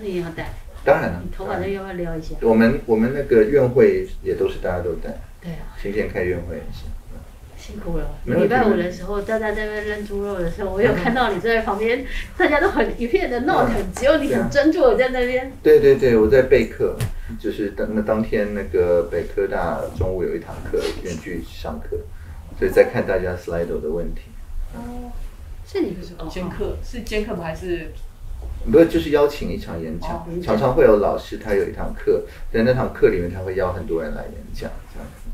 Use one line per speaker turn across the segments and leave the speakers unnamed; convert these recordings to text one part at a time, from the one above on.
那你也要戴，
当然了
你，头发都要不要撩一下？
我们我们那个院会也都是大家都带，
对啊，
新店开院会也是。
辛苦了。礼拜五的时候，大家在那边扔猪肉的时候，我有看到你坐在旁边，大家都很一片的 note，只有你很专注的在那边。
对对对，我在备课，就是当那当天那个北科大中午有一堂课，远距上课，所以在看大家 Slido 的问题。
哦，是你
就是兼课是兼课吗？还是
不是，就是邀请一场演
哦
讲，常常会有老师他有一堂课，在那堂课里面他会邀很多人来演讲，这样子。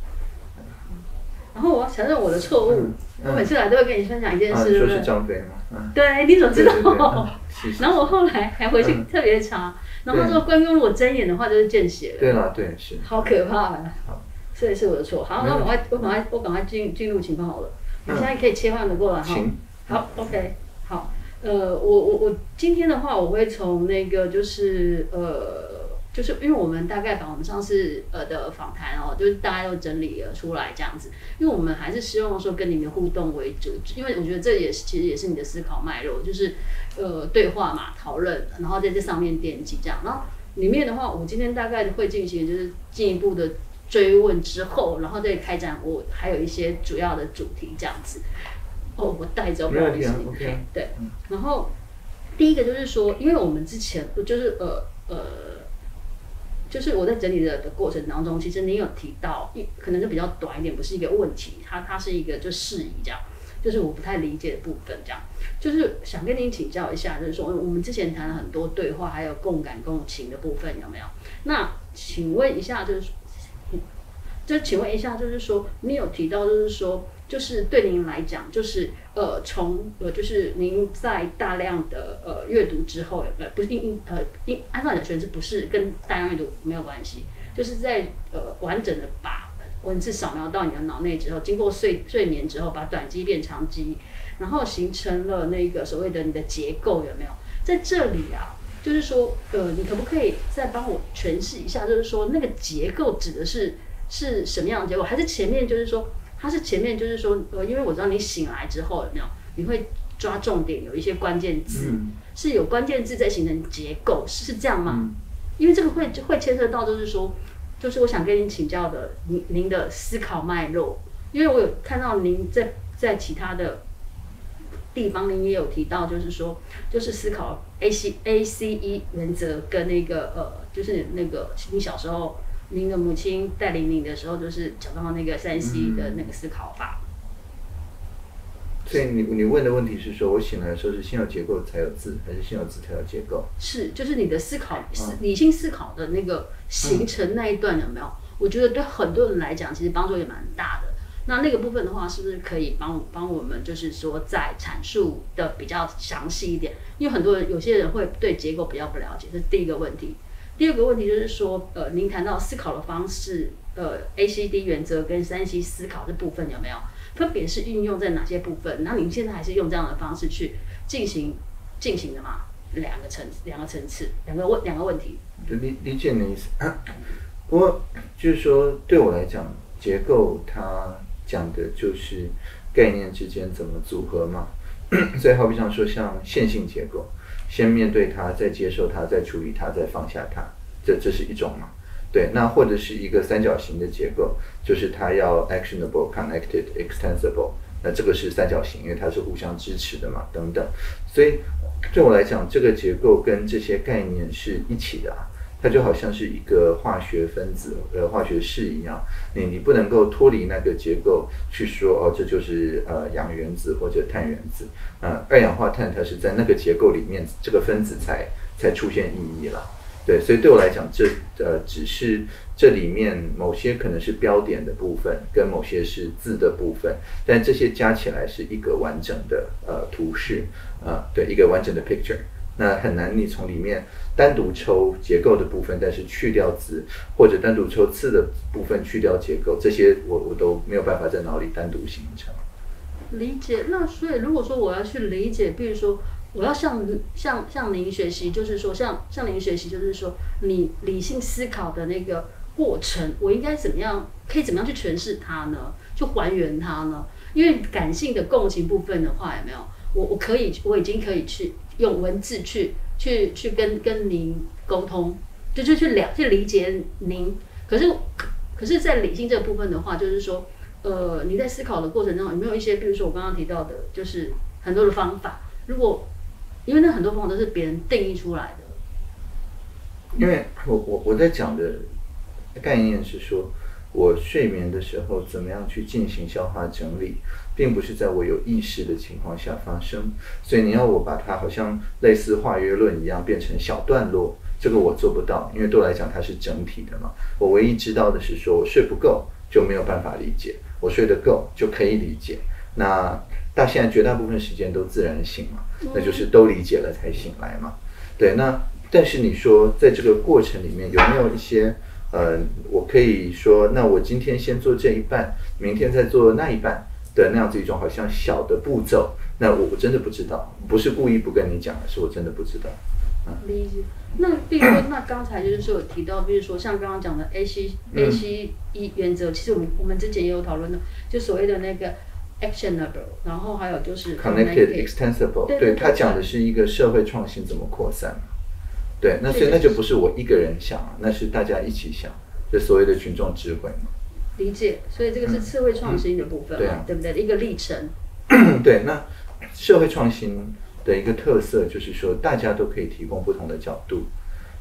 然后我要承认我的错误，
嗯
我每次来都会跟你分享一件
啊，
事，
你说是
对不对？
张飞吗？嗯，
对，你怎么知道 然后我后来还回去
嗯
特别查，然后他说关公如果睁眼的话就是见血了，
对了，对是。
好可怕啊
好！
这也是我的错。好，那我赶快，我赶快，我赶快进进入情况好了。你
嗯
现在可以切换的过来哈。
请
好，OK，好。呃，我我我今天的话，我会从那个就是呃，就是因为我们大概把我们上次呃的访谈哦，就是大家都整理了出来这样子，因为我们还是希望说跟你们互动为主，因为我觉得这也是其实也是你的思考脉络，就是呃对话嘛，讨论，然后在这上面奠基这样。然后里面的话，我今天大概会进行就是进一步的追问之后，然后再开展我还有一些主要的主题这样子。哦，我带着，不好意思
，OK 啊
对，然后第一个就是说，因为我们之前就是呃呃，就是我在整理的的过程当中，其实你有提到一可能就比较短一点，不是一个问题，它它是一个就事宜这样，就是我不太理解的部分这样，就是想跟您请教一下，就是说我们之前谈了很多对话，还有共感共情的部分有没有？那请问一下，就是就请问一下，就是说你有提到，就是说。就是对您来讲，就是呃，从呃，就是您在大量的呃阅读之后，呃，不是应呃应按照你的诠释，不是跟大量阅读没有关系，就是在呃完整的把文字扫描到你的脑内之后，经过睡睡眠之后，把短肌变长肌，然后形成了那个所谓的你的结构，有没有？在这里啊，就是说，呃，你可不可以再帮我诠释一下，就是说那个结构指的是是什么样的结构，还是前面就是说？它是前面就是说，呃，因为我知道你醒来之后有没有，你会抓重点，有一些关键字，
嗯
是有关键字在形成结构，是这样吗？
嗯
因为这个会会牵涉到，就是说，就是我想跟您请教的，您您的思考脉络，因为我有看到您在在其他的地方，您也有提到，就是说，就是思考 A C A C E 原则跟那个呃，就是那个你小时候。您的母亲带领你的时候，就是讲到那个山西的那个思考法。
所以你你问的问题是说，我醒来的时候是先有结构才有字，还是先有字才有结构？
是，就是你的思考、思理性思考的那个形成那一段有没有？我觉得对很多人来讲，其实帮助也蛮大的。那那个部分的话，是不是可以帮帮我们，就是说在阐述的比较详细一点？因为很多人有些人会对结构比较不了解，这是第一个问题。第二个问题就是说，呃，您谈到思考的方式，呃，A C D 原则跟三 C 思考这部分有没有分别是运用在哪些部分？那您现在还是用这样的方式去进行进行的吗？两个层两个层次，两个问两个问题。
理理解你的意思。不过就是说，对我来讲，结构它讲的就是概念之间怎么组合嘛。所以好比像说，像线性结构。先面对它，再接受它，再处理它，再放下它，这这是一种嘛？对，那或者是一个三角形的结构，就是它要 actionable、connected、extensible，那这个是三角形，因为它是互相支持的嘛，等等。所以对我来讲，这个结构跟这些概念是一起的，它就好像是一个化学分子、呃化学式一样，你你不能够脱离那个结构去说哦，这就是呃氧原子或者碳原子。呃，二氧化碳它是在那个结构里面，这个分子才才出现意义了。对，所以对我来讲，这呃只是这里面某些可能是标点的部分，跟某些是字的部分，但这些加起来是一个完整的呃图示，啊、对，一个完整的 picture。那很难你从里面单独抽结构的部分，但是去掉字，或者单独抽字的部分去掉结构，这些我我都没有办法在脑里单独形成。
理解，那所以如果说我要去理解，比如说我要向向向您学习，就是说向向您学习，就是说你理性思考的那个过程，我应该怎么样，可以怎么样去诠释它呢？去还原它呢？因为感性的共情部分的话，有没有？我我可以，我已经可以去用文字去去去跟跟您沟通，就就去了去理解您。可是可是在理性这个部分的话，就是说，呃，你在思考的过程中有没有一些，比如说我刚刚提到的，就是很多的方法，如果因为那很多方法都是别人定义出来的。
因为我我我在讲的概念是说，我睡眠的时候怎么样去进行消化整理，并不是在我有意识的情况下发生。所以你要我把它好像类似化约论一样变成小段落，这个我做不到，因为对我来讲它是整体的嘛。我唯一知道的是说我睡不够就没有办法理解，我睡得够就可以理解。那到现在绝大部分时间都自然醒嘛，那就是都理解了才醒来嘛。对，那。但是你说，在这个过程里面有没有一些，呃，我可以说，那我今天先做这一半，明天再做那一半的那样子一种好像小的步骤，那我我真的不知道，不是故意不跟你讲，是我真的不知道。
理解。那比如说，那刚才就是说有提到，比如说像刚刚讲的 A C A C 一原则，其实我们我们之前也有讨论的，就所谓的那个 actionable，然后还有就是
connected extensible，对他讲的是一个社会创新怎么扩散。对，那所以那就不是我一个人想，那是大家一起想，就所谓的群众智慧嘛。
理解，所以这个是社会创新的部分，对啊，对不对？一个历程。
对，那社会创新的一个特色就是说，大家都可以提供不同的角度，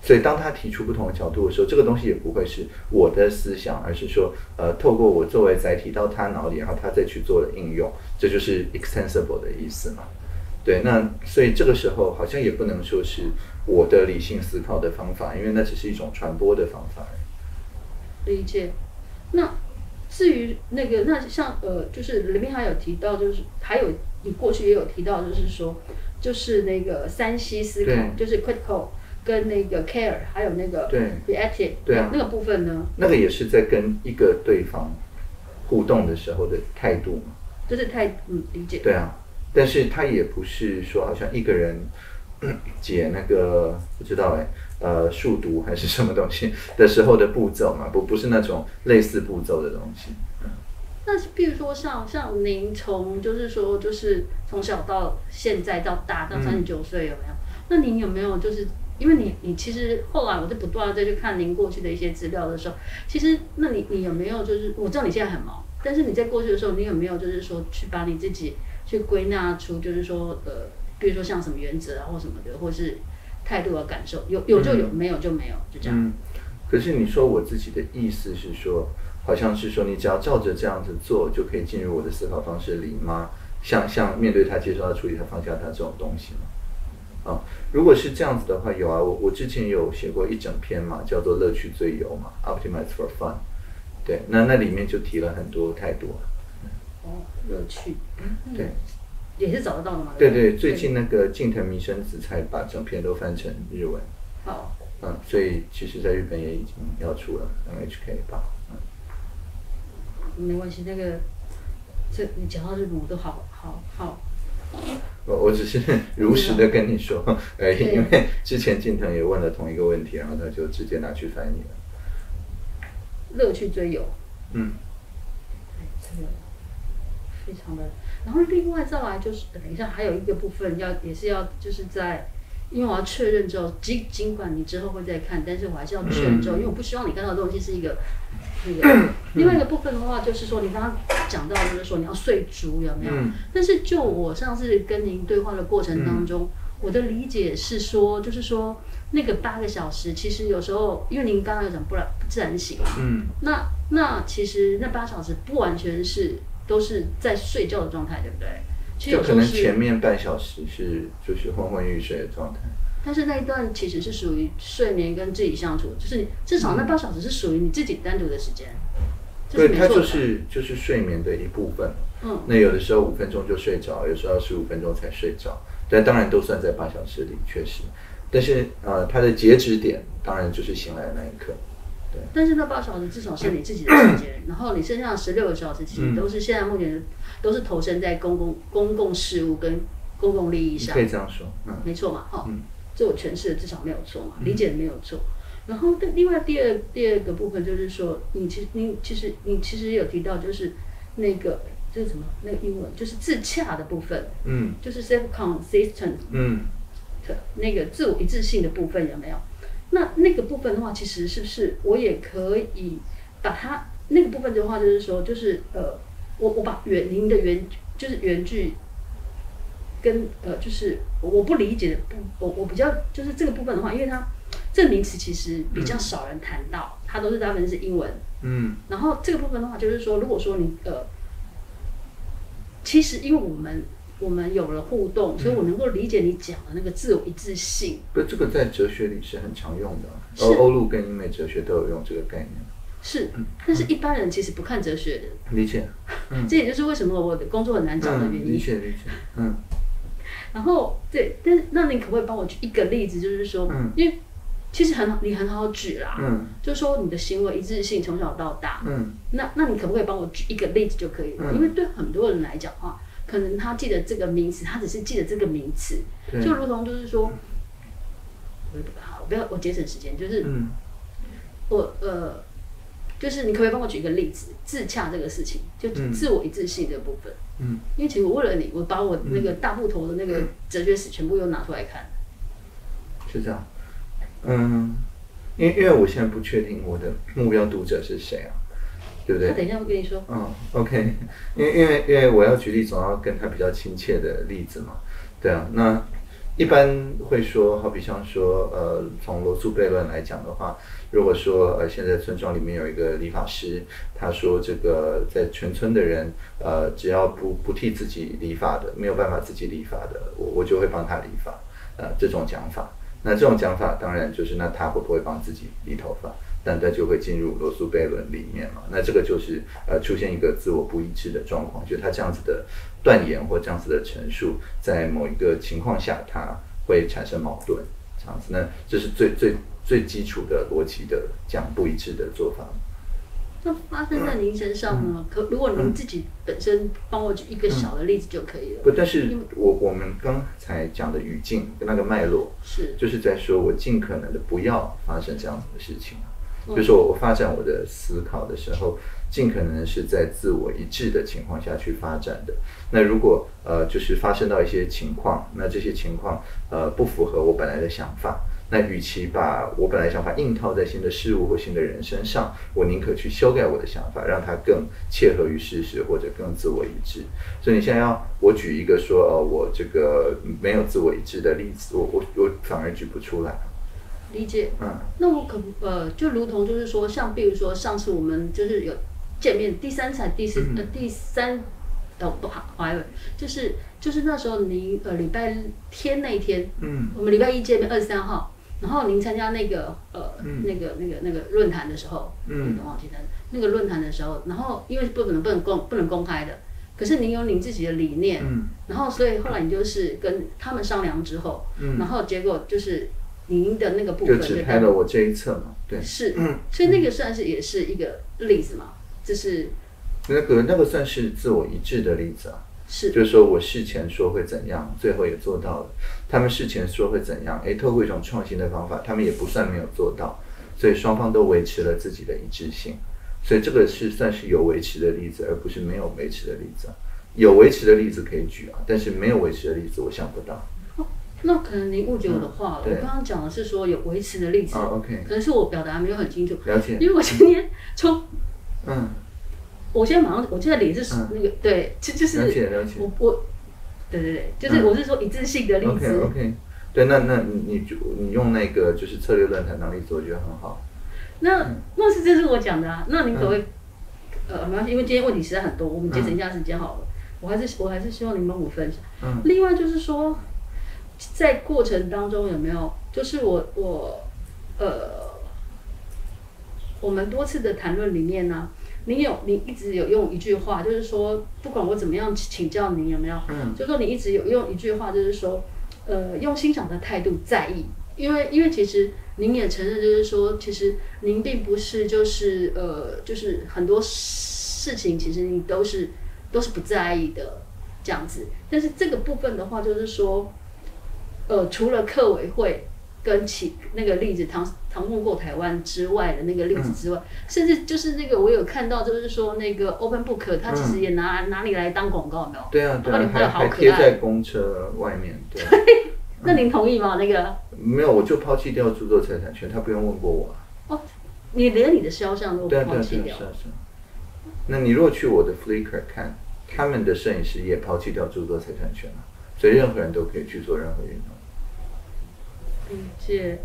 所以当他提出不同的角度的时候，这个东西也不会是我的思想，而是说，呃，透过我作为载体到他脑里，然后他再去做了应用，这就是 extensible 的意思嘛。对，那所以这个时候好像也不能说是。我的理性思考的方法，因为那只是一种传播的方法。
理解。那至于那个，那像呃，就是里面还有提到，就是还有你过去也有提到，就是说，就是那个三西思考，就是 critical 跟那个 care，还有那个 reactive，
对啊，
那个部分呢？
那个也是在跟一个对方互动的时候的态度嘛。
就是态，嗯，理解。
对啊，但是他也不是说好像一个人。解那个不知道哎，呃，数独还是什么东西的时候的步骤嘛，不不是那种类似步骤的东西。
那比如说像像您从就是说就是从小到现在到大到三十九岁有没有？那您有没有就是因为你你其实后来我就不断的再去看您过去的一些资料的时候，其实那你你有没有就是我知道你现在很忙，但是你在过去的时候，你有没有就是说去把你自己去归纳出就是说呃。比如说像什么原则啊，或什么的，或是态度和感受，有有就有，没有就没有，就这样。嗯，
可是你说我自己的意思是说，好像是说你只要照着这样子做，就可以进入我的思考方式里吗？像像面对他接受他处理他放下他这种东西吗？啊，如果是这样子的话，有啊，我我之前有写过一整篇嘛，叫做乐趣最优嘛，Optimize for Fun。对，那那里面就提了很多态度。
哦，乐趣。
对。
也是找得到的吗？
对对，最近那个近藤弥生子才把整篇都翻成日文。
好。
嗯，所以其实在日本也已经要出了 NHK 吧。嗯。
没关系，那个，这你讲到日本我都好好好。
我我只是 如实的跟你说，呃，因为之前近藤也问了同一个问题，然后他就直接拿去翻译了。
乐趣追有。
嗯。
这个非常的。然后另外再来就是，等一下还有一个部分要也是要就是在，因为我要确认之后，尽尽管你之后会再看，但是我还是要确认之后，因为我不希望你看到的东西是一个那个。另外一个部分的话，就是说你刚刚讲到就是说你要睡足有没有？但是就我上次跟您对话的过程当中，我的理解是说，就是说那个八个小时，其实有时候因为您刚刚有讲不然不自然醒，
嗯，
那那其实那八小时不完全是。都是在睡觉的状态，对不对？
就可能前面半小时是就是昏昏欲睡的状态。
但是那一段其实是属于睡眠跟自己相处，就是你至少那半小时是属于你自己单独的时间。
对，它就是就是睡眠的一部分。
嗯。
那有的时候五分钟就睡着，有时候要十五分钟才睡着，但当然都算在八小时里，确实。但是呃，它的截止点当然就是醒来的那一刻。
但是那八小时至少是你自己的时间，然后你剩下的十六个小时其实都是现在目前都是投身在公共公共事务跟公共利益上。
可以这样说，嗯
没错嘛，哈，这我诠释的至少没有错嘛，理解的没有错。然后另外第二第二个部分就是说，你其实你其实你其实有提到就是那个这是什么那个英文就是自洽的部分，
嗯，
就是 self consistent，
嗯，
那个自我一致性的部分有没有？那那个部分的话，其实是不是我也可以把它那个部分的话，就是说，就是呃，我我把原您的原就是原句跟呃，就是我不理解的部，我我比较就是这个部分的话，因为它这个名词其实比较少人谈到，它都是大部分是英文。
嗯
然后这个部分的话，就是说，如果说你呃，其实因为我们我们有了互动，所以我能够理解你讲的那个自我一致性。
不，这个在哲学里是很常用的，
是。
欧欧陆跟英美哲学都有用这个概念，
是，但是一般人其实不看哲学的，
理解？
这也就是为什么我的工作很难找的原因。
理解理解，嗯。
然后对，但是那你可不可以帮我举一个例子，就是说，
嗯。
因为其实很好，你很好举啦，
嗯。
就是说你的行为一致性从小到大，
嗯。
那那你可不可以帮我举一个例子就可以了？
嗯。
因为对很多人来讲的话，可能他记得这个名词，他只是记得这个名词，就如同就是说，我也不好，我不要我节省时间，就是
嗯。
我呃，就是你可不可以帮我举一个例子，自洽这个事情，就
嗯。
自我一致性这部分。
嗯，
因为其实我为了你，我把我那个大部头的那个哲学史全部又拿出来看。
是这样，嗯，因为因为我现在不确定我的目标读者是谁啊，对不对
那？等一下我跟你说，
嗯，OK，因为因为因为我要举例，总要跟他比较亲切的例子嘛，对啊，那一般会说，好比像说，呃，从罗素悖论来讲的话，如果说呃，现在村庄里面有一个理发师，他说这个在全村的人，呃，只要不不替自己理发的，没有办法自己理发的，我我就会帮他理发，呃，这种讲法。那这种讲法当然就是，那他会不会帮自己理头发？但它就会进入罗素悖论里面嘛。那这个就是呃出现一个自我不一致的状况，就是他这样子的断言或这样子的陈述，在某一个情况下，它会产生矛盾，这样子。那这是最最最基础的逻辑的讲不一致的做法。
那发生在您身上
嗯
呢？可如果您自己本身帮我举一个小的例子就可以了。
不，但是我我们刚才讲的语境跟那个脉络，
是，
就是在说我尽可能的不要发生这样子的事情。就是我我发展我的思考的时候，尽可能是在自我一致的情况下去发展的。那如果呃就是发生到一些情况，那这些情况呃不符合我本来的想法，那与其把我本来想法硬套在新的事物或新的人身上，我宁可去修改我的想法，让它更切合于事实或者更自我一致。所以你现在要我举一个说呃我这个没有自我一致的例子，我我我反而举不出来。
理解。
嗯。
那我可不呃，就如同就是说，像比如说上次我们就是有见面第三场、第四、
嗯。
呃第三呃不好，怀了，就是就是那时候您呃礼拜天那一天，
嗯。
我们礼拜一见面二十三号，然后您参加那个呃、
嗯。
那个那个那个论坛的时候，
嗯。
我忘记了那个论坛的时候，然后因为不可能不能公不能公开的，可是您有您自己的理念，
嗯。
然后所以后来你就是跟他们商量之后，
嗯。
然后结果就是您的那个部分就
只拍了我这一侧嘛，对。
是，
嗯
所以那个算是也是一个例子嘛，就是
那个那个算是自我一致的例子啊，
是
就是说我事前说会怎样，最后也做到了。他们事前说会怎样，诶，透过一种创新的方法，他们也不算没有做到，所以双方都维持了自己的一致性。所以这个是算是有维持的例子，而不是没有维持的例子啊。有维持的例子可以举啊，但是没有维持的例子我想不到。
那可能您误解我的话了。
嗯
我刚刚讲的是说有维持的例子，
啊，OK，
可能是我表达没有很清楚，
了解。
因为我今天从
嗯，
我现在马上，我现在脸是
嗯
那个、对，就就是
了解了解。
我我，对对对，就是
嗯
我是说一致性的例
OK
子。
OK，对，那那你你就你用那个就是策略论坛当例子，我觉得很好。
那那是这是我讲的啊，那您可不可以？
嗯
呃，没关系，因为今天问题实在很多，我们节省一下时间好了。我还是我还是希望您帮我分享。
嗯
另外就是说，在过程当中有没有，就是我我呃，我们多次的谈论里面呢、您有你一直有用一句话，就是说，不管我怎么样请教你有没有，
嗯。
就说你一直有用一句话，就是说，呃，用欣赏的态度在意，因为因为其实您也承认，就是说，其实您并不是就是呃，就是很多事情其实你都是都是不在意的这样子，但是这个部分的话，就是说，呃，除了客委会跟其那个例子唐唐凤过台湾之外的那个例子之外，甚至就是那个我有看到，就是说那个 Open Book 它其实也拿、拿你来当广告，有没有？
对啊，对啊，还还贴
好可爱
在公车外面，对啊。
那您同意吗？那个
没有，我就抛弃掉著作财产权，他不用问过我啊。
哦，你连你的肖像都
对啊，对啊，
抛弃掉
对啊，是啊，是啊。那你如果去我的 Flickr 看，他们的摄影师也抛弃掉著作财产权了，所以任何人都可以去做任何运动。
理解。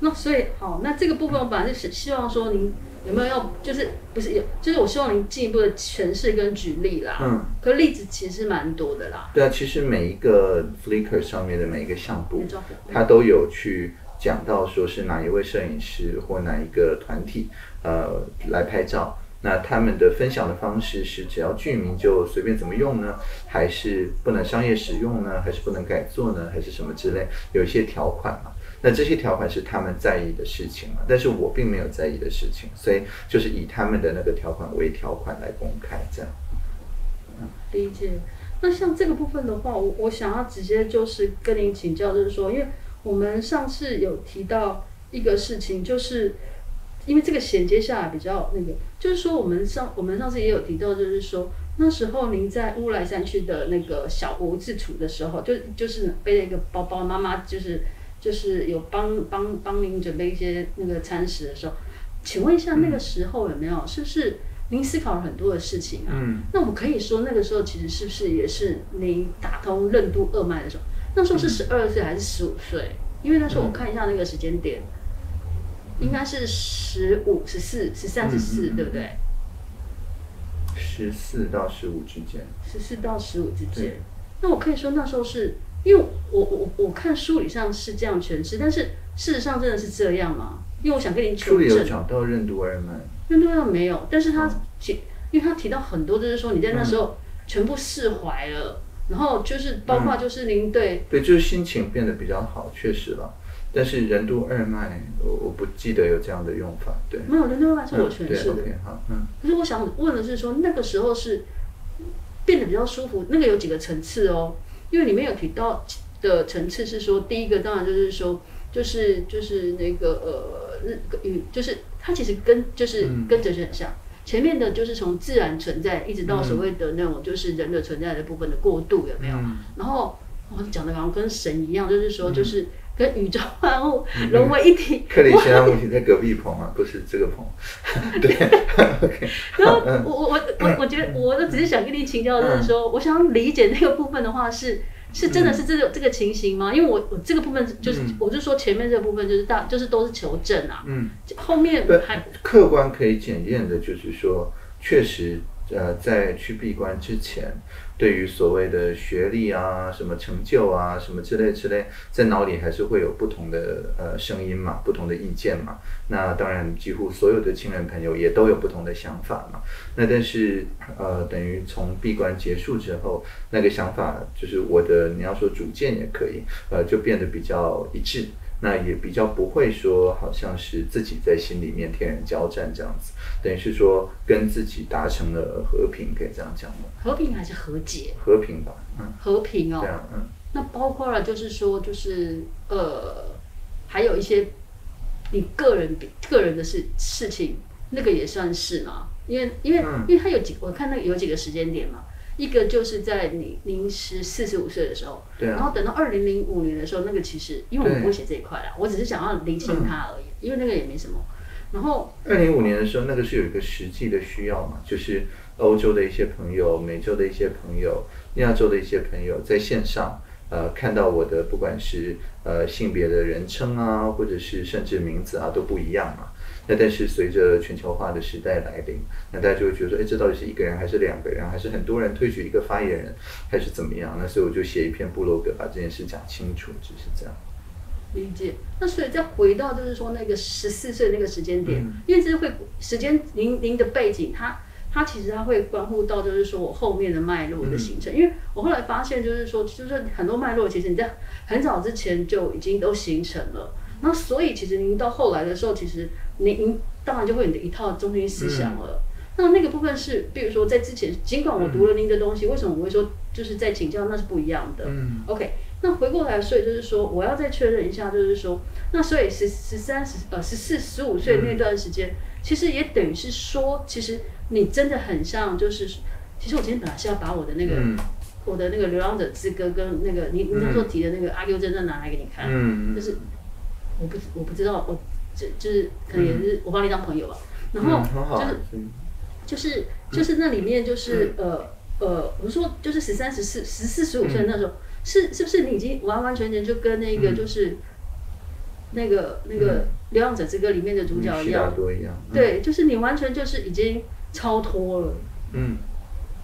那所以好，那这个部分我本来是希望说您有没有要，就是不是有，就是我希望您进一步的诠释跟举例啦。
嗯。
可例子其实蛮多的啦。
对啊，其实每一个 Flickr 上面的每一个相簿
没错，
他都有去讲到说是哪一位摄影师或哪一个团体呃来拍照。那他们的分享的方式是只要剧名就随便怎么用呢？还是不能商业使用呢？还是不能改作呢？还是什么之类？有一些条款嘛。那这些条款是他们在意的事情嘛？但是我并没有在意的事情，所以就是以他们的那个条款为条款来公开这样。
理解。那像这个部分的话，我我想要直接就是跟您请教，就是说，因为我们上次有提到一个事情，就是因为这个衔接下来比较那个，就是说我们上我们上次也有提到，就是说那时候您在乌来山区的那个小屋自处的时候，就就是背了一个包包，妈妈就是就是有帮帮帮您准备一些那个餐食的时候，请问一下那个时候有没有是不是您思考了很多的事情啊？
嗯
那我们可以说，那个时候其实是不是也是您打通任督二脉的时候？那时候是十二岁还是十五岁？因为那时候我看一下那个时间点，应该是十五、十四、十三、十四，对不对？
十四到十五之间。
十四到十五之间。那我可以说那时候是因为我我我看书里上是这样诠释，但是事实上真的是这样吗？因为我想跟您
书里
求证。
有找到任督二脉，
任督二没有，但是他提，因为他提到很多，就是说你在那时候全部释怀了，然后就是包括就是您对
对，就是心情变得比较好，确实了。但是任督二脉，我我不记得有这样的用法，对。
没有任督二脉是我诠释的。
，OK，好，嗯
可是我想问的是说，那个时候是变得比较舒服，那个有几个层次哦，因为里面有提到的层次是说，第一个当然就是说，就是就是那个呃日语，就是它其实跟就是
嗯
跟哲学很像。前面的就是从自然存在一直到所谓的那种就是人的存在的部分的过渡有没有？
嗯
然后我讲的好像跟神一样，就是说就是跟宇宙万物融为一体。
克里希那穆提在隔壁棚啊，不是这个棚。对
然后我我我我我觉得，我都只是想跟你请教，就是说，我想要理解那个部分的话是。是真的是这个这个情形吗？因为我我这个部分就是，我就说前面这个部分就是大就是都是求证啊，
嗯，
后面
对
还
客观可以检验的，就是说，确实，呃，在去闭关之前，对于所谓的学历啊、什么成就啊、什么之类之类，在脑里还是会有不同的呃声音嘛，不同的意见嘛。那当然，几乎所有的亲人朋友也都有不同的想法嘛。那但是呃，等于从闭关结束之后，那个想法就是我的，你要说主见也可以，呃，就变得比较一致。那也比较不会说，好像是自己在心里面天人交战这样子，等于是说跟自己达成了和平，可以这样讲吗？
和平还是和解？
和平吧，嗯，
和平哦
这，样，嗯，
那包括了就是说就是呃，还有一些你个人比个人的事事情，那个也算是嘛，因为因为、
嗯。
因为它有几我看那有几个时间点嘛，一个就是在你您十四十五岁的时候，
对啊
然后等到二零零五年的时候，那个其实因为我不会写这一块啦，我只是想要厘清它而已，因为那个也没什么。然后
二零五年的时候，那个是有一个实际的需要嘛，就是欧洲的一些朋友、美洲的一些朋友、亚洲的一些朋友在线上，呃，看到我的不管是呃性别的人称啊，或者是甚至名字啊都不一样嘛。那但是随着全球化的时代来临，那大家就会觉得说，哎，这到底是一个人还是两个人，还是很多人推举一个发言人，还是怎么样？那所以我就写一篇部落格，把这件事讲清楚，就是这样。
理解。那所以再回到就是说那个十四岁那个时间点，
嗯
因为这是会时间您您的背景，它它其实它会关乎到就是说我后面的脉络的形成。因为我后来发现就是说，就是很多脉络其实你在很早之前就已经都形成了。那所以其实您到后来的时候，其实您您当然就会有你的一套中心思想了。那那个部分是，比如说在之前，尽管我读了您的东西，为什么我会说就是在请教，那是不一样的。
嗯。
OK，那回过来，所以就是说，我要再确认一下，就是说，那所以十十三、十呃十四、十五岁那段时间，其实也等于是说，其实你真的很像，就是，其实我今天本来是要把我的那个、
嗯。
我的那个《流浪者之歌》跟那个你你那时候提的那个阿 Q 真正拿来给你看，
嗯，
就是我不我不知道，我这就是可能也是我帮你当朋友吧。然后就是，
嗯
就是就是那里面就是呃呃，我说就是十三十四十四十五岁那时候，是是不是你已经完完全全就跟那个
嗯
就是那个那个《流浪者之歌》里面的主角一样？对，就是你完全就是已经超脱了。
嗯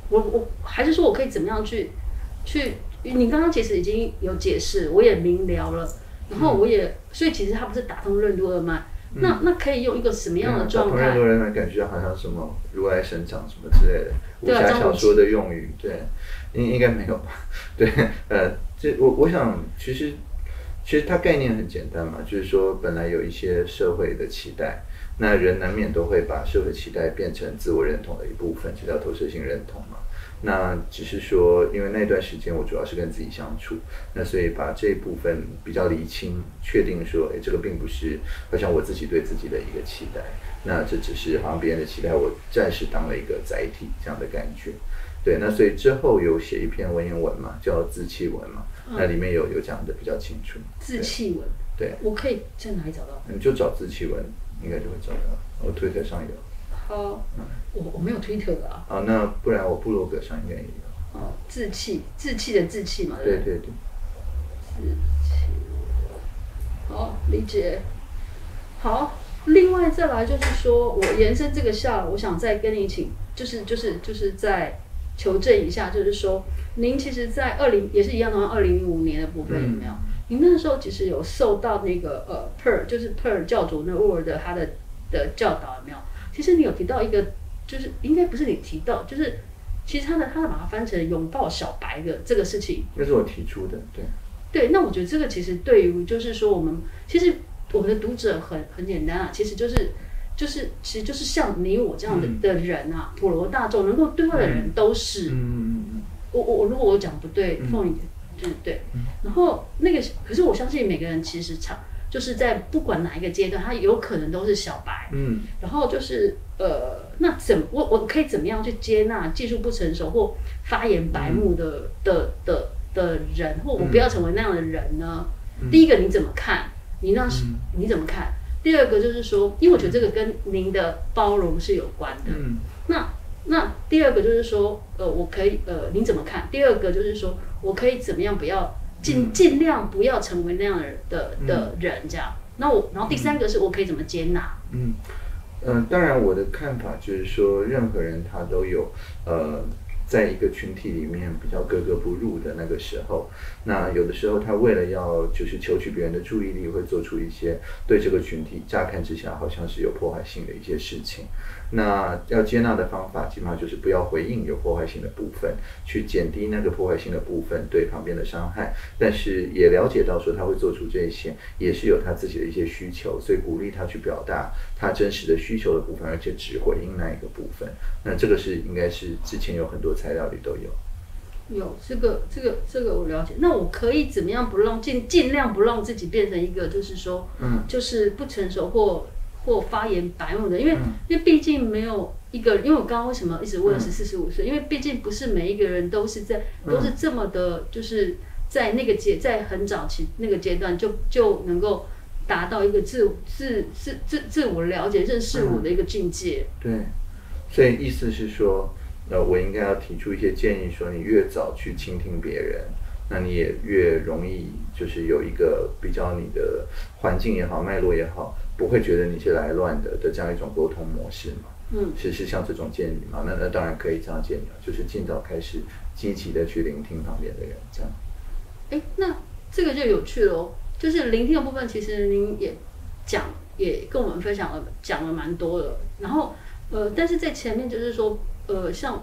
我我还是说我可以怎么样去去？你刚刚其实已经有解释，我也明了了，然后我也所以其实它不是打通任督二脉，那那可以用一个什么样的状态
同样？多人来感觉好像什么如来神掌什么之类的武侠小说的用语，对，应应该没有吧？对，呃，这我我想其实其实它概念很简单嘛，就是说本来有一些社会的期待，那人难免都会把社会期待变成自我认同的一部分，这叫投射性认同嘛。那只是说，因为那段时间我主要是跟自己相处，那所以把这一部分比较厘清，确定说，哎，这个并不是好像我自己对自己的一个期待，那这只是好像别人的期待，我暂时当了一个载体这样的感觉。对，那所以之后有写一篇文言文嘛，叫自弃文嘛，那里面有有讲的比较清楚。
自弃文，
对，
我可以在哪里找到？
你就找自弃文，应该就会找到。我推特上有。
好，我我没有推特的啊。
啊，那不然我部落格上应该也有。
哦，志气，志气的志气嘛，对对？
对
志气。好，理解。好，另外再来就是说，我延伸这个下，我想再跟你请，就是就是就是在求证一下，就是说，您其实，在二零也是一样的话，二零零五年的部分有没有？您那时候其实有受到那个呃 Per，就是 Per 教主那沃尔的他的的教导有没有？其实你有提到一个，就是应该不是你提到，就是其实他的他把它翻成拥抱小白的这个事情，
那是我提出的，对。
对，那我觉得这个其实对于就是说我们其实我们的读者很很简单啊，其实就是就是其实就是像你我这样的、的人啊，普罗大众能够对话的人都是。
嗯嗯嗯
我我我如果我讲不对，凤仪就是对。然后那个可是我相信每个人其实常就是在不管哪一个阶段，他有可能都是小白。
嗯
然后就是呃，那怎我我可以怎么样去接纳技术不成熟或发言白目的、的的的人，或我不要成为那样的人呢？第一个你怎么看？你那是、你怎么看？第二个就是说，因为我觉得这个跟您的包容是有关的。
嗯
那那第二个就是说，呃，我可以呃，您怎么看？第二个就是说我可以怎么样不要尽尽量不要成为那样的的的人这样。那我然后第三个是我可以怎么接纳？
嗯嗯，当然我的看法就是说，任何人他都有呃。在一个群体里面比较格格不入的那个时候，那有的时候他为了要就是求取别人的注意力，会做出一些对这个群体乍看之下好像是有破坏性的一些事情。那要接纳的方法，基本上就是不要回应有破坏性的部分，去减低那个破坏性的部分对旁边的伤害。但是也了解到说他会做出这些，也是有他自己的一些需求，所以鼓励他去表达他真实的需求的部分，而且只回应那一个部分。那这个是应该是之前有很多材料里都有。
有这个这个这个我了解。那我可以怎么样不让尽尽量不让自己变成一个就是说，
嗯
就是不成熟或或发言白目的，因为、
嗯
因为毕竟没有一个，因为我刚刚为什么一直问
嗯
十四十五岁？因为毕竟不是每一个人都是在
嗯
都是这么的，就是在那个阶在很早期那个阶段就就能够达到一个自自自自自我了解、认识我的一个境界。
对，所以意思是说，呃，我应该要提出一些建议，说你越早去倾听别人，那你也越容易就是有一个比较你的环境也好、脉络也好，不会觉得你是来乱的的这样一种沟通模式嘛。
嗯，
是是像这种建议嘛？那那当然可以这样建议了，就是尽早开始积极的去聆听旁边的人，这样。
哎，那这个就有趣了哦。就是聆听的部分，其实您也讲，也跟我们分享了，讲了蛮多的。然后，呃，但是在前面就是说，呃，像，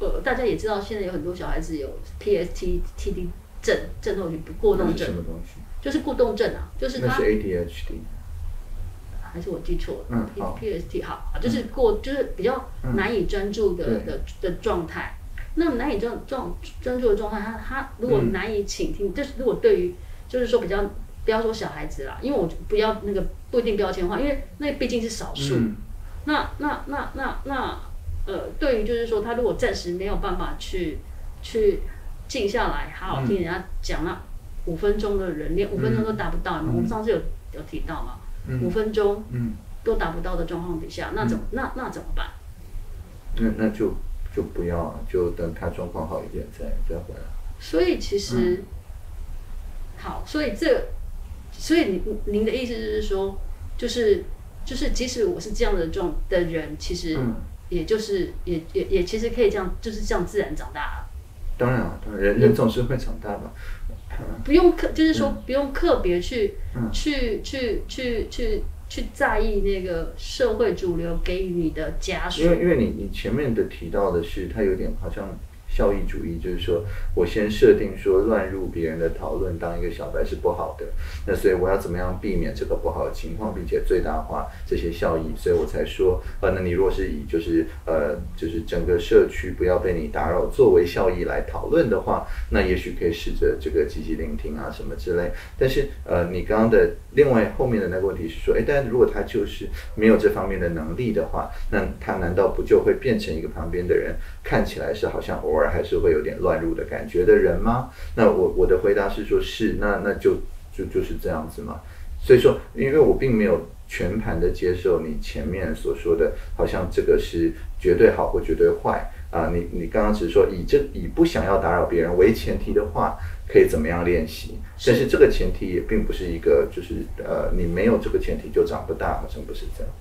呃，大家也知道，现在有很多小孩子有 PST、TD 症、症候群过动症
什，么东西？
就是过动症啊，就是他
那是 ADHD。
还是我记错了？
嗯
PST 好，就是过就是比较难以专注的、的的状态。那么难以专专专注的状态，他他如果
嗯
难以倾听，就是如果对于就是说比较不要说小孩子啦，因为我不要那个不一定标签化，因为那毕竟是少数。
嗯
那那那那那呃，对于就是说，他如果暂时没有办法去去静下来，好好听人家讲那五分钟的人，连五分钟都达不到，我们上次有有提到嘛，五分钟
嗯，
都达不到的状况底下，那怎么那那怎么办？
那那就就不要，就等他状况好一点再再回来。
所以其实、好，所以这所以您您的意思就是说，就是就是即使我是这样的状的人，其实
嗯
也就是、也也也其实可以这样就是这样自然长大了。
当然啊，当然人人总是会长大吧。
不用刻，就是说不用特别去、
嗯
去去去去去在意那个社会主流给予你的枷锁
因。为因为你你前面的提到的是，它有点好像效益主义，就是说我先设定说乱入别人的讨论当一个小白是不好的，那所以我要怎么样避免这个不好的情况，并且最大化这些效益，所以我才说，呃，那你若是以就是呃就是整个社区不要被你打扰作为效益来讨论的话，那也许可以试着这个积极聆听啊什么之类。但是呃，你刚刚的另外后面的那个问题是说，哎，但如果他就是没有这方面的能力的话，那他难道不就会变成一个旁边的人看起来是好像偶尔还是会有点乱入的感觉的人吗？那我我的回答是说，是，那那就就就是这样子嘛。所以说，因为我并没有全盘的接受你前面所说的，好像这个是绝对好或绝对坏啊、你你刚刚只是说以这以不想要打扰别人为前提的话，可以怎么样练习？但是这个前提也并不是一个就是呃，你没有这个前提就长不大，好像不是这样。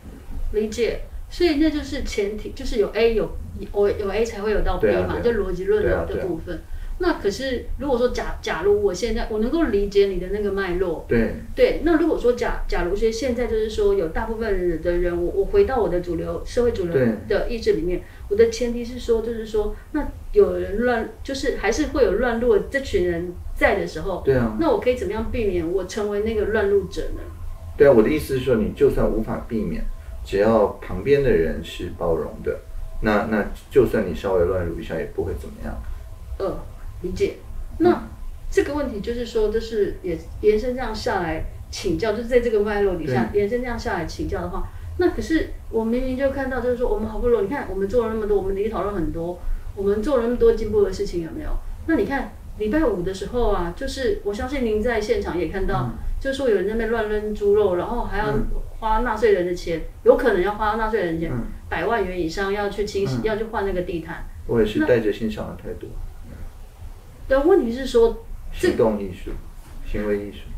理解，所以那就是前提，就是有 A 有有有 A 才会有到 B 嘛，
啊啊。
就逻辑论的部分。那可是如果说假假如我现在我能够理解你的那个脉络，
对，
对，那如果说假假如说现在就是说有大部分的人，我我回到我的主流社会主流的意志里面，我的前提是说，就是说，那有人乱，就是还是会有乱入这群人在的时候，
对啊，
那我可以怎么样避免我成为那个乱入者呢？
对啊，我的意思是说，你就算无法避免，只要旁边的人是包容的，那那就算你稍微乱入一下，也不会怎么样。
呃，理解。那这个问题就是说，就是也延伸这样下来请教，就是在这个脉络底下延伸这样下来请教的话，那可是我明明就看到，就是说我们好不容易，你看我们做了那么多，我们离讨论很多，我们做了那么多进步的事情，有没有？那你看礼拜五的时候啊，就是我相信您在现场也看到，就是说有人在那边乱扔猪肉，然后还要花纳税人的钱，有可能要花纳税人的钱，
嗯。
百万元以上要去清洗，要去换那个地毯。
我也是带着欣赏的态度，
但问题是说，这
行动艺术、行为艺术，嗯，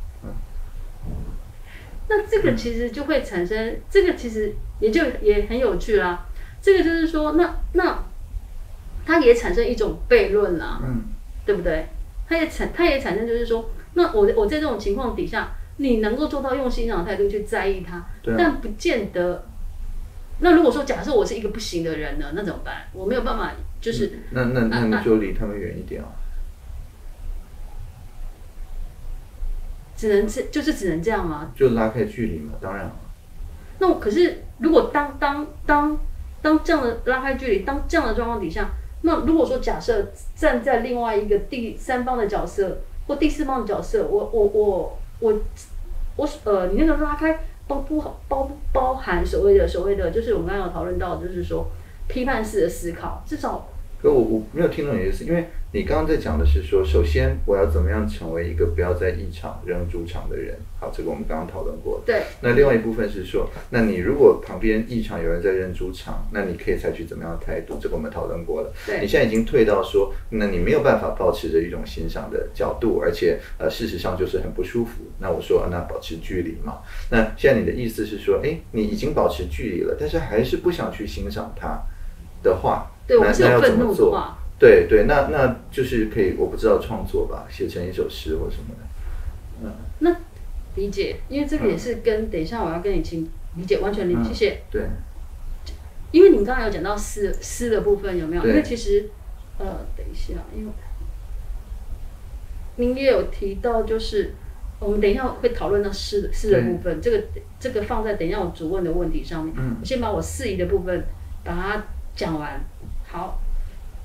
那这个其实就会产生，这个其实也就也很有趣啦。这个就是说，那那它也产生一种悖论啦，
嗯，
对不对？它也产它也产生就是说，那我我在这种情况底下，你能够做到用欣赏的态度去在意它，
对啊
但不见得。那如果说假设我是一个不行的人呢，那怎么办？我没有办法，就是
那那那你就离他们远一点啊。
只能这就是只能这样吗？
就拉开距离嘛，当然了。
那我可是，如果当当当当这样的拉开距离，当这样的状况底下，那如果说假设站在另外一个第三方的角色或第四方的角色，我我我我我呃，你那个拉开包不包不包含所谓的所谓的，就是我们刚刚有讨论到，就是说批判式的思考，至少
可我我没有听懂你的意思，因为你刚刚在讲的是说，首先我要怎么样成为一个不要在异场扔主场的人。好，这个我们刚刚讨论过了。
对
那另外一部分是说，那你如果旁边异场有人在扔主场，那你可以采取怎么样的态度？这个我们讨论过了。
对
你现在已经退到说，那你没有办法保持着一种欣赏的角度，而且呃，事实上就是很不舒服。那我说，啊那保持距离嘛。那现在你的意思是说，哎，你已经保持距离了，但是还是不想去欣赏它的话，
对我们是有愤？怒的话，
对对，那那就是可以，我不知道创作吧，写成一首诗或什么的。嗯，
那理解，因为这个也是跟、等一下我要跟你请理解完全理解，
嗯
谢谢。
对，
因为你刚才有讲到诗诗的部分有没有？因为其实呃，等一下，因为您也有提到，就是我们等一下会讨论到诗的诗的部分，这个这个放在等一下我主问的问题上面。
嗯
我先把我适宜的部分把它讲完。好，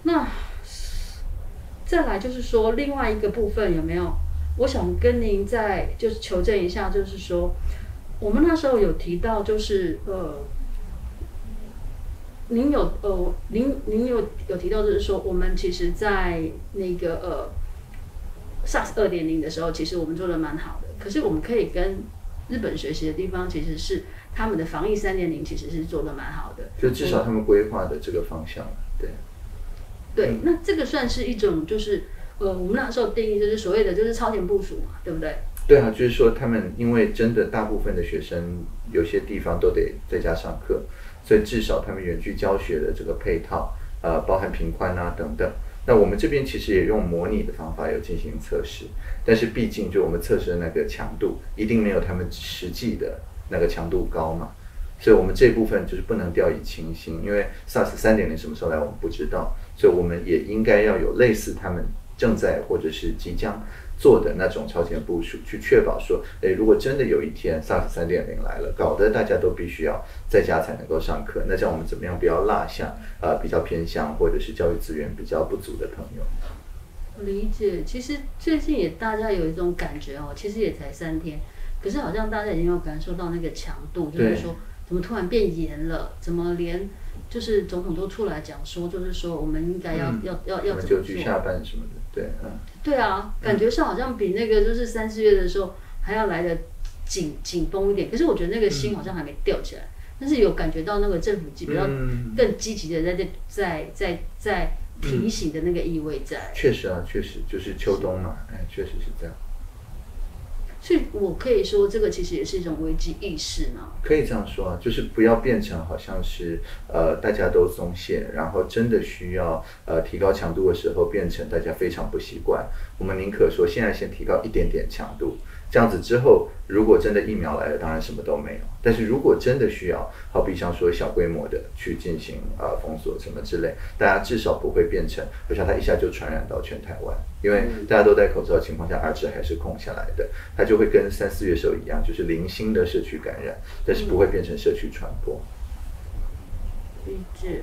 那再来就是说另外一个部分有没有？我想跟您再就是求证一下，就是说我们那时候有提到，就是呃。您有呃，您您有有提到，就是说，我们其实，在那个呃，SARS 二点零的时候，其实我们做的蛮好的。可是我们可以跟日本学习的地方，其实是他们的防疫三点零其实是做的蛮好的。
就至少他们规划的这个方向，对。
对，那这个算是一种，就是呃，我们那时候定义就是所谓的就是超前部署嘛，对不对？
对啊，就是说他们因为真的大部分的学生有些地方都得在家上课，所以至少他们远距教学的这个配套，呃，包含频宽啊等等。那我们这边其实也用模拟的方法有进行测试，但是毕竟就我们测试的那个强度一定没有他们实际的那个强度高嘛，所以我们这部分就是不能掉以轻心，因为 SARS 三点零什么时候来我们不知道，所以我们也应该要有类似他们正在或者是即将。做的那种超前部署，去确保说，诶，如果真的有一天 SARS 三点零来了，搞得大家都必须要在家才能够上课，那这样我们怎么样不要落下呃比较偏向或者是教育资源比较不足的朋友？
理解，其实最近也大家有一种感觉哦，其实也才三天，可是好像大家已经有感受到那个强度，就是说怎么突然变严了，怎么连就是总统都出来讲说，就是说我们应该要要要要怎么
去下班什么的。对，嗯，
对啊，感觉上好像比那个就是三四月的时候还要来的紧紧绷一点。可是我觉得那个心好像还没吊起来，但是有感觉到那个政府比较更积极的在在在在在提醒的那个意味在。
确实啊，确实就是秋冬嘛，哎，确实是这样。
所以我可以说，这个其实也是一种危机意识嘛。
可以这样说啊，就是不要变成好像是呃大家都松懈，然后真的需要呃提高强度的时候，变成大家非常不习惯。我们宁可说现在先提高一点点强度。这样子之后，如果真的疫苗来了，当然什么都没有。但是如果真的需要，好比像说小规模的去进行呃封锁什么之类，大家至少不会变成，不像它一下就传染到全台湾，因为大家都戴口罩的情况下，R 值还是空下来的，它就会跟三四月时候一样，就是零星的社区感染，但是不会变成社区传播。
理解。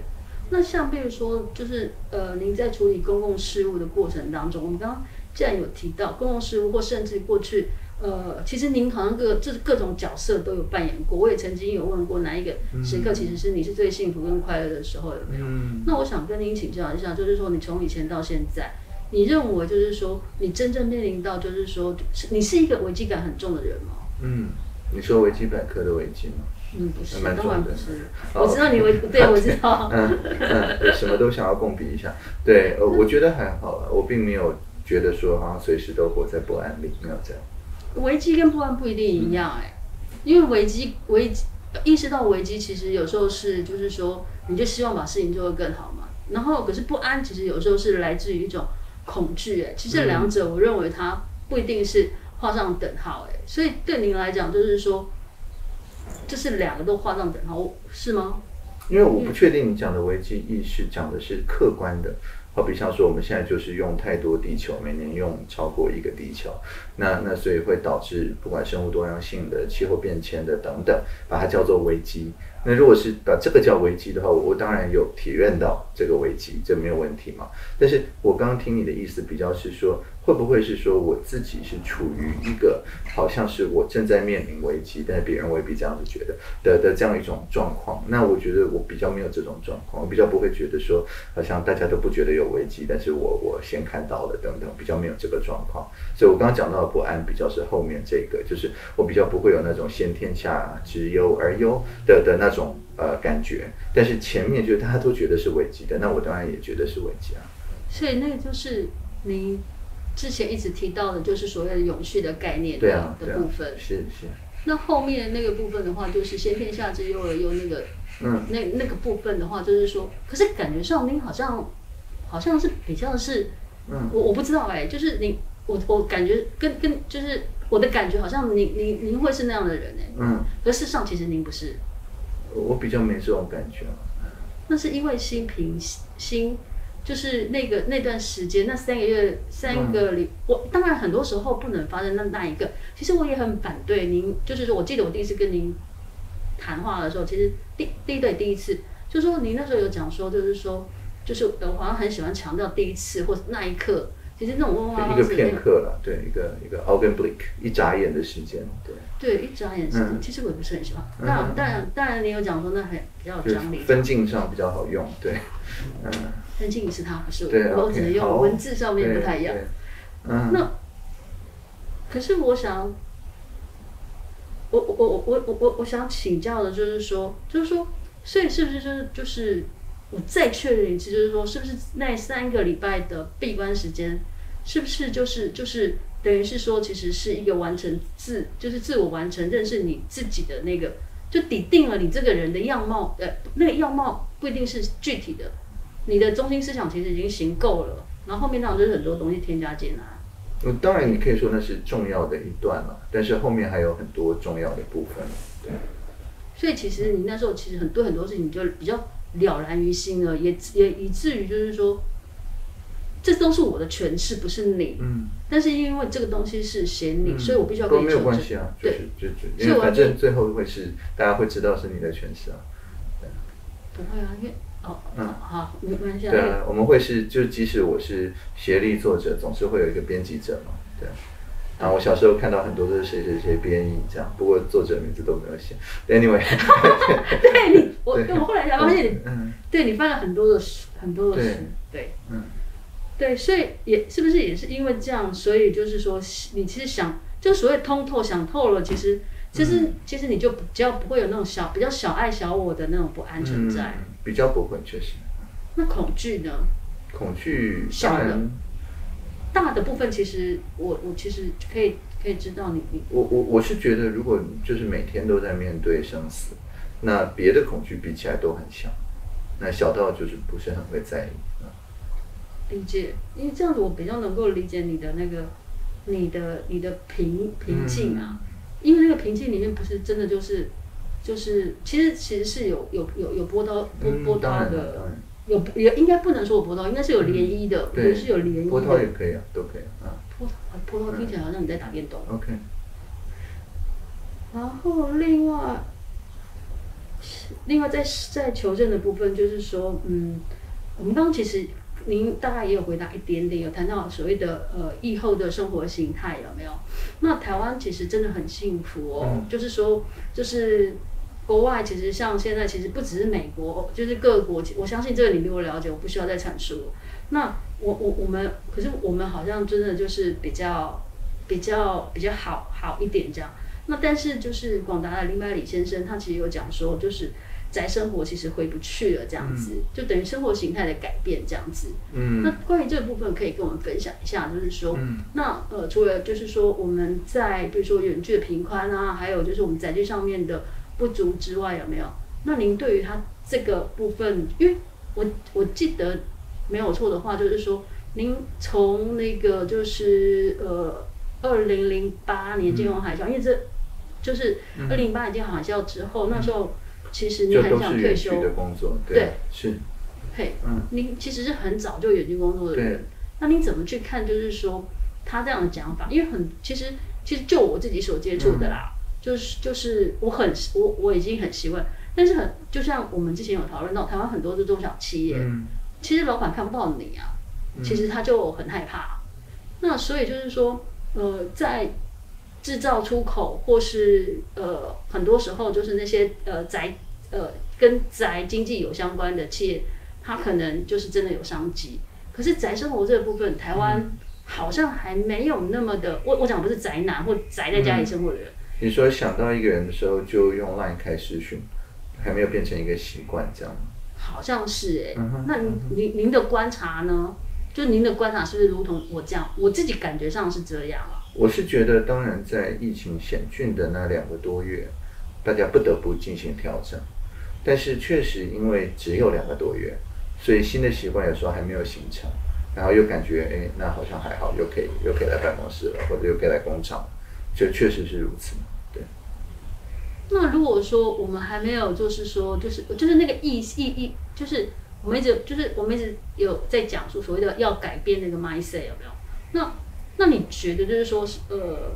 那像比如说，就是呃，您在处理公共事务的过程当中，我们刚刚既然有提到公共事务，或甚至过去。呃，其实您好像各这各种角色都有扮演过。我也曾经有问过哪一个时刻，其实是你是最幸福跟快乐的时候有没有？那我想跟您请教一下，就是说你从以前到现在，你认为就是说你真正面临到就是说，你是一个危机感很重的人吗？
嗯，你说维基百科的危机吗？
嗯，不是，当然不是。我知道你为，对，我知道。
嗯嗯，什么都想要共比一下。对，呃，我觉得还好了，我并没有觉得说好像随时都活在不安里，没有这样。
危机跟破案不一定一样哎，因为危机危机意识到危机，其实有时候是就是说，你就希望把事情做得更好嘛。然后可是不安，其实有时候是来自于一种恐惧哎。其实两者，我认为它不一定是画上等号哎。所以对您来讲，就是说，这是两个都画上等号是吗？
因为我不确定你讲的危机意识讲的是客观的。好比像说，我们现在就是用太多地球，每年用超过一个地球，那那所以会导致不管生物多样性的、气候变迁的等等，把它叫做危机。那如果是把这个叫危机的话，我当然有体验到这个危机，这没有问题嘛。但是我刚刚听你的意思比较是说。会不会是说我自己是处于一个好像是我正在面临危机，但是别人未必这样子觉得的的这样一种状况？那我觉得我比较没有这种状况，我比较不会觉得说好像大家都不觉得有危机，但是我我先看到了等等，比较没有这个状况。所以我刚刚讲到的不安，比较是后面这个，就是我比较不会有那种先天下之忧而忧的的那种呃感觉。但是前面就是大家都觉得是危机的，那我当然也觉得是危机啊。
所以那个就是你。之前一直提到的，就是所谓的永续的概念
的
的部分。
是是。
那后面那个部分的话，就是先天下之忧而忧那个，嗯，那那个部分的话，就是说，可是感觉上您好像好像是比较是，嗯，我我不知道哎，就是您，我我感觉跟跟就是我的感觉好像您您您会是那样的人哎，嗯，可事实上其实您不是。
我比较没这种感觉。
那是因为心平心。就是那个那段时间，那三个月三个里，我当然很多时候不能发生那那一个。其实我也很反对您，就是说我记得我第一次跟您谈话的时候，其实第第一对第一次，就说您那时候有讲说，就是说，就是我好像很喜欢强调第一次或那一刻，其实那种问话
一个片刻了，对，一个一个 Augenblick，一眨眼的时间，对，
对，一眨眼时间，
嗯。
其实我也不是很喜欢。
嗯。
当然，当然，当然，你有讲说那很比较张力。
分镜上比较好用，对，嗯，
分镜是他，不是我，我只能用文字上面不太一样。
嗯，
那可是我想，我我我我我我我想请教的就是说，就是说，所以是不是就是就是我再确认一次，就是说，是不是那三个礼拜的闭关时间，是不是就是就是等于是说，其实是一个完成自就是自我完成认识你自己的那个，就底定了你这个人的样貌，呃，那个样貌不一定是具体的，你的中心思想其实已经行够了，然后后面当然就是很多东西添加进来。
嗯当然你可以说那是重要的一段了，但是后面还有很多重要的部分，对，
所以其实你那时候其实很多很多事情你就比较了然于心了，也也以至于就是说，这都是我的诠释，不是你。
嗯，
但是因为这个东西是写你，
嗯
所以我必须要
都没有
跟你求证。
关系啊，就是就就反正最后会是大家会知道是你的诠释啊，
不会啊，因为哦，
嗯
好，没关系啊。
对啊，我们会是就即使我是协力作者，总是会有一个编辑者嘛，对。啊，我小时候看到很多都是谁谁谁编译这样，不过作者名字都没有写。Anyway，
对你，我我后来才发现你，
嗯
对你翻了很多的书，很多的
对
书，对
嗯，
对，所以也是不是也是因为这样，所以就是说，你其实想，就所谓通透，想透了，其实其实、
嗯
其实你就比较不会有那种小比较小爱小我的那种不安存在。
嗯，比较不会，确实。
那恐惧呢？
恐惧
小的，大的部分其实我我其实可以可以知道你你
我我我是觉得，如果就是每天都在面对生死，那别的恐惧比起来都很小，那小到就是不是很会在意。嗯
理解，因为这样子我比较能够理解你的那个你的你的平平静啊，因为那个平静里面不是真的就是就是其实其实是有有有有波涛波
嗯
波涛的。有也应该不能说有波涛，应该是有涟漪的，
对
也是有涟漪的
波涛也
的。
可以啊，都可以啊。
波涛波涛听起来好像你在打电动。
OK，
然后另外，另外在在求证的部分，就是说，嗯，我们刚刚其实您大概也有回答一点点，有谈到所谓的呃疫后的生活形态有没有？那台湾其实真的很幸福哦，
嗯
就是说，就是国外其实像现在其实不只是美国，就是各国，我相信这个你比我了解，我不需要再阐述了。那我我我们，可是我们好像真的就是比较比较比较好好一点这样。那但是就是广达的林百里先生，他其实有讲说，就是宅生活其实回不去了这样子，就等于生活形态的改变这样子。
嗯。
那关于这个部分，可以跟我们分享一下，就是说，
嗯。
那呃，除了就是说我们在比如说远距的平宽啊，还有就是我们载具上面的不足之外，有没有？那您对于它这个部分，因为我我记得没有错的话，就是说您从那个就是呃二零零八年金融海啸，因为这就是二零零八年金融海啸之后，那时候其实你很想退休，
的工作，
对，
是，
嘿，
嗯。
您其实是很早就远距工作的
对。
人，那你怎么去看？就是说他这样的讲法，因为很其实其实就我自己所接触的啦，就是就是我很我我已经很习惯，但是很就像我们之前有讨论到，台湾很多的中小企业，
嗯。
其实老板看不到你啊，其实他就很害怕。那所以就是说，呃，在制造出口或是呃很多时候就是那些呃宅呃跟宅经济有相关的企业，它可能就是真的有商机。可是宅生活这个部分，台湾好像还没有那么的，我我讲不是宅男或宅在家里生活的人，
你说想到一个人的时候就用 Line 开视讯，还没有变成一个习惯，这样吗？
好像是哎、
嗯
那您您您的观察呢？就您的观察是不是如同我这样？我自己感觉上是这样啊。
我是觉得，当然在疫情险峻的那两个多月，大家不得不进行调整。但是确实因为只有两个多月，所以新的习惯有时候还没有形成，然后又感觉哎，那好像还好，又可以又可以来办公室了，或者又可以来工厂，就确实是如此。对，
那如果说我们还没有，就是说，就是就是那个意意意，就是我们一直就是我们一直有在讲述所谓的要改变那个 mindset 有没有？那那你觉得就是说是呃，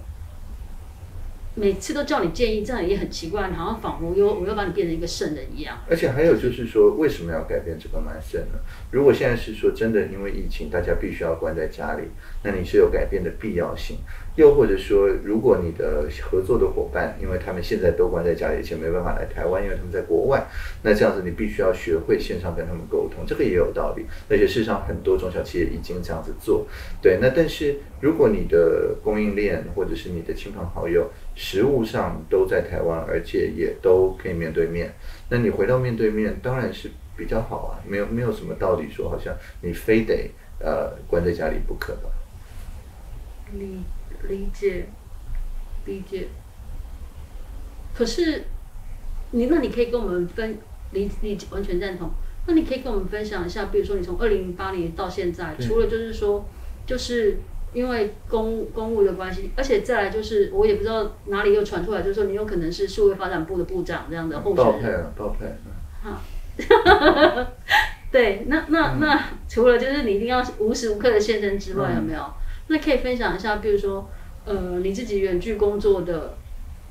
每次都叫你建议，这样也很奇怪，好像仿佛又我又把你变成一个圣人一样。
而且还有就是说，为什么要改变这个模式呢？如果现在是说真的，因为疫情，大家必须要关在家里，那你是有改变的必要性。又或者说，如果你的合作的伙伴，因为他们现在都关在家里，而且没办法来台湾，因为他们在国外，那这样子你必须要学会线上跟他们沟通，这个也有道理。而且事实上，很多中小企业已经这样子做。对，那但是如果你的供应链或者是你的亲朋好友，实物上都在台湾，而且也都可以面对面，那你回到面对面当然是比较好啊，没有没有什么道理说好像你非得呃关在家里不可吧？
理理解理解。可是你那你可以跟我们分理理完全赞同。那你可以跟我们分享一下，比如说你从二零零八年到现在，除了就是说就是。因为公公务的关系，而且再来就是，我也不知道哪里又传出来，就是说你有可能是社会发展部的部长这样的候选人。
配啊，报配。
好，对，那那那除了就是你一定要无时无刻的现身之外，有没有？那可以分享一下，比如说，呃，你自己远距工作的，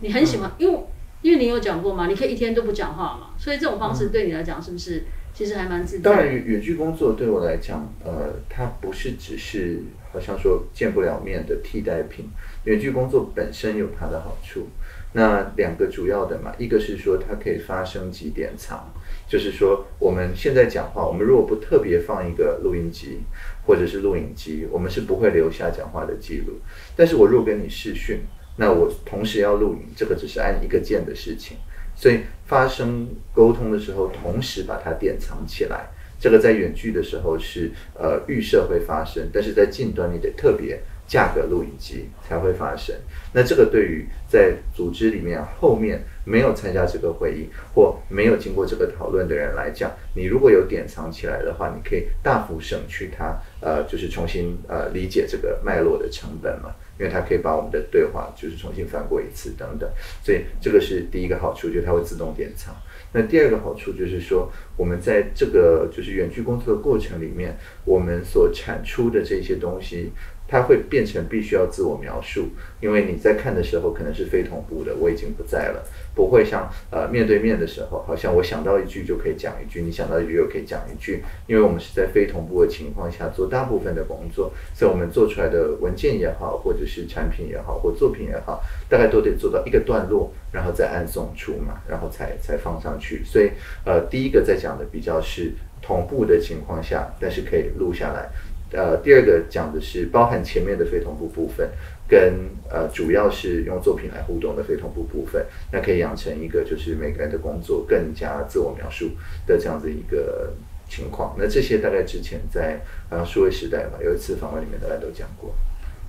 你很喜欢，因为因为你有讲过嘛，你可以一天都不讲话嘛，所以这种方式对你来讲是不是其实还蛮自在？
当然，远远距工作对我来讲，呃，它不是只是好像说见不了面的替代品。远距工作本身有它的好处。那两个主要的嘛，一个是说它可以发生及典藏，就是说我们现在讲话，我们如果不特别放一个录音机或者是录影机，我们是不会留下讲话的记录。但是我如果跟你视讯，那我同时要录影，这个只是按一个键的事情。所以发生沟通的时候，同时把它典藏起来，这个在远距的时候是呃预设会发生，但是在近端你得特别价格录影机才会发生。那这个对于在组织里面后面没有参加这个会议或没有经过这个讨论的人来讲，你如果有典藏起来的话，你可以大幅省去它呃就是重新呃理解这个脉络的成本嘛。因为它可以把我们的对话就是重新翻过一次等等，所以这个是第一个好处，就是它会自动典藏。那第二个好处就是说，我们在这个就是远距工作的过程里面，我们所产出的这些东西，它会变成必须要自我描述，因为你在看的时候可能是非同步的，我已经不在了，不会像呃面对面的时候，好像我想到一句就可以讲一句，你想到一句又可以讲一句，因为我们是在非同步的情况下做大部分的工作，所以我们做出来的文件也好，或者是产品也好，或作品也好，大概都得做到一个段落，然后再按送出嘛，然后才才放上去。所以呃，第一个在讲的比较是同步的情况下，但是可以录下来。呃，第二个讲的是包含前面的非同步部分，跟呃主要是用作品来互动的非同步部分，那可以养成一个就是每个人的工作更加自我描述的这样子一个情况。那这些大概之前在好像数位时代吧，有一次访问里面大家都讲过。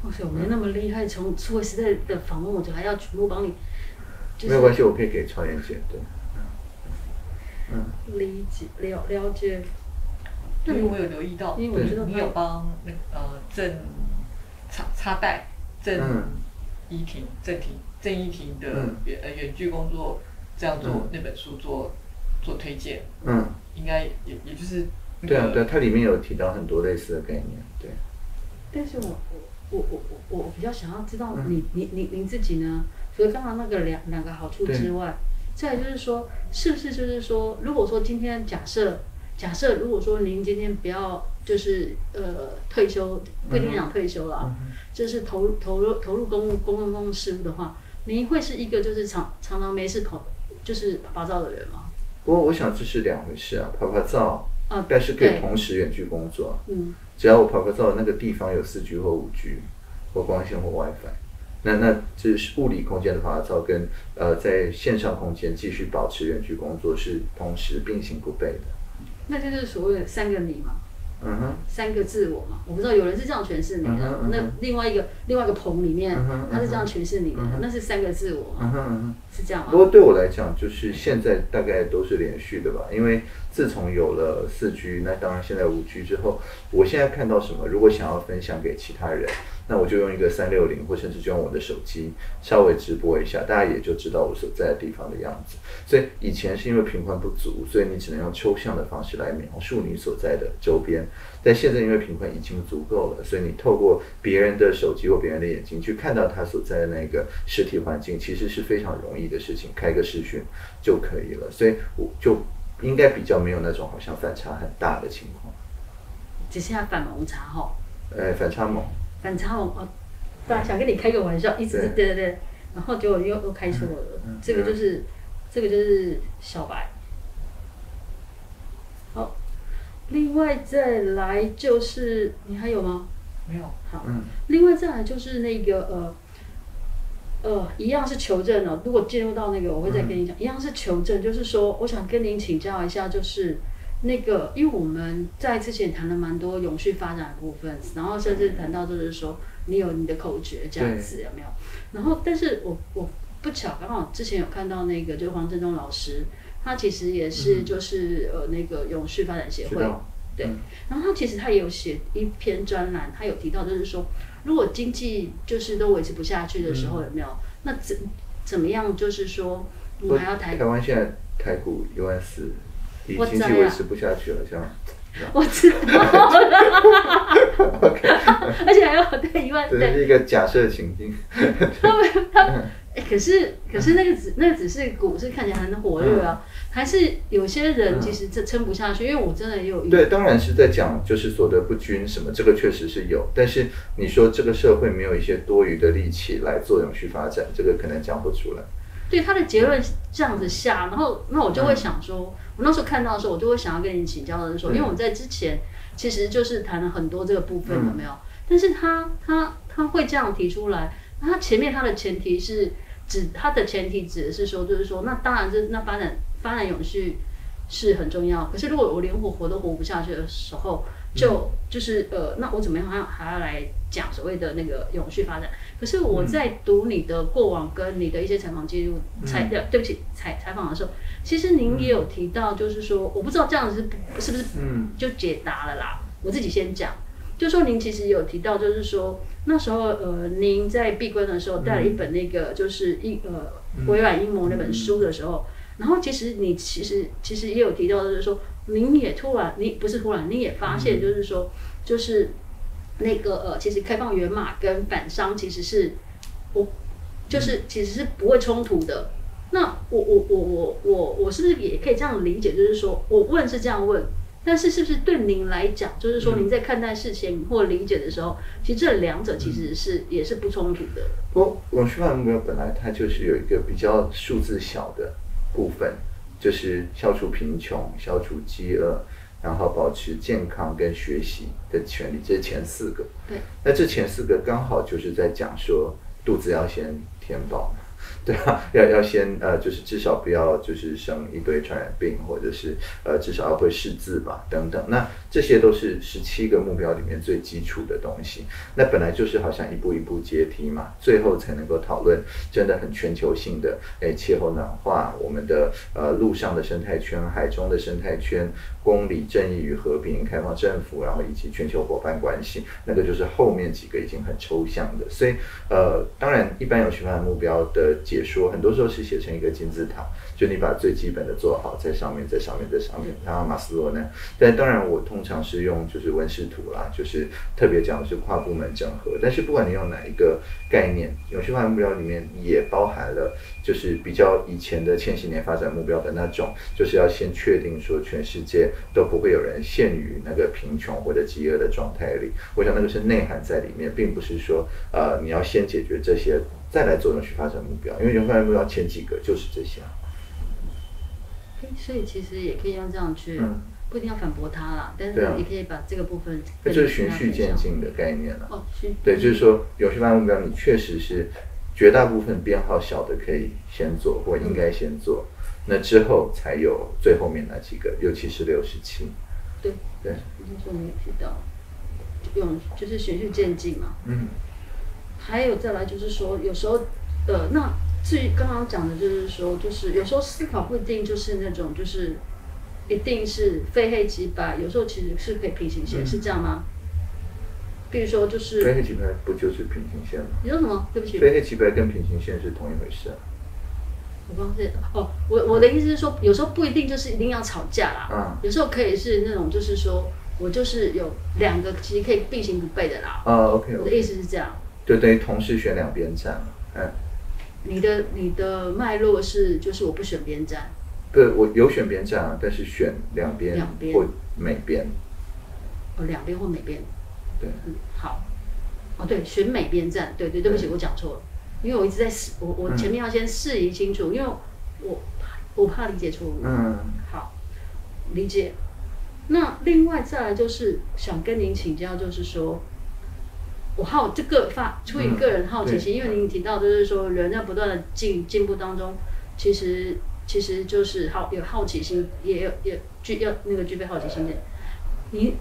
哇塞，我没那么厉害，从数位时代的访问，我就还要全部帮你，就是
没有关系，我可以给超妍姐，对，嗯
理解了了解。那你
因为我有留意到，
因为我知道
你有帮那个呃郑插插袋郑
嗯。
依婷郑婷郑依婷的
嗯。
远呃远距工作这样做
嗯
那本书做做推荐，
嗯，
应该也也就是那
对啊，对啊，它里面有提到很多类似的概念，对。
但是我我我我我我比较想要知道
嗯。
你你你您自己呢？除了刚刚那个两两个好处之外，再就是说，是不是就是说，如果说今天假设假设如果说您今天不要就是呃退休，不一定想退休了，就是投入投入投入公务公共公共事务的话，您会是一个就是常常常没事跑就是拍拍照的人吗？
不过我想这是两回事啊，拍拍照，
啊，
但是可以同时远距工作。
嗯，
只要我拍拍照那个地方有四 G 或五 G 或光纤或 WiFi，那那这是物理空间的拍拍照跟呃在线上空间继续保持远距工作是同时并行不悖的。
那就是所谓的三个你嘛。
嗯哼，
三个自我嘛，我不知道有人是这样诠释你的，那另外一个另外一个棚里面，
嗯
他是这样诠释你的，
嗯
那是三个自我。是这样吗？
不过对我来讲，就是现在大概都是连续的吧，因为自从有了四 G，那当然现在五 G 之后，我现在看到什么，如果想要分享给其他人，那我就用一个三六零，或甚至就用我的手机稍微直播一下，大家也就知道我所在的地方的样子。所以以前是因为频宽不足，所以你只能用抽象的方式来描述你所在的周边。但现在因为频宽已经足够了，所以你透过别人的手机或别人的眼睛去看到他所在的那个实体环境，其实是非常容易的事情，开个视讯就可以了。所以我就应该比较没有那种好像反差很大的情况。
只剩下反蒙差哈，
呃，反差萌，
反差萌哦，想跟你开个玩笑，一直
对。
对对对，然后结果又又开错了，
嗯
这个就是这个就是小白。好，另外再来就是你还有吗？
没有，
好，
嗯。
另外再来就是那个呃呃，一样是求证哦。如果进入到那个，我会再跟你讲，一样是求证，就是说，我想跟您请教一下，就是那个，因为我们在之前谈了蛮多永续发展的部分，然后甚至谈到就是说，你有你的口诀这样子有没有？然后，但是我我不巧刚好之前有看到那个，就是黄振中老师，他其实也是就是、呃那个永续发展协会。对
嗯，
然后他其实他也有写一篇专栏，他有提到就是说，如果经济就是都维持不下去的时候，有没有？那怎怎么样？就是说，我们还要台
台，湾现在台股一万四，已经济维持不下去了，这样。
我知道了，而且还要对一万
这，是一个假设情境。
他们他们，哎，可是可是那个只那个只是股市看起来很火热啊，还是有些人其实这撑不下去，因为我真的也有
对，当然是在讲就是所得不均什么，这个确实是有。但是你说这个社会没有一些多余的力气来做永续发展，这个可能讲不出来。
对他的结论是这样子下，然后那我就会想说，我那时候看到的时候，我就会想要跟你请教的是说，因为我们在之前其实就是谈了很多这个部分，有没有？但是他他他会这样提出来，那他前面他的前提是指他的前提指的是说，就是说，那当然这那发展发展永续是很重要，可是如果我连活活都活不下去的时候，就就是呃，那我怎么样还要还要来讲所谓的那个永续发展？可是我在读你的过往跟你的一些采访记录，采对对不起采采访的时候，其实您也有提到，就是说，我不知道这样子是不是不是
嗯
就解答了啦。我自己先讲，就说您其实有提到，就是说那时候呃，您在闭关的时候带了一本那个就是一呃微软阴谋那本书的时候，然后其实你其实其实也有提到，就是说您也突然你不是突然，你也发现就是说就是那个呃，其实开放源码跟反商其实是我就是其实是不会冲突的。那我我我我我我是不是也可以这样理解？就是说我问是这样问，但是是不是对您来讲，就是说您在看待事情或理解的时候，其实这两者其实是也是不冲突的。
不过永续发展目标本来它就是有一个比较数字小的部分，就是消除贫穷、消除饥饿，然后保持健康跟学习的权利，这是前四个。
对，
那这前四个刚好就是在讲说肚子要先填饱嘛，对啊，要要先呃，就是至少不要就是生一堆传染病，或者是呃至少要会识字吧，等等。那这些都是十七个目标里面最基础的东西。那本来就是好像一步一步阶梯嘛，最后才能够讨论真的很全球性的，诶，气候暖化，我们的呃陆上的生态圈、海中的生态圈、公理、正义与和平、开放政府，然后以及全球伙伴关系，那个就是后面几个已经很抽象的。所以呃，当然一般有循环目标的解说，很多时候是写成一个金字塔，就你把最基本的做好，在上面，在上面，在上面，然后马斯洛呢，但当然我通常是用就是温氏图啦，就是特别讲的是跨部门整合。但是不管你用哪一个概念，永续发展目标里面也包含了就是比较以前的千禧年发展目标的那种，就是要先确定说全世界都不会有人陷于那个贫穷或者饥饿的状态里。我想那个是内涵在里面，并不是说呃你要先解决这些再来做永续发展目标，因为永续发展目标前几个就是这些啊。
所以其实也可以用这样去，
嗯
不一定要反驳他啦，但是也可以把这个部分
这就是循序渐进的概念了。
哦，循
对，就是说永续发展目标，你确实是绝大部分编号小的可以先做或应该先做，那之后才有最后面那几个尤其是六十七。
对，
对，
就是我们也提到，用就是循序渐进嘛。
嗯
还有再来就是说，有时候呃，那至于刚刚讲的，就是说，就是有时候思考不一定就是那种就是一定是非黑即白，有时候其实是可以平行线，
嗯
是这样吗？比如说就是
非黑即白不就是平行线吗？
你说什么？对不起，
非黑即白跟平行线是同一回事啊。
我刚是哦，我我的意思是说，有时候不一定就是一定要吵架啦，
嗯
有时候可以是那种就是说我就是有两个其实可以并行不悖的啦。
啊，OK
我的意思是这样，
就等于同时选两边站。嘛。嗯，
你的你的脉络是就是我不选边站，
不，我有选边站啊，但是选两边
两边。
或每边。
哦两边或每边，
对，
嗯好，哦对，选美边站，对对，对不起，我讲错了，因为我一直在试，我我
嗯
前面要先试一清楚，因为我我怕理解错误。
嗯。
好，理解。那另外再来就是想跟您请教，就是说，我好这个发出于个人好奇心，因为您提到就是说人在不断的进进步当中，其实其实就是好有好奇心，也有也具要那个具备好奇心的。你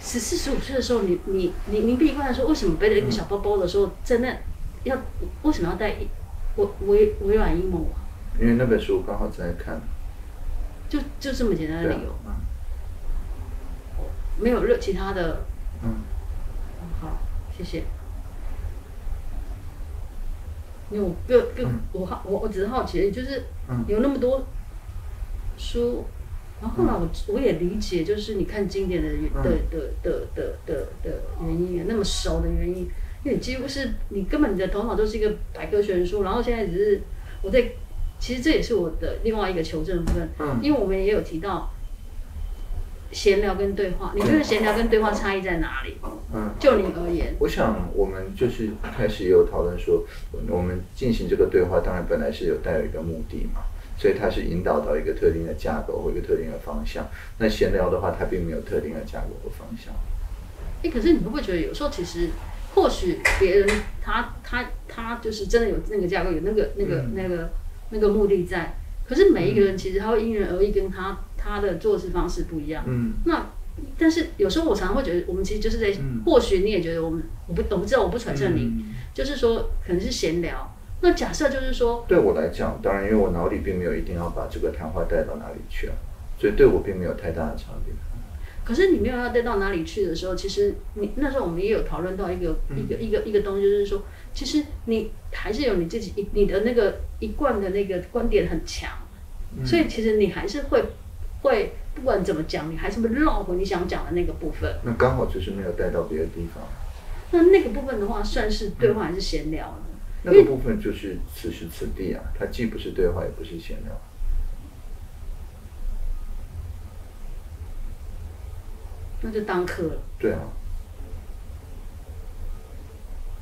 十四十五岁的时候，你你你您闭关的时候，为什么背着一个小包包的时候，在那要为什么要带一微微微软阴谋啊？
因为那本书刚好在看。
就就这么简单的理由，
嗯
没有任其他的。
嗯，
谢谢。因为我个个
嗯。
我好我我只是好奇，就是
嗯。
有那么多书，然后后来我我也理解，就是你看经典的原
嗯。
的的的的的的原因，那么熟的原因，因为你几乎是你根本你的头脑都是一个百科全书，然后现在只是我在，其实这也是我的另外一个求证部分，
嗯。
因为我们也有提到闲聊跟对话，你觉得闲聊跟对话差异在哪里？
嗯。
就你而言，
我想，我们就是开始也有讨论说，我们进行这个对话，当然本来是有带有一个目的嘛，所以它是引导到一个特定的架构或一个特定的方向。那闲聊的话，它并没有特定的架构和方向。
哎、可是你会不会觉得有时候其实，或许别人他他他就是真的有那个架构，有那个那个、
嗯
那个那个目的在，可是每一个人其实他会因人而异，跟他他的做事方式不一样。
嗯
那但是有时候我常常会觉得，我们其实就是在，
嗯
或许你也觉得我们，我不我不知道，我不揣测你，
嗯
就是说可能是闲聊。那假设就是说，
对我来讲，当然因为我脑里并没有一定要把这个谈话带到哪里去啊，所以对我并没有太大的差别。
可是你没有要带到哪里去的时候，其实你那时候我们也有讨论到一个、
嗯
一个一个一个东西，就是说，其实你还是有你自己一你的那个一贯的那个观点很强，
嗯
所以其实你还是会会不管怎么讲，你还是会绕回你想讲的那个部分。
那刚好就是没有带到别的地方。
那那个部分的话，算是对话还是闲聊呢？
那个部分就是此时此地啊，它既不是对话，也不是闲聊。
那就当课了。
对啊，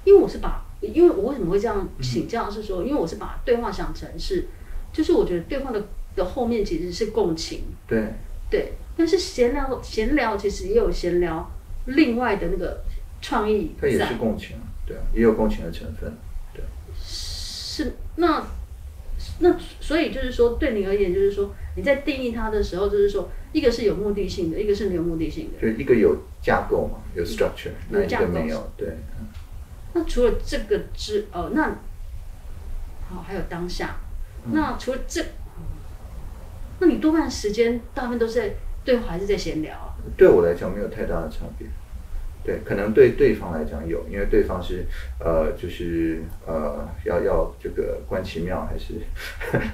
因为我是把，因为我为什么会这样请教是说，因为我是把对话想成是，就是我觉得对话的的后面其实是共情，
对，
对，但是闲聊闲聊其实也有闲聊另外的那个创意
它也是，共情啊，对啊，也有共情的成分。对，
是那那所以就是说，对你而言，就是说你在定义它的时候，就是说一个是有目的性的，一个是没有目的性的。
就一个有架构嘛，有 structure，那一个没有。对，嗯
那除了这个之呃，那好还有当下，
嗯
那除了这，那你多半时间大部分都是在对话还是在闲聊啊？
对我来讲没有太大的差别。对，可能对对方来讲有，因为对方是呃，就是呃，要要这个观其妙，还是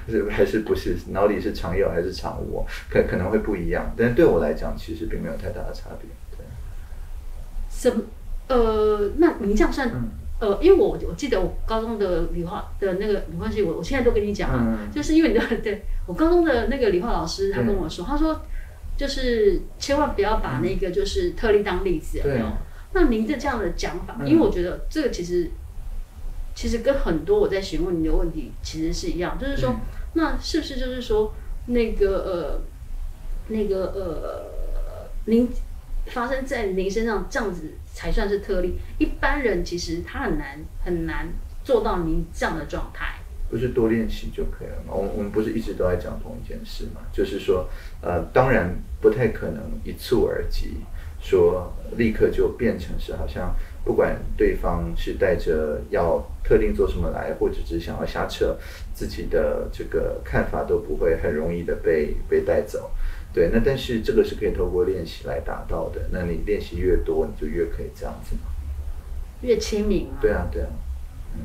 是 还是不是脑里是常有还是常无，可可能会不一样。但是对我来讲，其实并没有太大的差别。对，
什么？呃，那你这样算？
嗯
呃，因为我我记得我高中的理化的那个理化系，我我现在都跟你讲啊，
嗯。
就是因为你的对我高中的那个理化老师，他跟我说，他说就是千万不要把那个就是特例当例子，有没有
对？
那您的这样的讲法，
嗯。
因为我觉得这个其实其实跟很多我在询问你的问题其实是一样，就是说
对，
那是不是就是说那个呃那个呃您发生在您身上这样子才算是特例，一般人其实他很难很难做到您这样的状态。
不是多练习就可以了嘛？我们我们不是一直都在讲同一件事嘛？就是说，呃，当然不太可能一蹴而就，说立刻就变成是好像不管对方是带着要特定做什么来，或者只是想要瞎扯自己的这个看法，都不会很容易的被被带走。对，那但是这个是可以透过练习来达到的。那你练习越多，你就越可以这样子嘛。
越亲民嘛。
对啊，对啊，嗯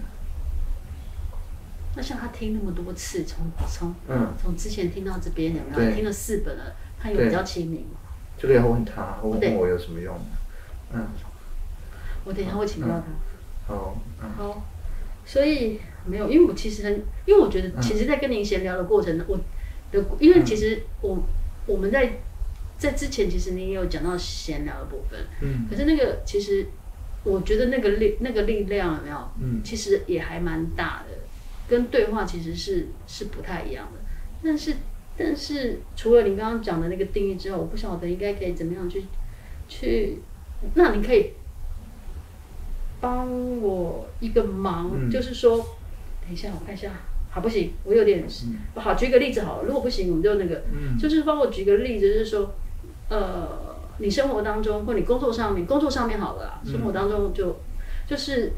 那像他听那么多次，从从
嗯
从之前听到这边有没
对
有听了四本了？他有比较亲民吗？
这个要问他，问
对
问我有什么用？嗯，
我等一下会请教他。
好，嗯
好，所以没有，因为我其实很，因为我觉得，
嗯
其实，在跟您闲聊的过程，我的，因为其实我我们在在之前，其实你也有讲到闲聊的部分，
嗯
可是那个其实我觉得那个力那个力量有没有？
嗯
其实也还蛮大的，跟对话其实是是不太一样的。但是但是除了你刚刚讲的那个定义之后，我不晓得应该可以怎么样去去，那你可以帮我一个忙，
嗯
就是说，等一下我看一下，好不行，我有点好，举个例子好了，如果不行，我们就那个，
嗯。
就是帮我举个例子，就是说，呃，你生活当中或你工作上面，工作上面好了啦，生活当中就就是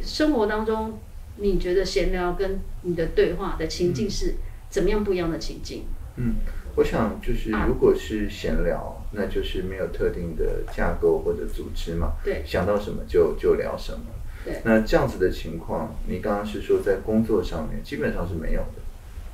生活当中，你觉得闲聊跟你的对话的情境是怎么样不一样的情境？
嗯，我想就是
啊
如果是闲聊，那就是没有特定的架构或者组织嘛，
对。
想到什么就就聊什么。
对
那这样子的情况，你刚刚是说在工作上面基本上是没有的。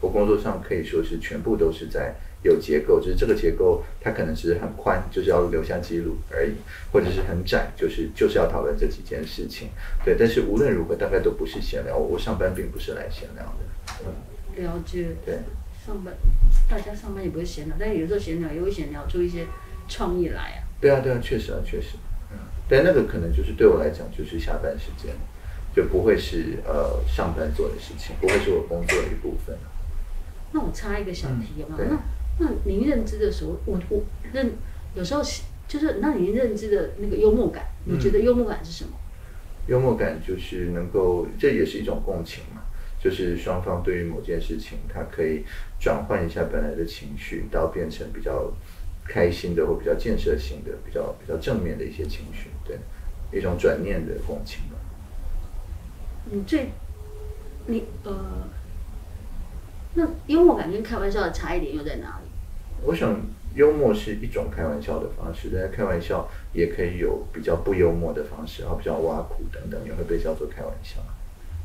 我工作上可以说是全部都是在有结构，就是这个结构它可能是很宽，就是要留下记录而已，或者是很窄，就是就是要讨论这几件事情。对，但是无论如何，大概都不是闲聊。我上班并不是来闲聊的。嗯，
了解。
对。
上班，大家上班也不会闲聊，但有时候闲聊也会闲聊出一些创意来啊。
对啊，对啊，确实啊，确实。嗯，但那个可能就是对我来讲，就是下班时间，就不会是呃上班做的事情，不会是我工作的一部分。
那我插一个小题，有没有？
对
那那您认知的时候，我我认有时候就是那您认知的那个幽默感，你觉得幽默感是什么？
幽默感就是能够，这也是一种共情嘛，就是双方对于某件事情，它可以转换一下本来的情绪，到变成比较开心的或比较建设性的、比较比较正面的一些情绪，对，一种转念的共情吧。
你最你呃，那幽默感跟开玩笑的差异点又在哪里？
我想幽默是一种开玩笑的方式，但是开玩笑也可以有比较不幽默的方式，然后比较挖苦等等，也会被叫做开玩笑。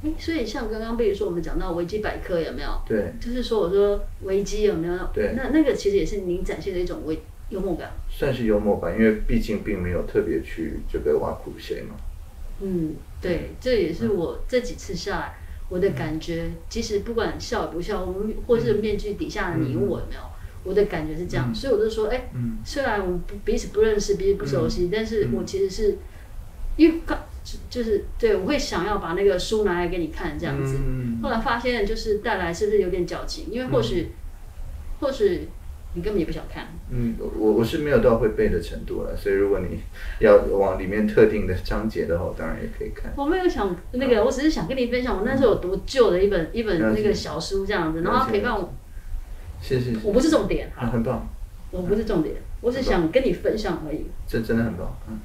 哎，所以像刚刚比如说我们讲到维基百科有没有？
对，
就是说我说维基有没有？
对
那那个其实也是您展现的一种微幽默感。
算是幽默感，因为毕竟并没有特别去这个挖苦谁嘛。
嗯，对，这也是我这几次下来我的感觉。即使不管笑与不笑，我们或是面具底下的你我有没有，我的感觉是这样。所以我就说，哎，
嗯
虽然我们不彼此不认识，彼此不熟悉，但是我其实是因为刚就是对我会想要把那个书拿来给你看这样子。
嗯
后来发现就是带来是不是有点矫情？因为或许、或许你根本也不想看。
嗯，我我是没有到会背的程度了，所以如果你要往里面特定的章节的话，我当然也可以看。
我没有想那个，我只是想跟你分享我那时候有多旧的一本一本那个小书这样子，然后陪伴我。
是是是，
我不是重点，
啊，很棒，
我不是重点，我只想跟你分享而已。
这真的很棒，嗯。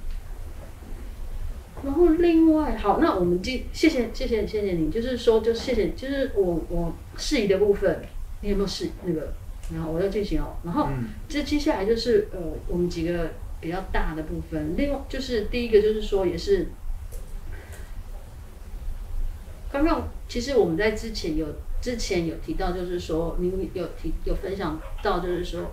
然后另外，好，那我们今谢谢谢谢谢谢你，就是说，就谢谢，就是我我事宜的部分，你有没有事那个？然后我要进行哦。然后
嗯
这接下来就是呃，我们几个比较大的部分。另外就是第一个就是说，也是刚刚其实我们在之前有之前有提到，就是说您有提有分享到，就是说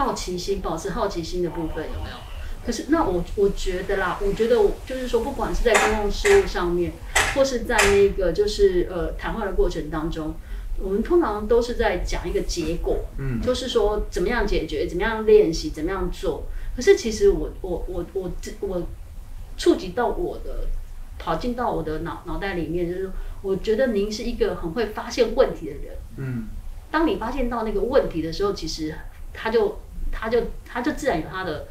好奇心，保持好奇心的部分有没有？可是那我我觉得啦，我觉得我就是说，不管是在公共事务上面，或是在那个就是呃谈话的过程当中，我们通常都是在讲一个结果，
嗯
就是说怎么样解决，怎么样练习，怎么样做。可是其实我我我我我触及到我的，跑进到我的脑脑袋里面，就是说我觉得您是一个很会发现问题的人。
嗯
当你发现到那个问题的时候，其实他就他就他就自然有他的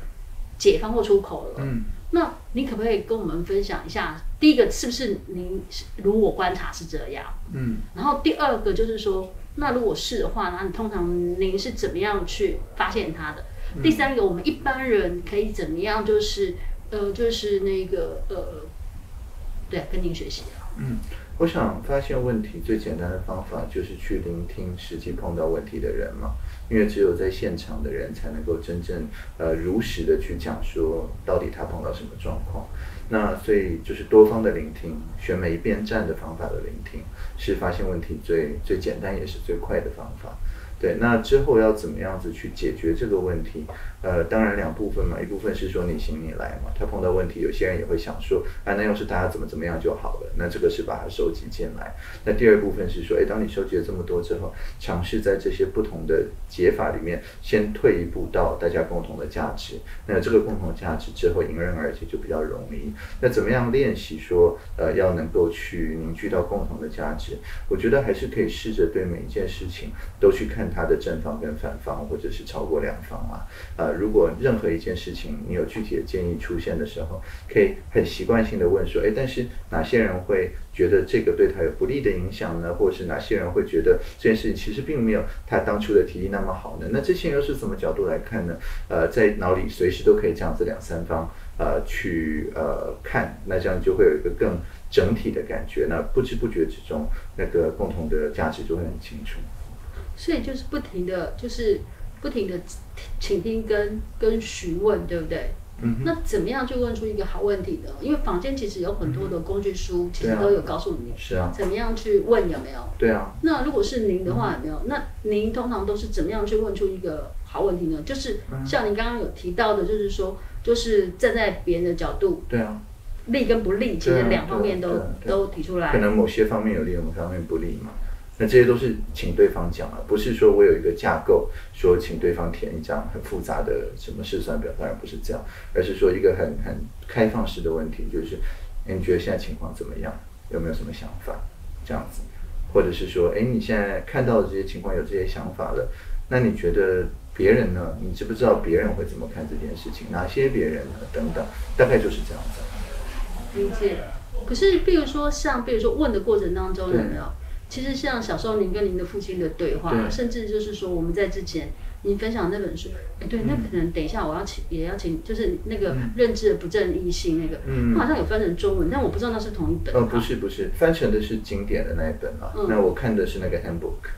解放或出口了。
嗯
那你可不可以跟我们分享一下？第一个是不是您是如我观察是这样？
嗯
然后第二个就是说，那如果是的话，那你通常您是怎么样去发现它的？第三个，我们一般人可以怎么样？就是呃，就是那个呃，对，跟您学习啊。
嗯，我想发现问题最简单的方法就是去聆听实际碰到问题的人嘛，因为只有在现场的人才能够真正呃如实的去讲说到底他碰到什么状况。那所以就是多方的聆听，选每一边站的方法的聆听，是发现问题最最简单也是最快的方法。对，那之后要怎么样子去解决这个问题？呃，当然两部分嘛，一部分是说你行你来嘛，他碰到问题，有些人也会想说，啊，那要是大家怎么怎么样就好了，那这个是把它收集进来。那第二部分是说，哎，当你收集了这么多之后，尝试在这些不同的解法里面，先退一步到大家共同的价值。那这个共同价值之后迎刃而解就比较容易。那怎么样练习说，呃，要能够去凝聚到共同的价值？我觉得还是可以试着对每一件事情都去看它的正方跟反方，或者是超过两方啊，啊。如果任何一件事情你有具体的建议出现的时候，可以很习惯性的问说：哎，但是哪些人会觉得这个对他有不利的影响呢？或者是哪些人会觉得这件事情其实并没有他当初的提议那么好呢？那这些又是什么角度来看呢？呃，在脑里随时都可以这样子两三方呃去呃看，那这样就会有一个更整体的感觉。那不知不觉之中，那个共同的价值就会很清楚。
所以就是不停的就是。不停的倾听跟跟询问，对不对？
嗯。
那怎么样去问出一个好问题呢？因为坊间其实有很多的工具书，其实都有告诉你，
是啊，
怎么样去问有没有？
对啊。
那如果是您的话，有没有？那您通常都是怎么样去问出一个好问题呢？就是像您刚刚有提到的，就是说，就是站在别人的角度，
对啊，
利跟不利，其实两方面都都提出来。
可能某些方面有利，某方面不利嘛。那这些都是请对方讲啊，不是说我有一个架构，说请对方填一张很复杂的什么试算表，当然不是这样，而是说一个很很开放式的问题，就是你觉得现在情况怎么样？有没有什么想法？这样子，或者是说，哎，你现在看到的这些情况有这些想法了，那你觉得别人呢？你知不知道别人会怎么看这件事情？哪些别人呢？等等，大概就是这样子。
理解。可是，比如说像，比如说问的过程当中有没有？其实像小时候您跟您的父亲的对话，甚至就是说我们在之前您分享那本书，哎，对，那可能等一下我要请也要请，就是那个认知的不正义性那个，嗯，好像有翻成中文，但我不知道那是同一本。
哦，不是不是，翻成的是经典的那一本啊。那我看的是那个 handbook。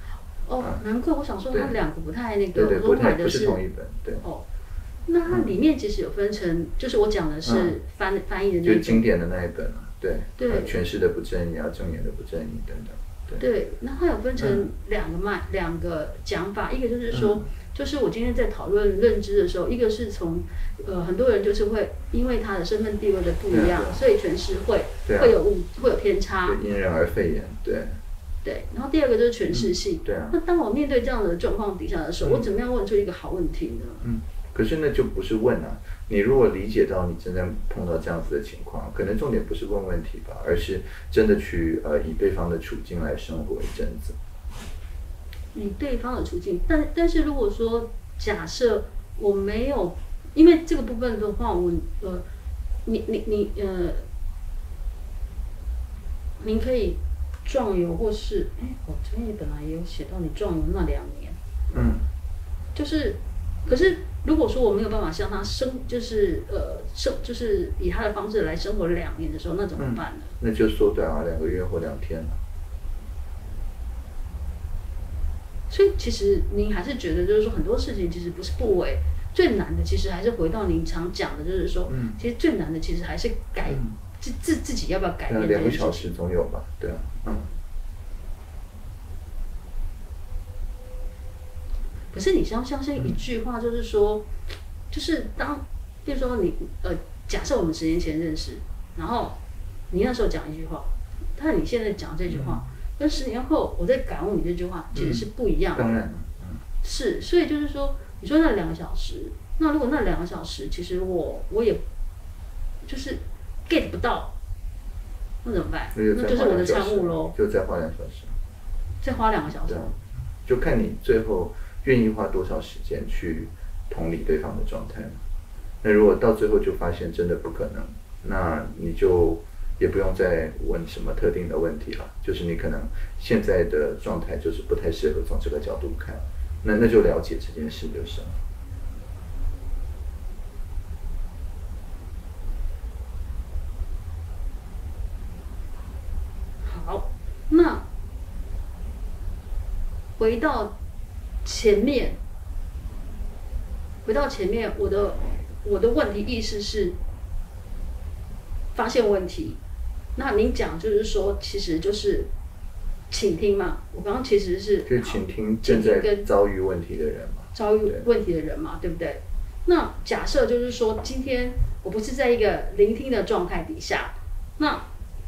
哦，难怪我想说它两个不太那个，
对对，不太不是同一本，对。哦，
那它里面其实有分成，就是我讲的是翻翻译的那，
就经典的那一本啊，对，对，诠释的不正义啊，正言的不正义等等。
对，那它有分成两个脉，两个讲法，一个就是说，就是我今天在讨论认知的时候，一个是从，呃，很多人就是会因为他的身份地位的不一样，所以诠释会会有误，会有偏差，
因人而肺炎，对。
对，然后第二个就是诠释性，
对啊。
那当我面对这样的状况底下的时候，我怎么样问出一个好问题呢？
嗯，可是那就不是问啊。你如果理解到你正在碰到这样子的情况，可能重点不是问问题吧，而是真的去呃以对方的处境来生活一阵子。
以对方的处境，但但是如果说假设我没有，因为这个部分的话，我呃，你你你呃，您可以壮游或是哎，我这边本来也有写到你壮游那两年，
嗯，
就是可是。如果说我没有办法像他生，就是呃生，就是以他的方式来生活两年的时候，那怎么办呢？
那就缩短啊，两个月或两天
所以其实您还是觉得，就是说很多事情其实不是不为最难的，其实还是回到您常讲的，就是说，其实最难的其实还是改自自自己要不要改变。
两个小时总有吧？对啊，嗯。
可是你相相信一句话，就是说，就是当，比如说你呃，假设我们十年前认识，然后你那时候讲一句话，但你现在讲这句话，跟十年后我在感悟你这句话，其实是不一样的。
当然，
是，所以就是说，你说那两个小时，那如果那两个小时，其实我我也就是 get 不到，那怎么办？那就是我的参悟喽。
就再花两小时。
再花两个小时。
就看你最后。愿意花多少时间去同理对方的状态。那如果到最后就发现真的不可能那你就也不用再问什么特定的问题了就是你可能现在的状态就是不太适合从这个角度看。那那就了解这件事就是
好那回到前面，回到前面，我的我的问题意思是发现问题。那您讲就是说，其实就是倾听嘛。我刚刚其实是
就是倾听正在遭遇问题的人嘛，
遭遇问题的人嘛，对不对？那假设就是说，今天我不是在一个聆听的状态底下，那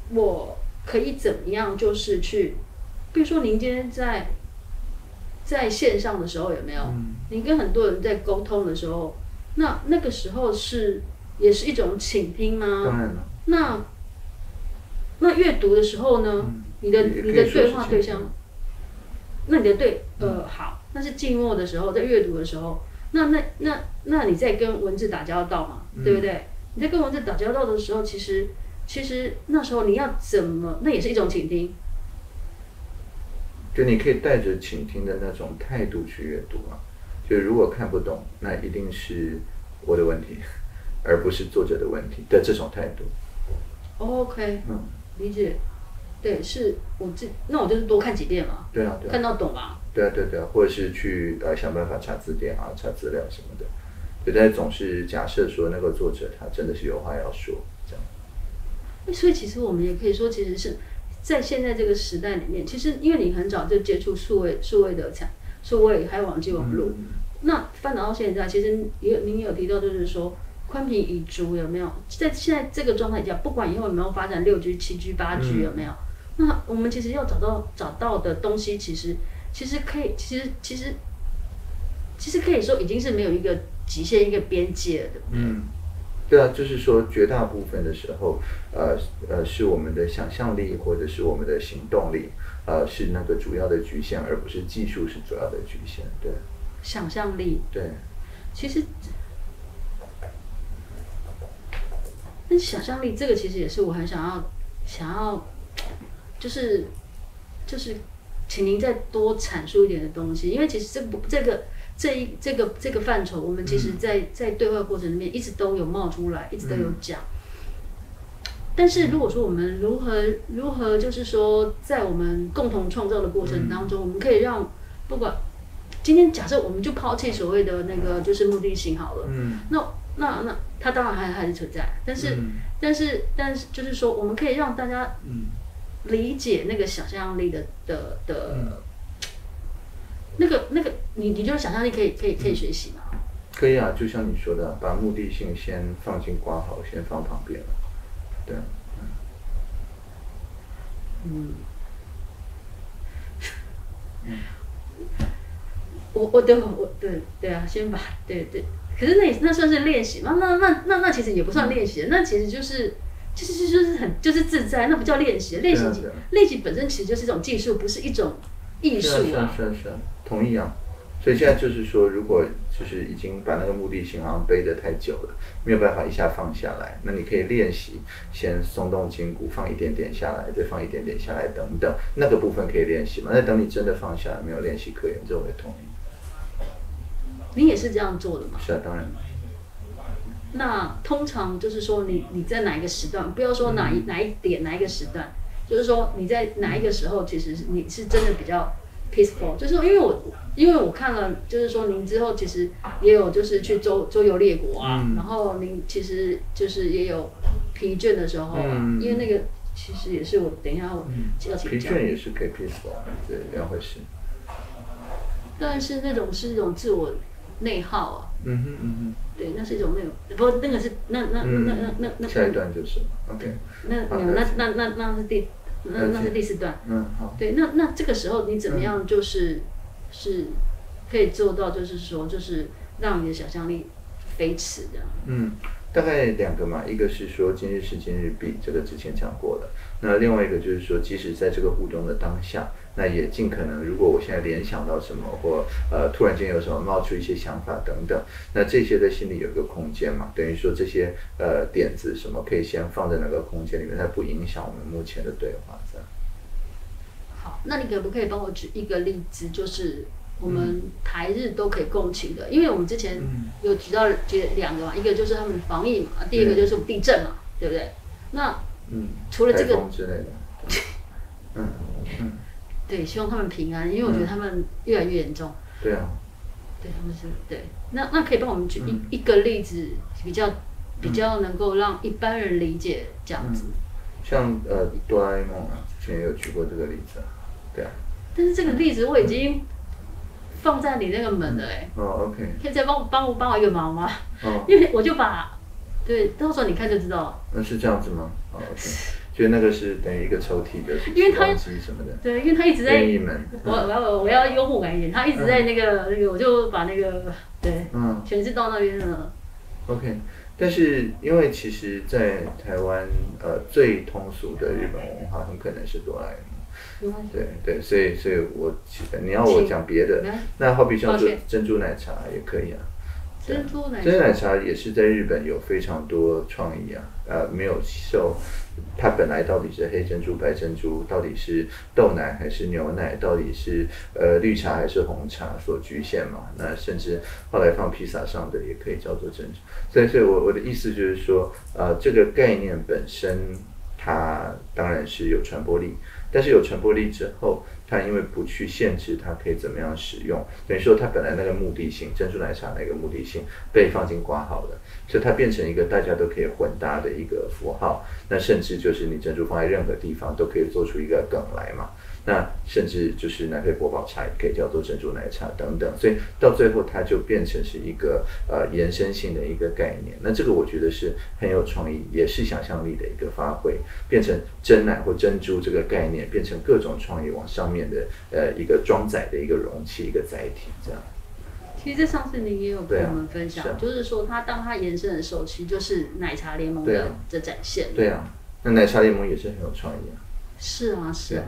我可以怎么样？就是去，比如说您今天在在线上的时候有没有？你跟很多人在沟通的时候，那那个时候是也是一种倾听吗？
当然了。
那那阅读的时候呢？你的你的对话对象，那你的对呃好，那是静默的时候，在阅读的时候，那那那那你在跟文字打交道嘛，对不对？你在跟文字打交道的时候，其实其实那时候你要怎么，那也是一种倾听。
就你可以带着倾听的那种态度去阅读啊，就如果看不懂，那一定是我的问题，而不是作者的问题的这种态度。
OK，嗯，理解。对，是我这那我就是多看几遍嘛。
对啊，对
看到懂嘛。
对啊，对对啊，或者是去呃想办法查字典啊，查资料什么的。对，但总是假设说那个作者他真的是有话要说这样。
所以其实我们也可以说，其实是在现在这个时代里面，其实因为你很早就接触数位、数位的产、数位还有网际网络，那发展到现在，其实也您有提到，就是说。宽频已足有没有？在现在这个状态下，不管以后有没有发展六 G、七 G、八 G 有没有？那我们其实要找到找到的东西，其实其实可以，其实其实其实可以说已经是没有一个极限、一个边界的。嗯，
对啊，就是说绝大部分的时候，呃呃，是我们的想象力或者是我们的行动力，呃，是那个主要的局限，而不是技术是主要的局限。对，
想象力。
对，
其实。想象力，这个其实也是我很想要，想要，就是，就是，请您再多阐述一点的东西，因为其实这不这个这一这个这个范畴，我们其实在在对话过程里面一直都有冒出来，一直都有讲。但是如果说我们如何如何，就是说在我们共同创造的过程当中，我们可以让不管今天假设我们就抛弃所谓的那个就是目的性好了，嗯，那。那那它当然还还是存在，但是但是但是就是说，我们可以让大家理解那个想象力的的的，那个那个，你你就是想象力可以可以可以学习吗？
可以啊，就像你说的，把目的性先放进挂号，先放旁边了，对，嗯，
嗯，我我等会我对对啊，先把对对。可是那那算是练习吗？那那那那其实也不算练习，那其实就是就是就是很就是自在，那不叫练习。练习练习本身其实就是一种技术，不是一种艺术
啊。是是是，同意啊。所以现在就是说，如果就是已经把那个目的性好像背得太久了，没有办法一下放下来，那你可以练习，先松动筋骨，放一点点下来，再放一点点下来，等等，那个部分可以练习嘛？那等你真的放下来，没有练习可言，这我也同意。
你也是这样做的吗？
是啊，当然。
那通常就是说，你你在哪一个时段？不要说哪一哪一点哪一个时段，就是说你在哪一个时候，其实你是真的比较 peaceful。就是，因为我因为我看了，就是说您之后其实也有就是去周周游列国啊，然后您其实就是也有疲倦的时候啊，因为那个其实也是我等一下我要请
教。疲倦也是可以 peaceful，对两回事。
但是那种是一种自我。内耗啊，
嗯哼嗯哼，
对，那是一种那种，不，那个是那那那那那那
下一段就是，OK，
那那那那那是第那那是第四段，
嗯好，
对，那那这个时候你怎么样就是是可以做到，就是说就是让你的想象力飞驰这样，
嗯。大概两个嘛，一个是说今日事今日毕，这个之前讲过的。那另外一个就是说，即使在这个互动的当下，那也尽可能，如果我现在联想到什么，或呃突然间有什么冒出一些想法等等，那这些在心里有一个空间嘛，等于说这些呃点子什么可以先放在那个空间里面，它不影响我们目前的对话。这样。
好，那你可不可以帮我举一个例子，就是？我们台日都可以共情的，因为我们之前有提到这两个嘛，一个就是他们防疫嘛，第二个就是地震嘛，对不对？那嗯除了这个之类的，
嗯 嗯，
对，希望他们平安，因为我觉得他们越来越严重。
对啊，
对，他们是对。那那可以帮我们举一、
嗯
一个例子，比较比较能够让一般人理解这样子。
像呃哆啦 A 梦啊，之前也有举过这个例子啊，对啊，
但是这个例子我已经放在你那个门了、哎、
哦，OK，
可以再帮我帮我帮我一个忙吗？
哦，
因为我就把对，到时候你看就知道了。
那是这样子吗？哦，OK，觉得那个是等于一个抽屉的，是
因为它
时光机什么的，
对，因为他一直在我我要我要幽默感一点，他一直在那个、那个，我就把那个对
嗯
全是到那边了。
，OK。但是因为其实，在台湾，呃，最通俗的日本文化很可能是哆啦 A 梦。对对，所以所以我其你要我讲别的那好比像做珍珠奶茶也可以啊。
珍珠奶
珍珠奶
茶，
茶也是在日本有非常多创意啊，呃，没有受它本来到底是黑珍珠、白珍珠，到底是豆奶还是牛奶，到底是呃绿茶还是红茶所局限嘛？那甚至后来放披萨上的也可以叫做珍珠。所以，所以我我的意思就是说，呃，这个概念本身它当然是有传播力，但是有传播力之后，它因为不去限制它可以怎么样使用，等于说它本来那个目的性，珍珠奶茶那个目的性被放进挂号了，所以它变成一个大家都可以混搭的一个符号。那甚至就是你珍珠放在任何地方都可以做出一个梗来嘛。那甚至就是南非国宝茶也可以叫做珍珠奶茶等等，所以到最后它就变成是一个呃延伸性的一个概念。那这个我觉得是很有创意，也是想象力的一个发挥，变成真奶或珍珠这个概念，变成各种创意往上面的呃一个装载的一个容器、一个载体这样。
其实这上次您也有跟我们分享，就是说它当它延伸的时候，其实就是奶茶联盟的、
啊
的展现。
对啊，那奶茶联盟也是很有创意啊。
是啊，是啊。，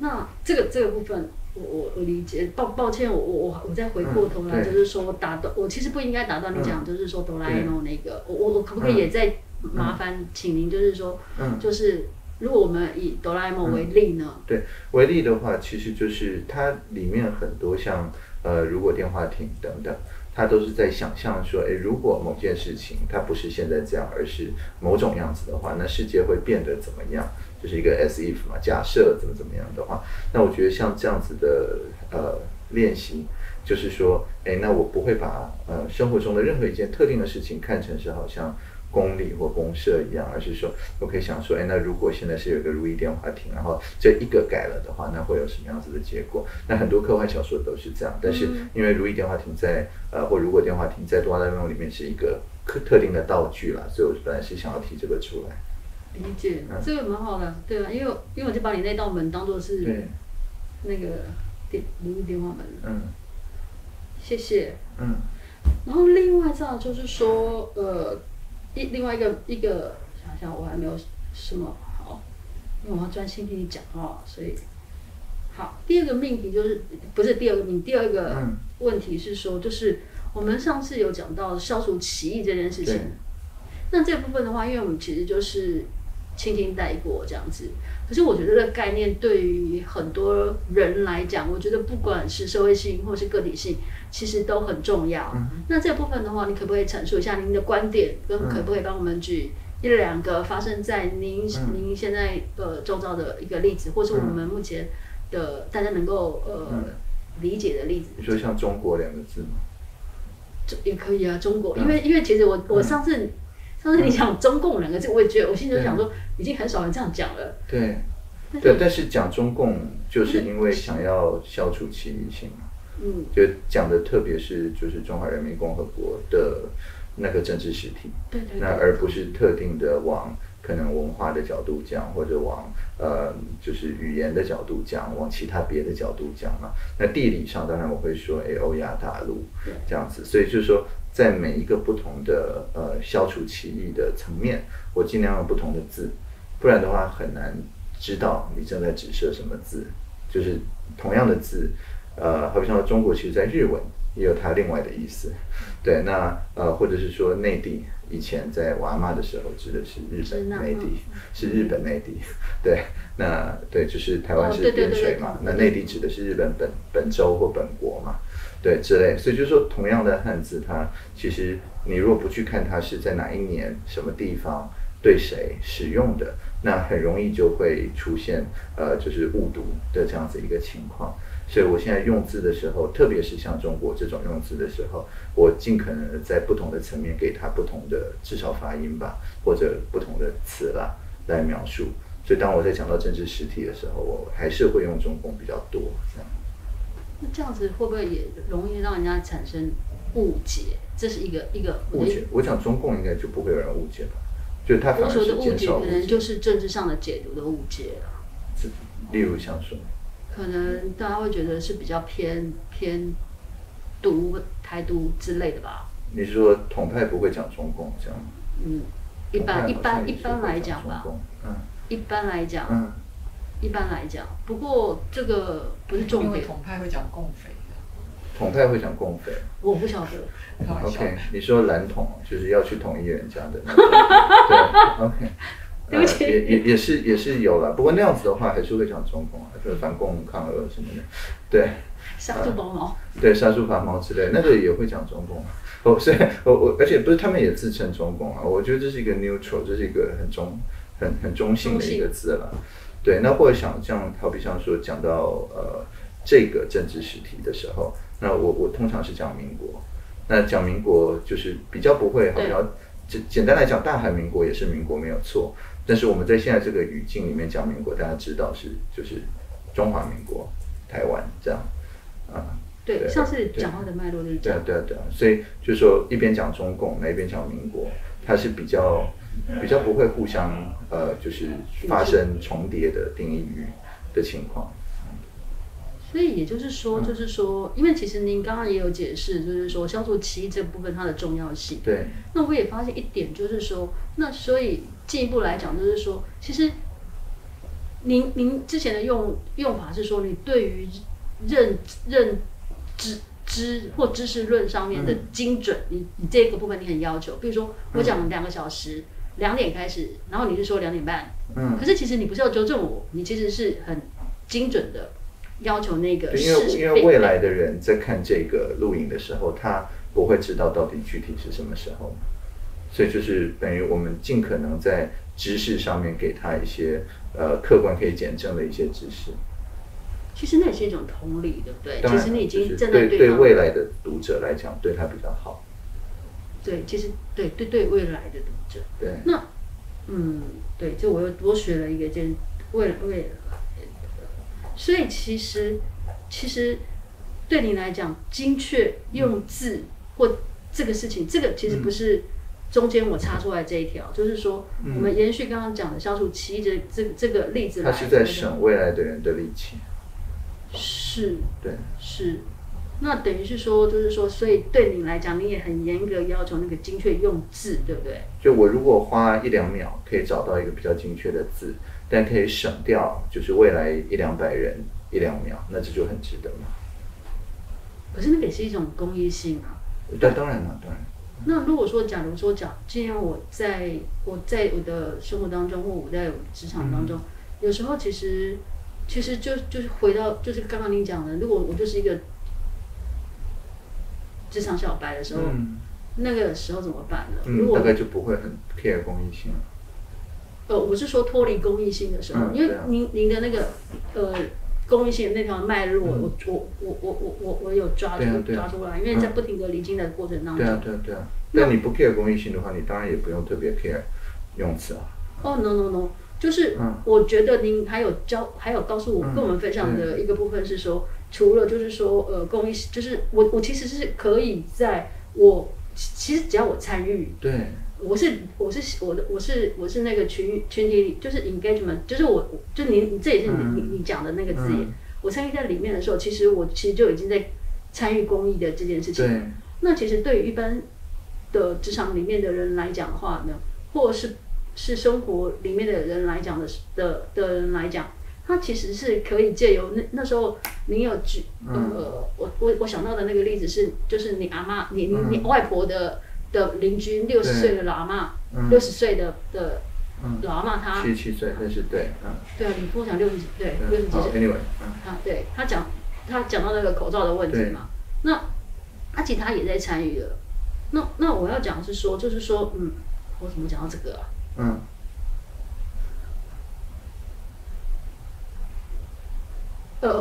那这个这个部分，我我我理解，抱抱歉，我我我我再回过头来，
嗯
就是说我打断，我其实不应该打断你讲，就是说哆啦 A 梦那个，我我我可不可以
嗯。
也再麻烦请您，就是说，
嗯。
就是如果我们以哆啦 A 梦为例呢，
对，为例的话，其实就是它里面很多像呃，如果电话亭等等，它都是在想象说，诶，如果某件事情它不是现在这样，而是某种样子的话，那世界会变得怎么样？就是一个 as if 嘛，假设怎么怎么样的话，那我觉得像这样子的呃练习，就是说，哎，那我不会把呃生活中的任何一件特定的事情看成是好像公理或公社一样，而是说我可以想说，哎，那如果现在是有一个如意电话亭，然后这一个改了的话，那会有什么样子的结果？那很多科幻小说都是这样，但是因为如意电话亭在呃或如果电话亭在哆啦 A 梦里面是一个特特定的道具啦，所以我本来是想要提这个出来。
理解，这个蛮好的，对啊，因为因为我就把你那道门当做是
对，
那个电如意电话门，
嗯。
谢谢。
嗯。
然后另外再来就是说，呃，一另外一个一个，想想我还没有什么好，因为我要专心听你讲哦，所以好。第二个命题就是不是第二个命，第二个
嗯。
问题是说，就是我们上次有讲到消除歧义这件事情，那这部分的话，因为我们其实就是轻轻带过这样子。可是我觉得这个概念对于很多人来讲，我觉得不管是社会性或是个体性，其实都很重要。那这部分的话，你可不可以阐述一下您的观点，跟可不可以帮我们举一两个发生在您、您现在呃周遭的一个例子，或是我们目前的大家能够呃、理解的例子？
你说像中国两个字吗？
这也可以啊，中国，因为因为其实我我上次、上次你讲中共两个字，我也觉得我心里就想说，已经很少人这样讲了。
对，对，但是讲中共就是因为想要消除歧义性嘛。
嗯，
就讲的特别是就是中华人民共和国的那个政治实体，
对对对。
那而不是特定的往可能文化的角度讲，或者往呃就是语言的角度讲，往其他别的角度讲嘛。那地理上当然我会说，哎，欧亚大陆这样子，所以就是说在每一个不同的呃消除歧义的层面，我尽量用不同的字，不然的话很难知道你正在指涉什么字，就是同样的字。呃，好比说中国，其实在日文也有它另外的意思，对，那呃，或者是说内地以前在我阿嬷的时候指的是日本内地
嗯，
是日本内地，对，那对，就是台湾是边陲嘛，那内地指的是日本本本州或本国嘛，对之类，所以就是说同样的汉字，它其实你如果不去看它是在哪一年、什么地方。对谁使用的，那很容易就会出现呃就是误读的这样子一个情况。所以我现在用字的时候，特别是像中国这种用字的时候，我尽可能在不同的层面给它不同的至少发音吧，或者不同的词啦来描述。所以当我在讲到政治实体的时候，我还是会用中共比较多这样。
那这样子会不会也容易让人家产生误解？这是一个一个
误解。我讲中共应该就不会有人误解吧？就是他反
我
而是
说的误解。可能就是政治上的解读的误解
例如像什么，
可能大家会觉得是比较偏偏独台独之类的吧。
你是说统派不会讲中共这样吗？
嗯，一般一般一般来讲吧，
嗯
一般来讲，
嗯，
一般来讲。不过这个不是重
因为
点，
统派会讲共匪的，
统派会讲共匪。
我不晓得。
OK，你说蓝统就是要去统一人家的 对，OK，
对不起
呃也也也是也是有了，不过那样子的话还是会讲中共啊，就是反共抗俄什么的，对
杀猪拔毛，
对，杀猪拔毛之类，那个也会讲中共啊。我所以，我我而且不是他们也自称中共啊，我觉得这是一个 neutral，这是一个很中很很中性的一个字了。对，那或者想像好比像说讲到呃这个政治实体的时候，那我我通常是讲民国，那讲民国就是比较不会，好比较简简单来讲，大韩民国也是民国没有错，但是我们在现在这个语境里面讲民国，大家知道是就是中华民国台湾这样啊。
对，
对
上次讲话的脉络就是这样。
对啊对啊对啊，所以就是说一边讲中共，那一边讲民国，它是比较比较不会互相呃，就是发生重叠的定义语的情况。
所以也就是
嗯
说，就是说，因为其实您刚刚也有解释，就是说消除歧义这部分它的重要性。
对，
那我也发现一点，就是说，那所以进一步来讲，就是说，其实您您之前的用用法是说，你对于认认知知或知识论上面的精准，你你这个部分你很要求。比如说，我讲两个小时，两点开始，然后你是说两点半，
嗯
可是其实你不是要纠正我，你其实是很精准的要求那个
对，因为因为未来的人在看这个录影的时候，他不会知道到底具体是什么时候，所以就是等于我们尽可能在知识上面给他一些呃客观可以检证的一些知识。
其实那也是一种同理，对不对？其实你已经站在
对未来的读者来讲，对他比较好。
对，其实对对对未来的读者，
对，
那嗯，对，就我又多学了一个件未来未来的，所以其实其实对你来讲，精确用字或这个事情，这个其实不是中间我插出来这一条，就是说
嗯。
我们延续刚刚讲的消除歧义这这这个例子来，
他是在省未来的人的力气。
是
对，
是，那等于是说，就是说，所以对你来讲，你也很严格要求那个精确用字，对不对？
就我如果花一两秒可以找到一个比较精确的字，但可以省掉就是未来一两百人一两秒，那这就很值得嘛。
可是那个也是一种公益性啊。
对当然了，当然。
那如果说，假如说讲，既然我在我在我的生活当中，或我在我的职场当中，有时候其实其实就就是回到就是刚刚您讲的，如果我就是一个职场小白的时候，
嗯
那个时候怎么办呢？如
嗯，
果
大概就不会很 care 公益性了。
呃，我是说脱离公益性的时候，因为您您的那个呃公益性的那条脉络，
嗯
我我我我我我我有抓
住、啊啊
抓出来，因为在不停的离经的过程当中。
对啊，对啊，对啊。但你不 care 公益性的话，你当然也不用特别 care 用词啊。
哦、no no no，就是
嗯
我觉得您还有教，还有告诉我、
嗯
跟我们分享的一个部分是说，除了就是说呃公益，就是我我其实是可以在我其实只要我参与，
对，
我是我是我的我是我是那个群群体里，就是 engagement，就是我就你你这也是你、
嗯
你你讲的那个字眼。
嗯
我参与在里面的时候，其实我其实就已经在参与公益的这件事情。那其实对于一般的职场里面的人来讲的话呢，或者是是生活里面的人来讲的的的人来讲，他其实是可以借由那那时候你有举
嗯。
呃，我我我想到的那个例子是，就是你阿妈，你你你
嗯
外婆的的邻居六十岁的老阿妈，
嗯。
六十岁的的
嗯，
老阿妈，她
七十七岁，那是对，嗯，
对啊，你跟我讲六十几对六十几岁
，，anyway，嗯，
啊，对他讲他讲到那个口罩的问题嘛，那阿吉他也在参与了。那那我要讲是说，就是说，嗯，我怎么讲到这个啊？
嗯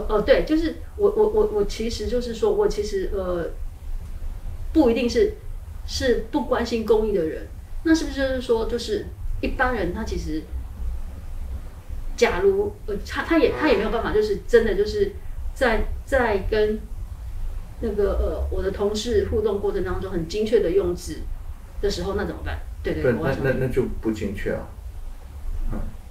呃呃，对，就是我我我我其实就是说我其实呃，不一定是是不关心公益的人，那是不是就是说就是一般人他其实，假如呃他他也他也没有办法，就是真的就是在在跟那个呃我的同事互动过程当中很精确的用字的时候，那怎么办？对对，
不，那那那就不精确啊。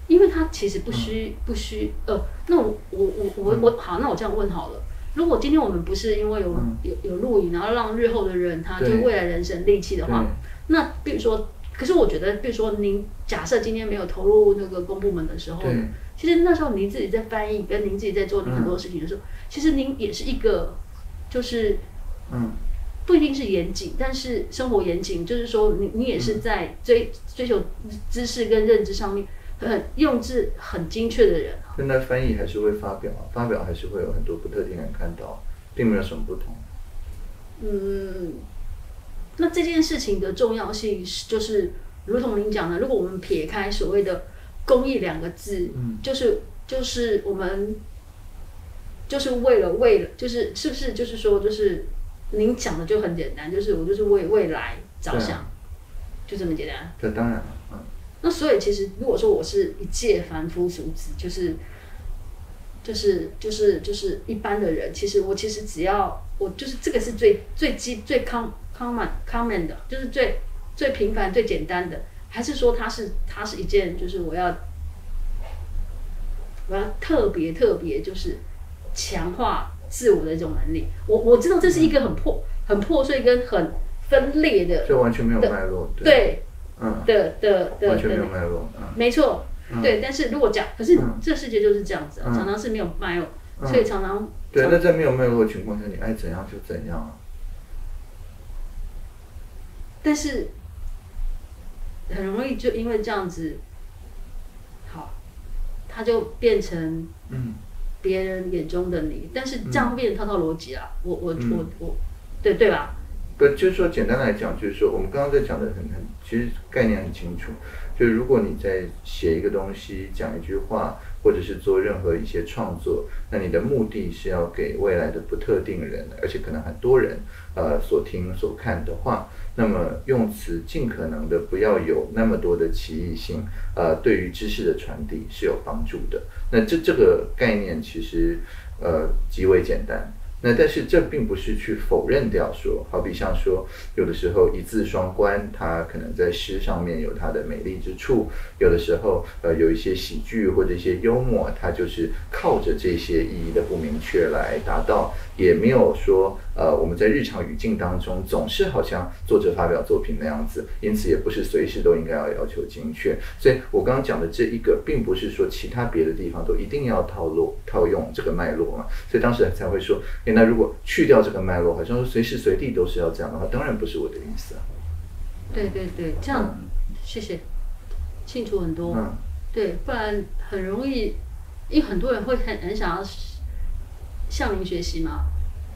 因为他其实不需、不需呃，那我我我我我好，那我这样问好了。如果今天我们不是因为有、
嗯。
有有录影，然后让日后的人他对
对
未来人生利器的话，那比如说，可是我觉得，比如说您假设今天没有投入那个公部门的时候，其实那时候您自己在翻译，跟您自己在做您很多事情的时候，其实您也是一个，就是
嗯。
不一定是严谨，但是生活严谨，就是说你你也是在追追求知识跟认知上面很用字很精确的人。
现在翻译还是会发表啊，发表还是会有很多不特定人看到，并没有什么不同。
嗯，那这件事情的重要性是，就是如同您讲的，如果我们撇开所谓的公益两个字，
嗯
就是就是我们就是为了为了，就是是不是就是说就是您讲的就很简单，就是我就是为未来着想，就这么简单。
这当然了，嗯
那所以其实如果说我是一介凡夫俗子，就是就是就是就是一般的人，其实我其实只要我就是这个是最最基最 com common common 的，就是最最平凡最简单的，还是说它是它是一件就是我要我要特别特别就是强化自我的一种能力。我我知道这是一个很破很破碎跟很分裂的
就完全没有脉络，
对
嗯，
的的的
完全没有，脉络，嗯
没错，
嗯
对。但是如果讲，可是
嗯
这世界就是这样子常常是没有脉络，
嗯
所以常常
对，那在没有脉络的情况下，你爱怎样就怎样啊。
但是很容易就因为这样子，好，他就变成
嗯
别人眼中的你，但是这样会变成套套逻辑啦。我我
嗯
我我，对对吧？
不，就是说简单来讲，就是说我们刚刚在讲的很很，其实概念很清楚。就是如果你在写一个东西、讲一句话，或者是做任何一些创作，那你的目的是要给未来的不特定人，而且可能很多人呃所听所看的话，那么用词尽可能的不要有那么多的歧义性，呃，对于知识的传递是有帮助的。那这这个概念其实呃极为简单。那但是这并不是去否认掉说，好比像说，有的时候一字双关，它可能在诗上面有它的美丽之处；有的时候，呃，有一些喜剧或者一些幽默，它就是靠着这些意义的不明确来达到，也没有说，呃，我们在日常语境当中总是好像作者发表作品那样子，因此也不是随时都应该要要求精确。所以我刚刚讲的这一个，并不是说其他别的地方都一定要套路套用这个脉络嘛，所以当时才会说。诶那如果去掉这个脉络，好像说随时随地都是要这样的话，当然不是我的意思啊。
对对对，这样谢谢，清楚很多。
嗯，
对，不然很容易，因为很多人会很很想要向您学习嘛。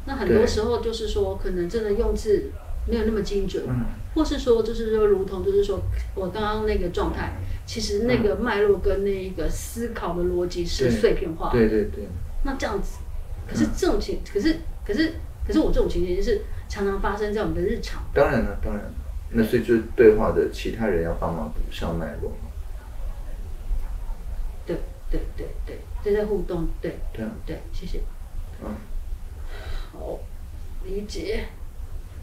那很多时候就是说，可能真的用字没有那么精准，
嗯
或是说就是说，如同就是说我刚刚那个状态，其实那个脉络跟那个思考的逻辑是碎片化的。
对对对，
那这样子，可是这种情，可是可是可是我这种情形就是常常发生在我们的日常。
当然了，当然了。那所以就是对话的其他人要帮忙补上脉络嘛。
对对对对，这在互动，对
对啊，
对，谢谢。
嗯，
好，理解。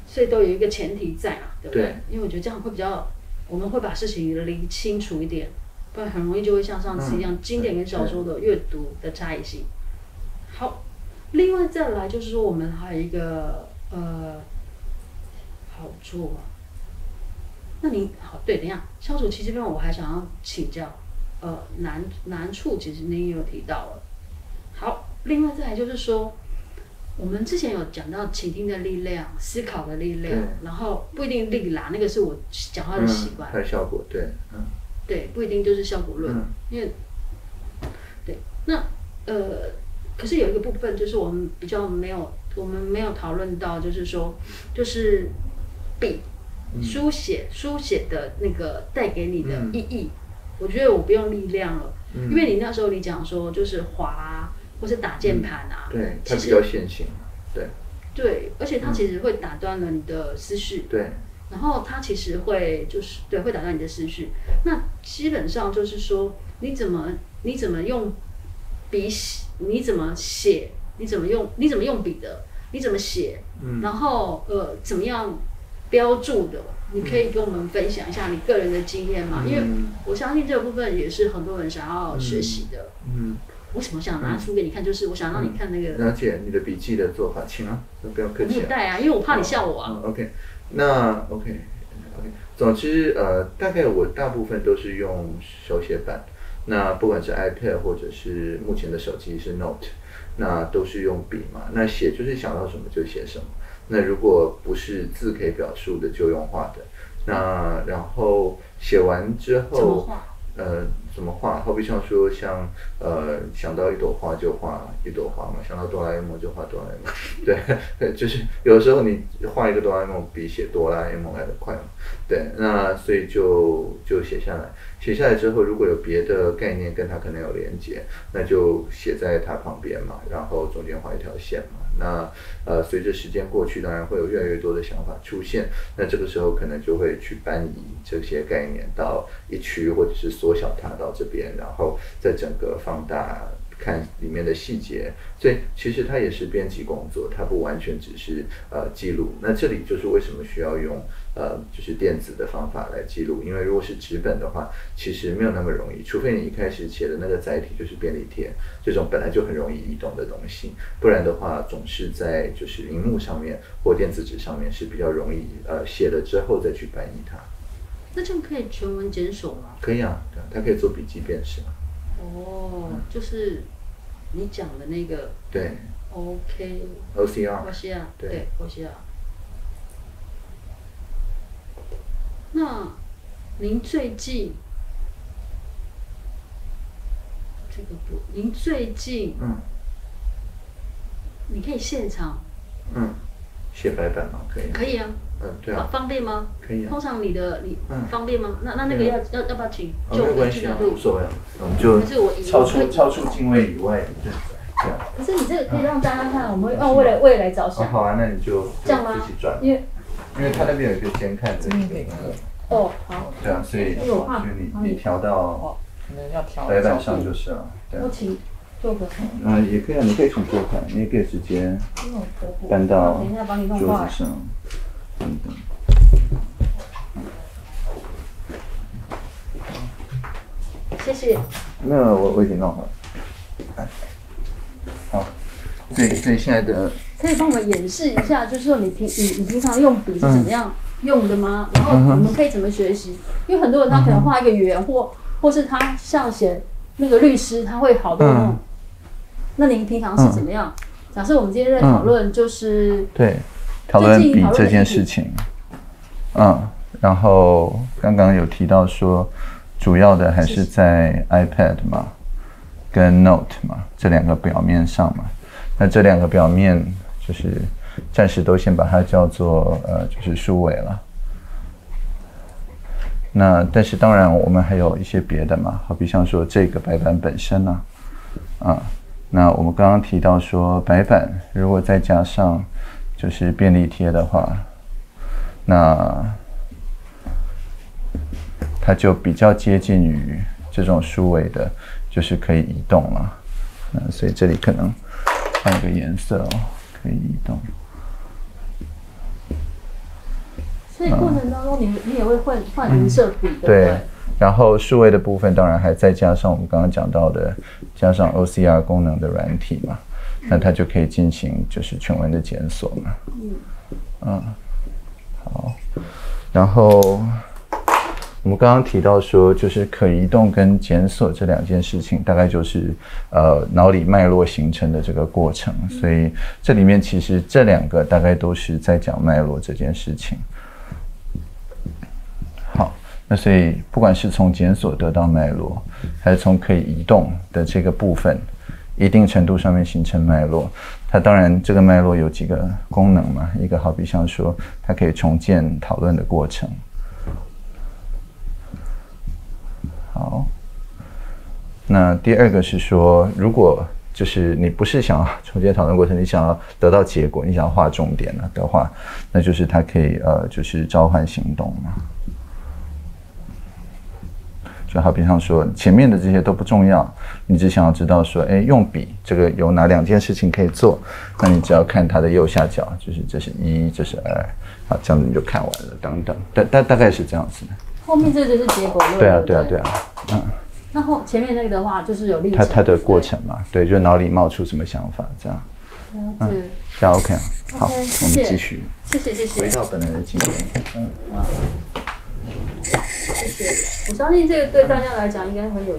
所以都有一个前提在嘛，对不对？
对
因为我觉得这样会比较，我们会把事情理清楚一点，不然很容易就会像上次一样，
嗯
经典跟小说的阅读的差异性。好，另外再来就是说，我们还有一个呃好处啊。那您好，对，等一下，消除期这边我还想要请教，呃，难难处其实您也有提到了。好，另外再来就是说，我们之前有讲到倾听的力量、思考的力量，然后不一定力啦，那个是我讲话的习惯，
它的效果，对，嗯。
对，不一定就是效果论，
嗯。
因为对，那呃，可是有一个部分就是我们比较没有，我们没有讨论到，就是说，就是笔书写书写的那个带给你的意义，我觉得我不用力量了，因为你那时候你讲说就是滑啊，或是打键盘啊，
对，它比
其实
较线性，对。
对，而且它其实会打断了你的思绪，
对，
然后它其实会就是对会打断你的思绪。那基本上就是说，你怎么你怎么用笔写，你怎么写，你怎么用你怎么用笔的，你怎么写，
嗯。
然后呃怎么样标注的，你可以跟我们分享一下你个人的经验吗？因为
嗯
我相信这个部分也是很多人想要学习的。
嗯，
为什么想拿书给你看？就是我想让你看那个，
了解你的笔记的做法，请啊，不要客气啊。
我没有带啊，因为我怕你笑我啊。
嗯，OK，那 OK OK，总之呃，大概我大部分都是用手写板，那不管是 iPad 或者是目前的手机是 Note，那都是用笔嘛。那写就是想到什么就写什么。那如果不是字可以表述的，就用画的。那然后写完之后？呃，怎么画？好比像说像，呃想到一朵花就画一朵花嘛，想到哆啦 A 梦就画哆啦 A 梦。对，就是有时候你画一个哆啦 A 梦比写哆啦 A 梦来的快嘛。对，那所以就就写下来，写下来之后，如果有别的概念跟它可能有连接，那就写在它旁边嘛，然后中间画一条线嘛。那呃，随着时间过去，当然会有越来越多的想法出现。那这个时候可能就会去搬移这些概念到一区，或者是缩小它到这边，然后再整个放大看里面的细节。所以其实它也是编辑工作，它不完全只是呃记录。那这里就是为什么需要用呃就是电子的方法来记录，因为如果是纸本的话，其实没有那么容易，除非你一开始写的那个载体就是便利贴这种本来就很容易移动的东西，不然的话总是在就是荧幕上面或电子纸上面是比较容易呃写了之后再去翻译它。
那这样可以全文检索吗？
可以啊，对啊它可以做笔记辨识嘛。
哦，就是你讲的那个
对
OK。
OCR。
OCR，
对
对，我西亚。那您最近这个不，您最近
嗯
你可以现场
嗯，写白板吗？可以。
可以啊，
嗯，对啊
方，便吗？
可以啊
通常你的你
嗯
方便吗？那那那个要要要不要请
哦，
就
没有关系啊，
进来录
无？所谓啊，我们就
可是我以
超出超出敬畏以外，对，这样。
可是你这个可以让大家看，我们要为了未来着
哦，
想，
好啊，那你就就
这样吗因为
因为它那边有一个监看的
这，边可以看。
哦好，
对啊，所以就你
你
你调到白板上就是了，对啊
我。请做个，
嗯，也可以啊，你可以从桌看，你也可以直接搬到桌子。上，等等。
谢谢。
那我我已经弄好了。哎好，所以所以现在的
可以帮我们演示一下，就是说你平你你平常用笔是怎么样用的吗？然后我们可以怎么学习？因为很多人他可能画一个圆，或或是他像写那个律师，他会好多那种。
嗯
那您平常是怎么样？假设我们今天在讨论，就是
对讨论笔这件事情，嗯，然后刚刚有提到说，主要的还是在 iPad 嘛，跟 Note 嘛这两个表面上嘛。那这两个表面就是暂时都先把它叫做呃就是书尾了。那但是当然我们还有一些别的嘛，好比像说这个白板本身呢、啊，那我们刚刚提到说白板如果再加上就是便利贴的话，那它就比较接近于这种书尾的，就是可以移动了。嗯所以这里可能换一个颜色哦，可以移动。
所以过程当中你你也会换换颜色笔，对不
对
对？，
然后数位的部分当然还再加上我们刚刚讲到的，加上 OCR 功能的软体嘛，那它就可以进行就是全文的检索嘛。嗯，好，然后我们刚刚提到说，就是可移动跟检索这两件事情，大概就是呃脑里脉络形成的这个过程，所以这里面其实这两个大概都是在讲脉络这件事情。好，那所以不管是从检索得到脉络，还是从可以移动的这个部分，一定程度上面形成脉络，它当然这个脉络有几个功能嘛，一个好比像说它可以重建讨论的过程。好，那第二个是说，如果就是你不是想要重建讨论过程，你想要得到结果，你想要划重点了的话，那就是它可以呃，就是召唤行动嘛。就好比方说，前面的这些都不重要，你只想要知道说，哎，用笔这个有哪两件事情可以做？那你只要看它的右下角，就是这是一，这是二，好，这样子你就看完了。等等，大大大概是这样子的。
后面这就是结果论。
对啊，对啊，对啊，嗯。
那后前面那个的话，就是有例
它它的过程嘛，对，就脑里冒出什么想法这样。
嗯，
这样 OK 啊。好，我们继续。
谢谢谢谢。
回到本来的经验。嗯。
谢谢，我相信这个对大家来讲应该很有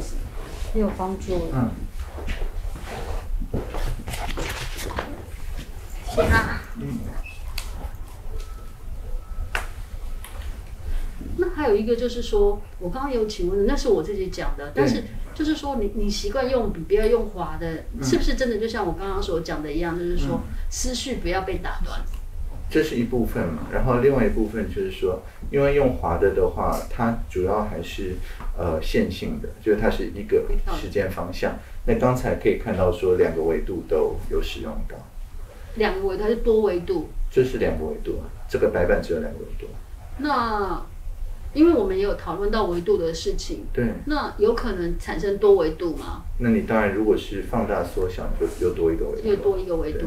很有帮助。嗯。行啊。嗯。那还有一个就是说，我刚刚有请问，那是我自己讲的，但是就是说，你你习惯用笔，不要用滑的，是不是真的就像我刚刚所讲的一样，就是说思绪不要被打断？
这是一部分嘛，然后另外一部分就是说，因为用滑的的话，它主要还是呃线性的，就是它是一个时间方向。那刚才可以看到说两个维度都有使用到。
两个维度还是多维度？
这是两个维度啊，这个白板只有两个维度。
那因为我们也有讨论到维度的事情，
对，
那有可能产生多维度吗？
那你当然如果是放大缩小，就又多一个维度，
又多一个维度。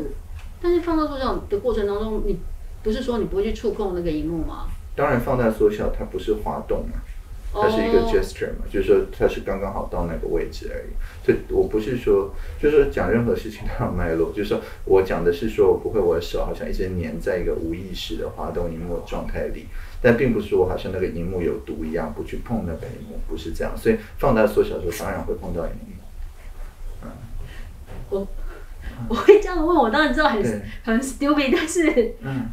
但是放大缩小的过程当中，你不是说你不会去触碰那个荧幕吗？
当然，放大缩小它不是滑动嘛，它是一个 gesture 嘛，就是说它是刚刚好到那个位置而已。所以我不是说，就是说讲任何事情都要脉络，就是说我讲的是说我不会我的手好像一直粘在一个无意识的滑动荧幕状态里，但并不是我好像那个荧幕有毒一样不去碰那个荧幕，不是这样。所以放大缩小的时候当然会碰到荧幕。
嗯，我。我会这样问，我当然知道很很 stupid，但是嗯，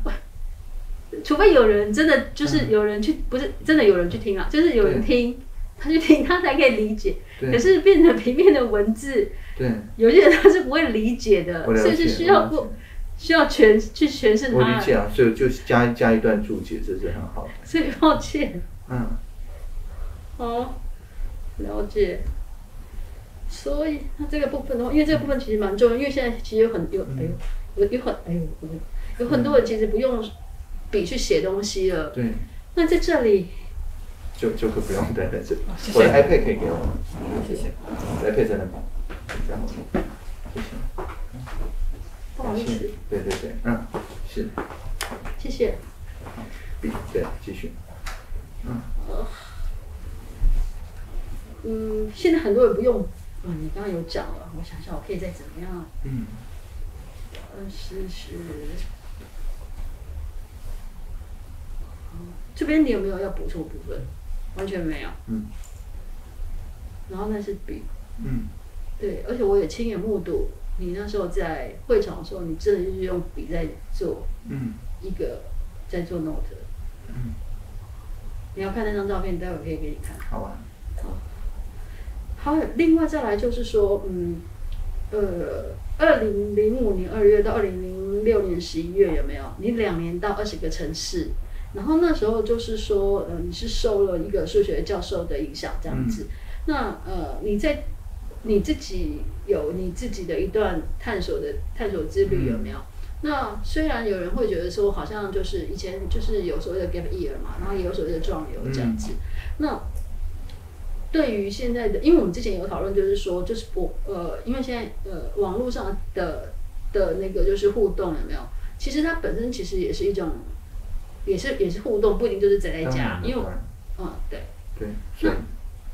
除非有人真的就是有人去，不是真的有人去听啊，就是有人听，他去听，他才可以理解。可是变成平面的文字，
对，
有些人他是不会理解的，甚至需要不需要全去诠释他。
我理解啊，所以就加加一段注解，这是很好的。
所以抱歉。嗯。好，了解。所以，那这个部分的话，因为这个部分其实蛮重要，因为现在其实有很有哎呦，有有很哎呦，有很多人其实不用笔去写东西了。
对。
那在这里，
就就可不用待在这里。我的 iPad 可以给我吗。谢谢。iPad 在那边。这样。谢谢。
不好意思。
对对对，嗯，是。
谢谢。
笔对，继续。
嗯。嗯，现在很多人不用。嗯，你刚刚有讲了，我想想，我可以再怎么样？嗯，二十是，这边你有没有要补充部分？完全没有。嗯。然后那是笔。嗯。对，而且我也亲眼目睹你那时候在会场的时候，你真的就是用笔在做。嗯。一个在做 note。嗯。你要看那张照片，待会可以给你看。
好啊。好。
好，另外再来就是说，嗯，呃，二零零五年二月到二零零六年十一月有没有？你两年到二十个城市，然后那时候就是说，呃，你是受了一个数学教授的影响这样子。那呃，你在你自己有你自己的一段探索的探索之旅有没有？那虽然有人会觉得说，好像就是以前就是有所谓的 gap year 嘛，然后也有所谓的壮游这样子，那。对于现在的，因为我们之前有讨论，就是说，就是我呃，因为现在呃，网络上的的那个就是互动有没有？其实它本身其实也是一种，也是也是互动，不一定就是宅在家，因为嗯，对
对，
那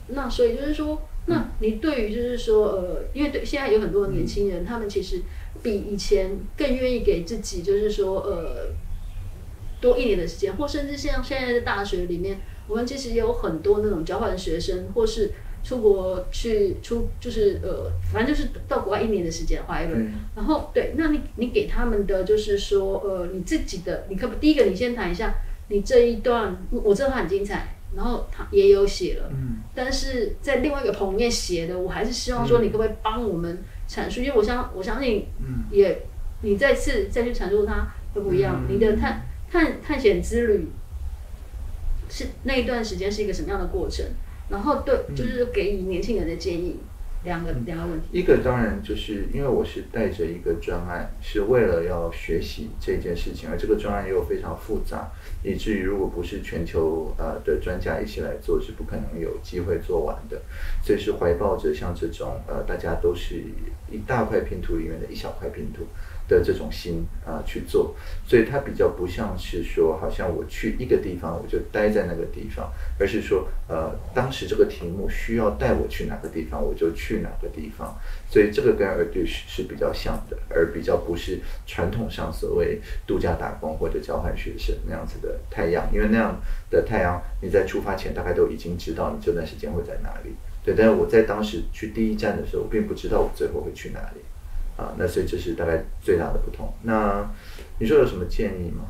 那所以就是说，那你对于就是说呃，因为对现在有很多年轻人，他们其实比以前更愿意给自己就是说呃多一年的时间，或甚至像现在的大学里面。我们其实也有很多那种交换学生，或是出国去出，就是呃，反正就是到国外一年的时间，花一轮。然后对，那你你给他们的就是说，呃，你自己的，你可不第一个你先谈一下你这一段，我这段很精彩，然后他也有写了，嗯，但是在另外一个棚面写的，我还是希望说你可不可以帮我们阐述，因为我相我相信，嗯，也你再次再去阐述它会不一样。
嗯
你的探探探险之旅是那一段时间是一个什么样的过程？然后对，
嗯
就是给予年轻人的建议，两个两个问题。
一个当然就是因为我是带着一个专案，是为了要学习这件事情，而这个专案又非常复杂，以至于如果不是全球呃的专家一起来做，是不可能有机会做完的。所以是怀抱着像这种呃大家都是一大块拼图里面的一小块拼图的这种心啊、去做，所以它比较不像是说好像我去一个地方我就待在那个地方，而是说呃当时这个题目需要带我去哪个地方我就去哪个地方，所以这个跟 e r d u s 是比较像的，而比较不是传统上所谓度假打工或者交换学生那样子的太阳，因为那样的太阳你在出发前大概都已经知道你这段时间会在哪里。对，但是我在当时去第一站的时候，并不知道我最后会去哪里，啊，那所以这是大概最大的不同。那你说有什么建议吗？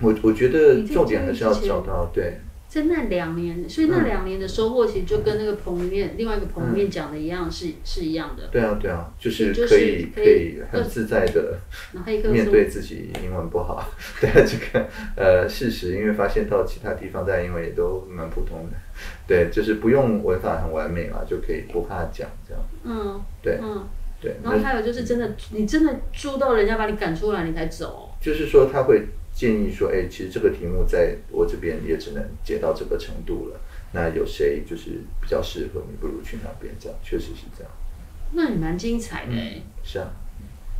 我我觉得重点还是要找到对，
在那两年，所以那
嗯。
两年的收获其实就跟那个棚里面、另外一个棚里面讲的一样，是是一样的。
对啊对啊，就是可以
可以
可以很自在的 面对自己英文不好，对啊这个呃事实，因为发现到其他地方大家英文也都蛮普通的，对，就是不用文法很完美嘛，就可以不怕讲这样，
嗯
对。
嗯，
对。
然后还有就是真的，你真的住到人家把你赶出来，你才走。
就是说他会建议说，哎，其实这个题目在我这边也只能解到这个程度了。那有谁就是比较适合你，不如去那边，这样确实是这样。
那你蛮精彩的哎、
嗯，是啊，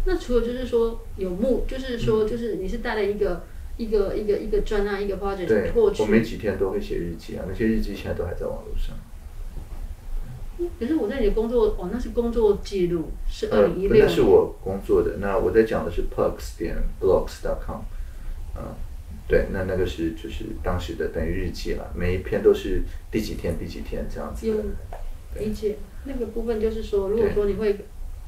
那除了就是说有目，就是说就是你是带了一个、一个一个一个专案一个 project
对，
过去
我，每几天都会写日记啊，那些日记现在都还在网络上。
可是我在你的工作哦，那是工作记录，是二
呃，
零一六
那是我工作的。那我在讲的是 pugs 点 blogs.com，嗯，对，那那个是就是当时的等于日记了，每一篇都是第几天第几天这样子
有理解那个部分，就是说，如果说你会，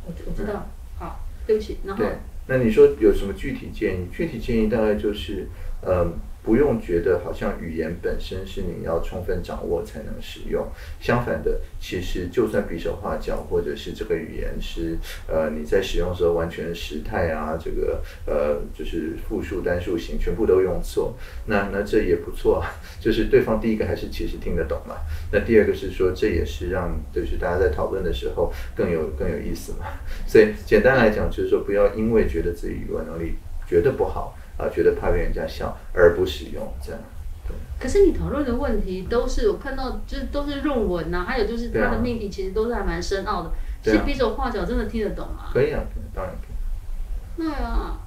我我知道，好，对不起，然后
对，那你说有什么具体建议？具体建议大概就是，呃，不用觉得好像语言本身是你要充分掌握才能使用。相反的，其实就算比手画脚，或者是这个语言是呃你在使用时候完全时态啊，这个呃就是复数、单数型全部都用错，那那这也不错啊。就是对方第一个还是其实听得懂嘛。那第二个是说，这也是让就是大家在讨论的时候更有更有意思嘛。所以简单来讲，就是说不要因为觉得自己语文能力觉得不好啊、觉得怕被人家笑而不使用这样。对。
可是你讨论的问题都是我看到，就是都是论文呐、还有就是
对啊
它的命题其实都是还蛮深奥的。其实比手画脚真的听得懂吗？
可以啊，当然可以。
那啊，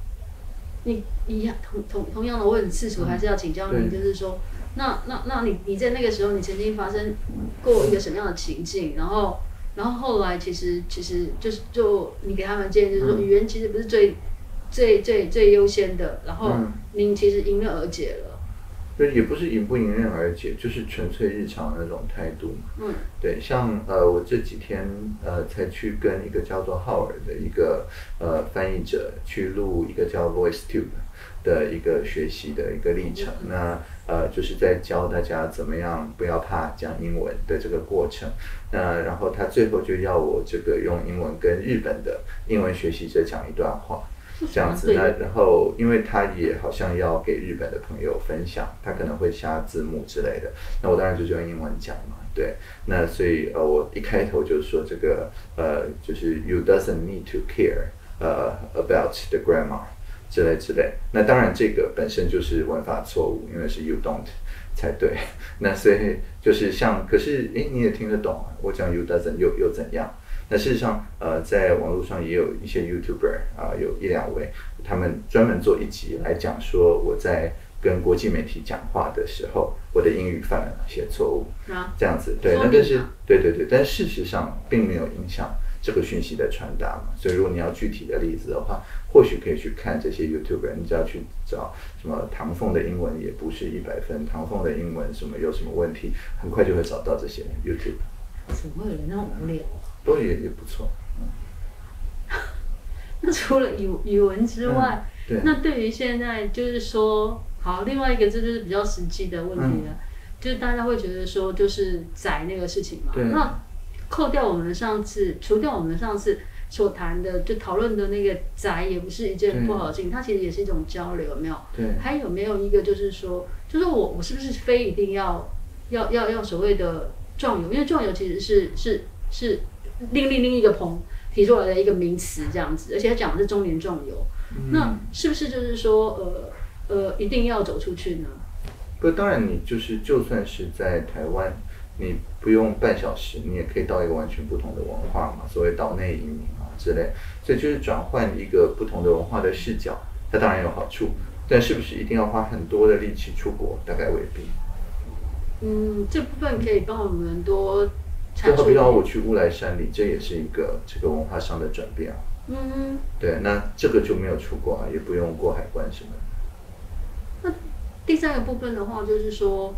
你一样同同同样的问次数，还是要请教你，
嗯
就是说，那那那你你在那个时候，你曾经发生过一个什么样的情境？然后然后后来其实其实就是就你给他们建议，就是说
嗯
语言其实不是最最最最优先的，然后
嗯
您其实迎刃而解了。
就也不是迎不迎刃而解，就是纯粹日常的那种态度嘛。
嗯
对，像呃，我这几天呃才去跟一个叫做浩尔的一个呃翻译者去录一个叫 VoiceTube 的一个学习的一个历程。那呃就是在教大家怎么样不要怕讲英文的这个过程。那然后他最后就要我这个用英文跟日本的英文学习者讲一段话。这样子，那然后因为他也好像要给日本的朋友分享，他可能会下字幕之类的，那我当然就是用英文讲嘛，对，那所以呃我一开头就是说这个呃就是 you doesn't need to care 呃 about the grammar 之类之类，那当然这个本身就是文法错误，因为是 you don't 才对，那所以就是像可是诶你也听得懂啊，我讲 you doesn't 又又怎样？那事实上，呃，在网络上也有一些 YouTuber 啊、有一两位，他们专门做一集来讲说我在跟国际媒体讲话的时候，我的英语犯了哪些错误，
啊，
这样子。对，那但是对对对，但事实上并没有影响这个讯息的传达嘛。所以如果你要具体的例子的话，或许可以去看这些 YouTuber，你只要去找什么唐凤的英文也不是一百分，唐凤的英文什么有什么问题，很快就会找到这些 YouTube，
怎么会有人那么无聊？
都也也不错。
那 除了语语文之外，
对，
那对于现在就是说，好，另外一个这就是比较实际的问题了，就是大家会觉得说，就是宅那个事情嘛。
对
那扣掉我们上次，除掉我们上次，所谈的就讨论的那个宅也不是一件不好的事情，它其实也是一种交流，有没有？
对，
还有没有一个就是说，就是我我是不是非一定要要要要所谓的壮游？因为壮游其实是是是另另另一个朋提出来的一个名词这样子，而且他讲的是中年壮游，那是不是就是说呃呃一定要走出去呢？
不，当然你就是就算是在台湾，你不用半小时，你也可以到一个完全不同的文化嘛，所谓岛内移民啊之类，所以就是转换一个不同的文化的视角，它当然有好处，但是不是一定要花很多的力气出国，大概未必。
嗯，这部分可以帮我们多
就好比方我去乌来山里，这也是一个这个文化上的转变啊。嗯，对，那这个就没有出国啊，也不用过海关什么。
那第三个部分的话，就是说，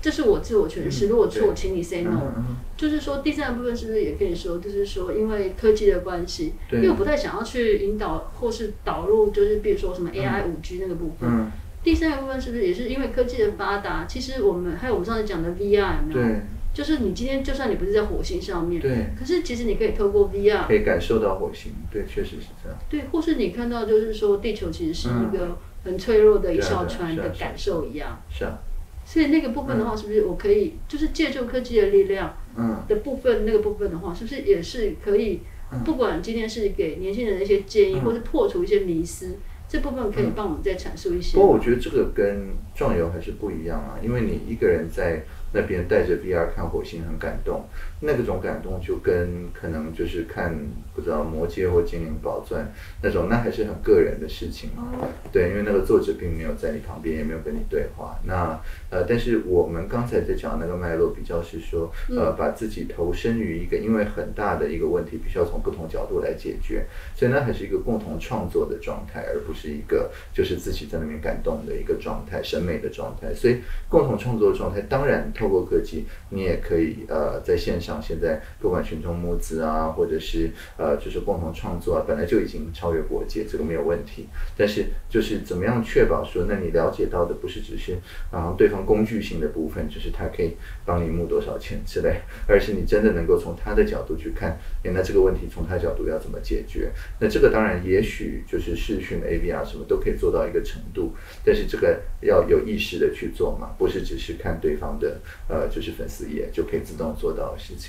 这是我自我诠释。如果错，请你 say no。就是说，第三个部分是不是也可以说，就是说，因为科技的关系，因为我不太想要去引导或是导入，就是比如说什么 AI 五 G 那个部分。第三个部分是不是也是因为科技的发达？其实我们还有我们上次讲的 VR，有没有？就是你今天就算你不是在火星上面，
对，
可是其实你可以透过 VR
可以感受到火星。对，确实是这样。
对，或是你看到就是说地球其实是一个。很脆弱的一小船的感受一样，
是啊，
所以那个部分的话，是不是我可以就是借助科技的力量，嗯，的部分那个部分的话，是不是也是可以？不管今天是给年轻人的一些建议，或是破除一些迷思，这部分可以帮我们再阐述一些。
不过我觉得这个跟壮游还是不一样啊，因为你一个人在。那边带着 VR 看火星很感动，那个种感动就跟可能就是看不知道魔戒或精灵宝钻那种，那还是很个人的事情嘛。对，因为那个作者并没有在你旁边，也没有跟你对话。那呃，但是我们刚才在讲那个脉络比较是说，呃，把自己投身于一个因为很大的一个问题，必须要从不同角度来解决，所以那还是一个共同创作的状态，而不是一个就是自己在那边感动的一个状态、审美的状态。所以共同创作的状态当然。透过科技，你也可以呃在线上，现在不管群众募资啊，或者是呃就是共同创作啊，本来就已经超越国界，这个没有问题。但是就是怎么样确保说，那你了解到的不是只是啊对方工具性的部分，就是他可以帮你募多少钱之类，而是你真的能够从他的角度去看，哎那这个问题从他角度要怎么解决？那这个当然也许就是视讯 A V 啊什么都可以做到一个程度，但是这个要有意识的去做嘛，不是只是看对方的。呃，就是粉丝页就可以自动做到的事情。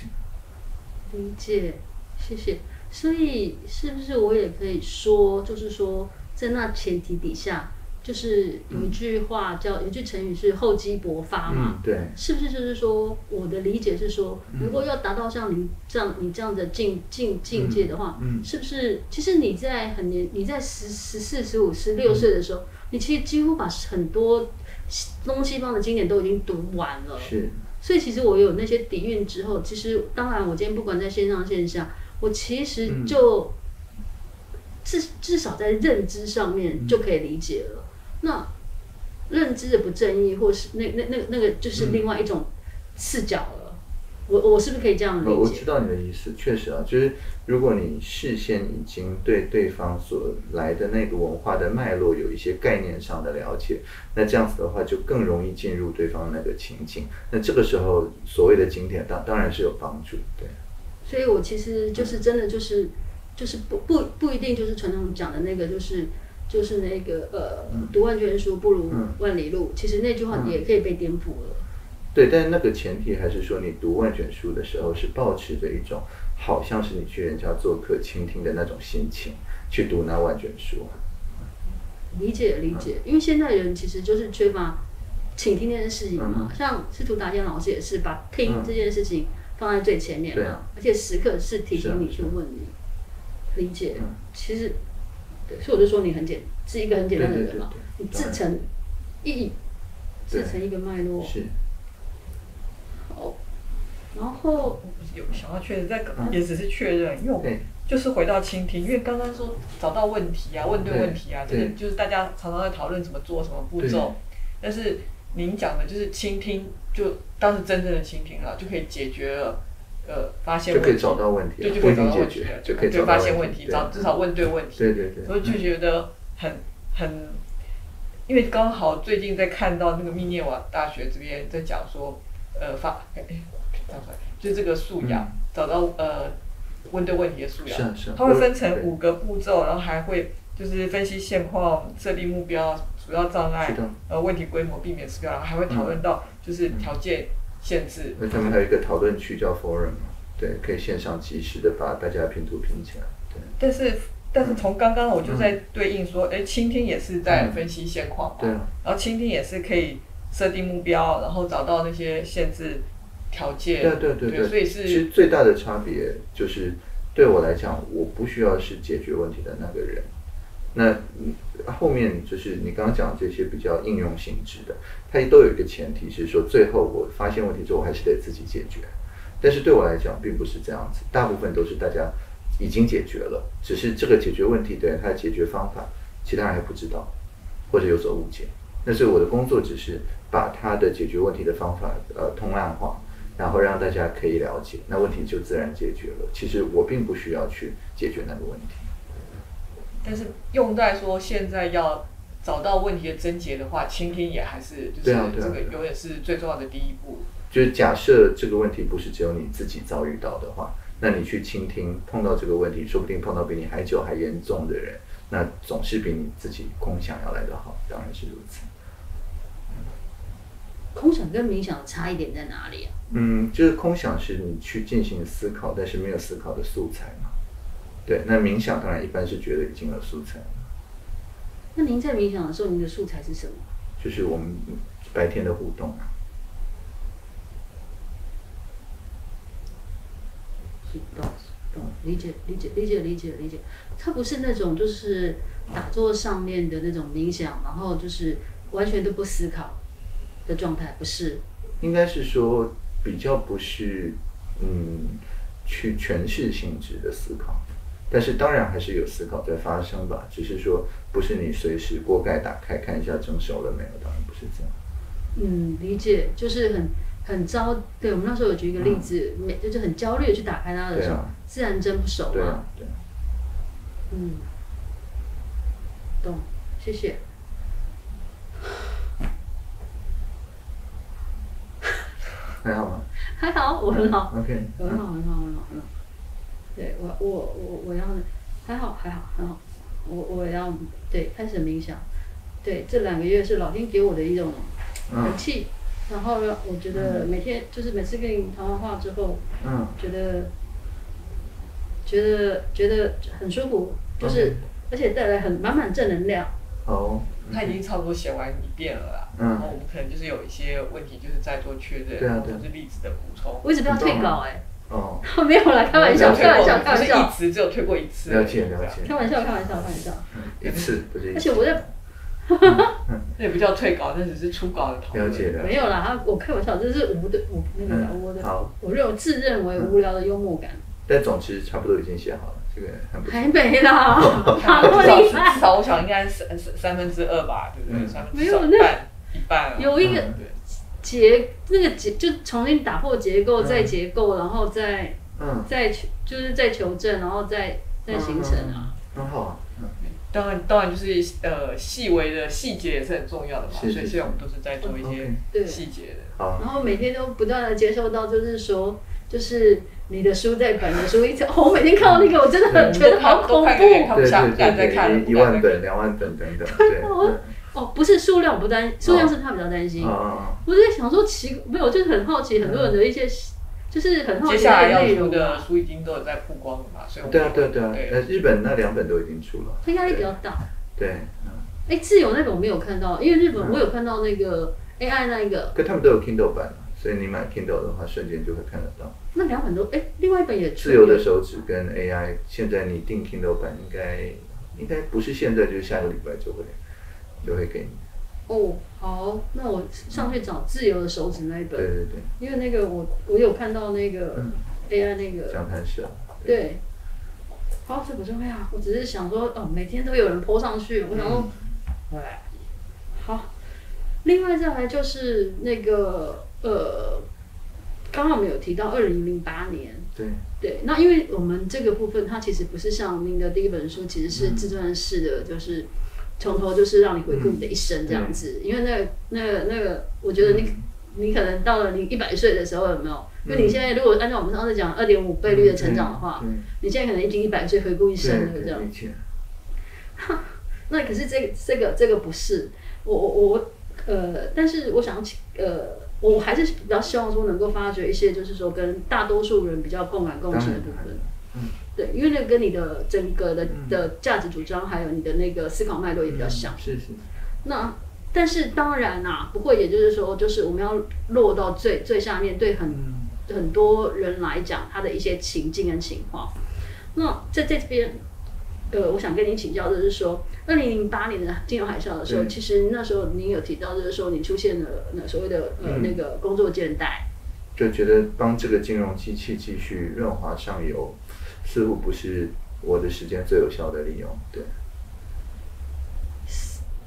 理解，谢谢。所以是不是我也可以说，就是说，在那前提底下，就是有一句话叫，有一句成语是厚积薄发嘛？
对。
是不是就是说，我的理解是说，如果要达到像你这样你这样的境境境界的话，是不是？其实你在很年，你在十十四、十五、十六岁的时候，你其实几乎把很多。东西方的经典都已经读完了，
是，
所以其实我有那些底蕴之后，其实当然我今天不管在线上线下，我其实就至至少在认知上面就可以理解了。那认知的不正义，或是那那那那个就是另外一种视角了。我我是不是可以这样理解？
我知道你的意思，确实啊，就是如果你事先已经对对方所来的那个文化的脉络有一些概念上的了解，那这样子的话就更容易进入对方那个情境。那这个时候所谓的经典当当然是有帮助，对。
所以我其实就是真的就是就是不不不一定就是传统讲的那个就是就是那个呃读万卷书不如万里路，其实那句话也可以被颠覆了。
对，但是那个前提还是说，你读万卷书的时候是保持着一种好像是你去人家做客倾听的那种心情去读那万卷书。
理解理解，因为现在人其实就是缺乏倾听这件事情嘛。像司徒达健老师也是把听这件事情放在最前面嘛，而且时刻是提醒你去问你理解。其实，对，所以我就说你很简，是一个很简单的人嘛。你自成一自成一个脉络。
是。
然后
有想要确认，在也只是确认，因为就是回到倾听，因为刚刚说找到问题啊，问对问题啊，这个就是大家常常在讨论怎么做什么步骤，但是您讲的就是倾听，就当时真正的倾听了，就可以解决了，呃，发现
就可以找到问题，
对，就可以找到问题，
就可以
发现问题，找至少问对问题，
对对对，
所以就觉得很很，因为刚好最近在看到那个密涅瓦大学这边在讲说，呃，发。就这个素养，找到呃问对问题的素养。
是啊是。啊
它会分成五个步骤，然后还会就是分析现况、设定目标、主要障碍呃问题规模、避免失标，然后还会讨论到就是条件限制。
那他们还有一个讨论区叫 forum 嘛，对，可以线上及时的把大家的拼图拼起来，对，
但是但是从刚刚我就在对应说，哎，倾听也是在分析现况嘛，
对。啊，
然后倾听也是可以设定目标，然后找到那些限制条件。
对对对对，
所以
其实
是
最大的差别就是对我来讲，我不需要是解决问题的那个人。那嗯后面就是你刚刚讲这些比较应用性质的，它都有一个前提是说，最后我发现问题之后，我还是得自己解决。但是对我来讲，并不是这样子，大部分都是大家已经解决了，只是这个解决问题的人他的解决方法，其他人还不知道，或者有所误解。那所以我的工作只是把他的解决问题的方法呃通案化，然后让大家可以了解，那问题就自然解决了。其实我并不需要去解决那个问题。
但是用在说现在要找到问题的症结的话，倾听也还是就是这个永远是最重要的第一步。
就是假设这个问题不是只有你自己遭遇到的话，那你去倾听，碰到这个问题，说不定碰到比你还久还严重的人，那总是比你自己空想要来的好，当然是如此。
空想跟冥想的差异点在哪里啊？
嗯，就是空想是你去进行思考，但是没有思考的素材嘛。对，那冥想当然一般是觉得已经有素材了，
那您在冥想的时候，您的素材是什么？
就是我们白天的互动啊。
懂，理解理解理解理解理解。它不是那种就是打坐上面的那种冥想，然后就是完全都不思考的状态，不是。
应该是说比较不是嗯去诠释性质的思考，但是当然还是有思考在发生吧，只是说不是你随时锅盖打开看一下蒸熟了没有，当然不是这样。
嗯，理解，就是很很焦。对我们那时候有举一个例子，每、就是很焦虑的去打开它的时候，
啊
自然蒸不熟嘛。
对啊，对啊。
嗯，懂，谢谢。
还好吗
还好，我很好。
？OK，
很好，很好，很好，很好。对我，我，我，我要还好，还好，很好。我我要对开始冥想。对，这两个月是老天给我的一种
嗯
勇气，然后呢，我觉得每天就是每次跟你谈完话之后，
嗯，
觉得觉得觉得很舒服，就是、而且带来很满满正能量。
好，
他已经差不多写完一遍了啦，
嗯。
然后我们可能就是有一些问题，就是在做确认，
对啊对啊。
或者是例子的补充。
我一直不要退稿哎、
哦，
没有啦，开玩笑，开玩笑，开
玩笑。一
玩笑，
词只有退过一次。
了解了解。
开玩笑，开玩笑，开玩笑。
一次不是一次，
而且我在
那也不叫退稿，那只是初稿的讨论。
了解了
没有啦，他我开玩笑，这是无的我那个
嗯
我的
好，
我认为自认为无聊的幽默感，
但总其实差不多已经写好了，
还没啦，好
至少
那么厉害。
至。少我想应该是三三三分之二吧，对不对？
嗯。
三分
没有那
一半一半啊。
有一个
对。
结那个结就重新打破结构，再结构，然后再
嗯，
再求就是再求证，然后再再形成啊。
很好
当然，当然就是呃细微的细节也是很重要的嘛，
是是
所以现在我们都是在做一些细节的。
好，
然后每天都不断的接受到，就是说，就是你的书在本的书一直，哦我每天看到那个，我真的很觉得好恐怖。
看不下，不敢再看了，
对，一
不敢再看
万本、两万本等等，对。
我哦，不是数量不担，数量是他比较担心。
啊，
我在想说奇，没有，就是很好奇很多人的一些，就是很好奇
接下来
的内
要出的
容啊。
书已经都有在曝光了嘛，所以
对啊，对啊对啊，
对
呃，日本那两本都已经出了。
他压力比较大。
对，嗯
哎，自由那本我没有看到，因为日本
嗯
我有看到那个 AI 那一个，
可他们都有 Kindle 版嘛，所以你买 Kindle 的话，瞬间就会看得到。
那两本都哎，另外一本也出
自由的手指跟 AI，现在你订 Kindle 版应该应该不是现在，就是下个礼拜就会就会给你。
哦，好，那我上去找自由的手指那一本，
对对对，
因为那个我我有看到那个
嗯。
AI 那个，
讲谈社。
对，好，这不重要，我只是想说，哦，每天都有人 po 上去，我想说，哎、好，另外再来就是那个呃，刚刚我们有提到二零零八年。
对，
对，那因为我们这个部分，它其实不是像您的第一本书，其实是自传式的，就是从头就是让你回顾你的一生这样子。因为那个、那个、那个，我觉得你你可能到了你一百岁的时候有没有？因为你现在如果按照我们上次讲二点五倍率的成长的话，你现在可能已经一百岁回顾一生了这样。那可是这这个这个不是我我我呃，但是我想请呃，我还是比较希望说能够发掘一些就是说跟大多数人比较共感共情的部分。嗯，对，因为那跟你的整个的的价值主张还有你的那个思考脉络也比较像。
是是。
那但是当然啦，不过，也就是说，就是我们要落到最最下面，对很很多人来讲，他的一些情境跟情况。那在在这边。呃，我想跟你请教的是说，二零零八年的金融海啸的时候，其实那时候您有提到，就是说你出现了那所谓的呃那个工作倦怠，
就觉得帮这个金融机器继续润滑上游，似乎不是我的时间最有效的利用。对。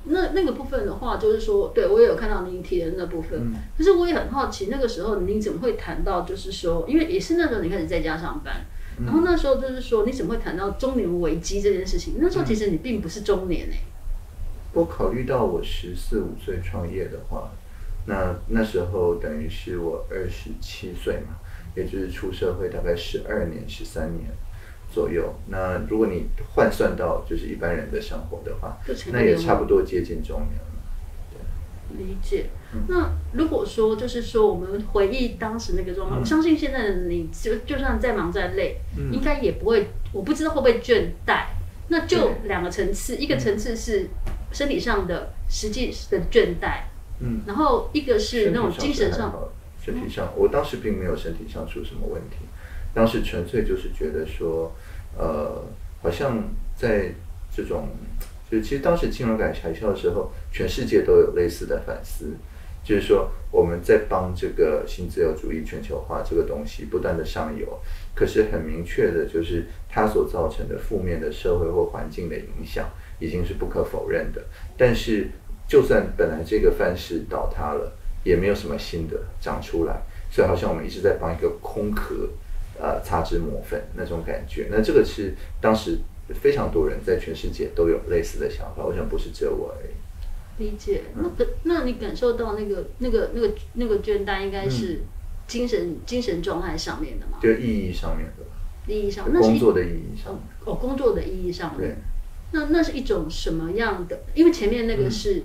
那那个部分的话，就是说，对我也有看到您提的那部分，可是我也很好奇，那个时候您怎么会谈到，就是说，因为也是那时候你开始在家上班。然后那时候就是说，你怎么会谈到中年危机这件事情？那时候其实你并不是中年诶。
我考虑到我十四五岁创业的话，那那时候等于是我二十七岁嘛，也就是出社会大概十二年、十三年左右。那如果你换算到就是一般人的生活的话，那也差不多接近中年了。
理解。那如果说就是说，我们回忆当时那个状况，我相信现在的你就就算再忙再累，应该也不会，我不知道会不会倦怠。那就两个层次，一个层次是身体上的实际的倦怠，嗯，然后一个是那种精神上。
身体上，我当时并没有身体上出什么问题，当时纯粹就是觉得说，呃，好像在这种。就其实当时金融改海啸的时候，全世界都有类似的反思，就是说我们在帮这个新自由主义全球化这个东西不断的上游，可是很明确的就是它所造成的负面的社会或环境的影响已经是不可否认的。但是就算本来这个范式倒塌了，也没有什么新的长出来，所以好像我们一直在帮一个空壳，呃，擦脂抹粉那种感觉。那这个是当时。非常多人在全世界都有类似的想法，我想不是只有我而已。
理解，那个，那你感受到那个、那个、那个、那个倦怠，应该是精神、精神状态上面的吗？
就意义上面的。
意义上，
那工作的意义上。
哦，工作的意义上面。那那是一种什么样的？因为前面那个是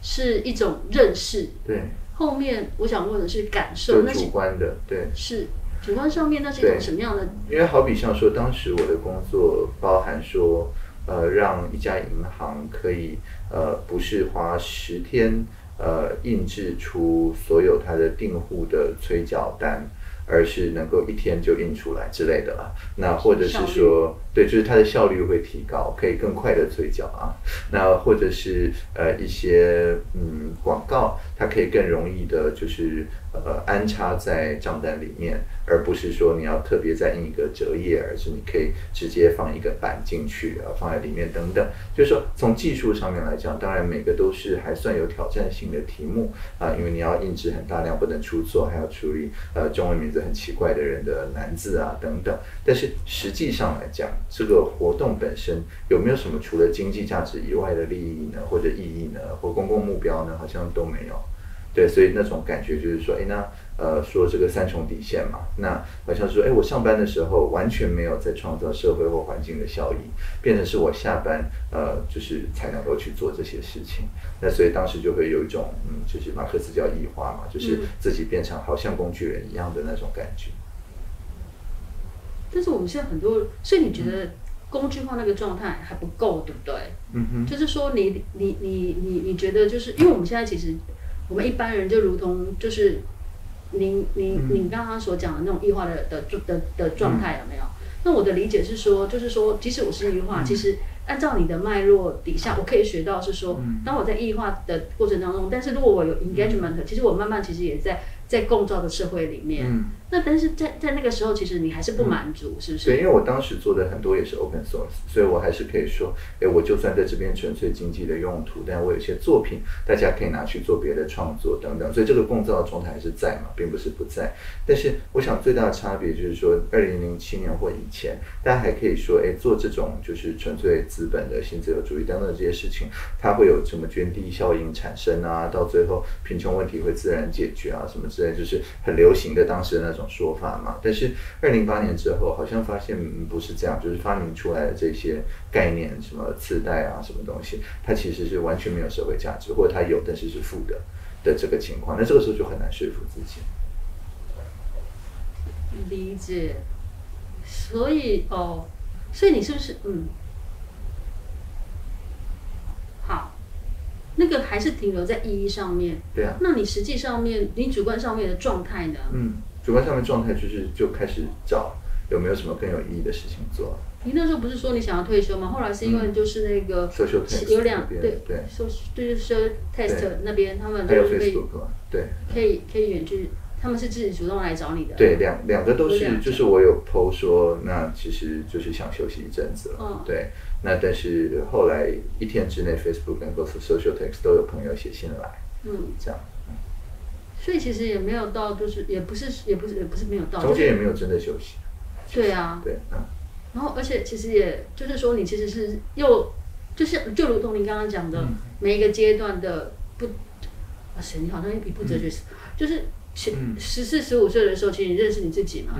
是一种认识。
对。
后面我想问的是感受，
那主观的，对。
是。主观上面那是一种什么样的？
因为好比像说，当时我的工作包含说，呃，让一家银行可以，呃，不是花十天，呃，印制出所有它的订户的催缴单。而是能够一天就印出来之类的了，那或者是说，对，就是它的效率会提高，可以更快的催缴啊。那或者是呃一些嗯广告，它可以更容易的，就是呃安插在账单里面，而不是说你要特别再印一个折页，而是你可以直接放一个板进去啊，放在里面等等。就是说从技术上面来讲，当然每个都是还算有挑战性的题目啊，因为你要印制很大量，不能出错，还要处理呃中文名字。很奇怪的人的难字啊等等，但是实际上来讲，这个活动本身有没有什么除了经济价值以外的利益呢，或者意义呢，或公共目标呢？好像都没有。对，所以那种感觉就是说，哎，那呃，说这个三重底线嘛，那好像说，哎，我上班的时候完全没有在创造社会或环境的效益，变成是我下班呃，就是才能够去做这些事情。那所以当时就会有一种，嗯，就是马克思叫异化嘛，就是自己变成好像工具人一样的那种感觉。
但是我们现在很多，所以你觉得工具化那个状态还不够，对不对？嗯哼。就是说，你你你你你觉得，就是因为我们现在其实。我们一般人就如同就是您您您刚刚所讲的那种异化的的的的状态有没有？那我的理解是说，就是说，即使我是异化，其实按照你的脉络底下，我可以学到是说，当我在异化的过程当中，但是如果我有 engagement，其实我慢慢其实也在在共造的社会里面，那但是在在那个时候，其实你还是不满足，是不是？
对，因为我当时做的很多也是 open source，所以我还是可以说，哎，我就算在这边纯粹经济的用途，但我有些作品大家可以拿去做别的创作等等，所以这个共造的状态还是在嘛，并不是不在。但是我想最大的差别就是说，二零零七年或以前，大家还可以说，哎，做这种就是纯粹资本的新自由主义等等这些事情，它会有什么涓滴效应产生啊？到最后贫穷问题会自然解决啊？什么之类，就是很流行的当时的那种说法嘛。但是二零八年之后，好像发现不是这样，就是发明出来的这些概念，什么磁带啊，什么东西，它其实是完全没有社会价值，或者它有，但是是负的的这个情况。那这个时候就很难说服自己。
理解。所以哦，所以你是不是嗯？好，那个还是停留在意义上面。
对啊。
那你实际上面，你主观上面的状态呢？
嗯。主观上面状态就是就开始找有没有什么更有意义的事情做。
你那时候不是说你想要退休吗？后来是因为就是那个有两对对，说就是说 test 那边他们
可以对
可以可以远距，他们是自己主动来找你的。
对，两两个都是，就是我有 PO 说，那其实就是想休息一阵子了。嗯对，那但是后来一天之内，Facebook 跟 Social Text 都有朋友写信来，嗯，这样。
所以其实也没有到，就是也不是，也不是，也不是没有到。
中间也没有真的休息。
对啊。
对，啊。
然后，而且其实也就是说，你其实是又就是就如同你刚刚讲的，每一个阶段的不，哇塞，你好像一笔不哲学，就是十十四十五岁的时候，其实你认识你自己嘛，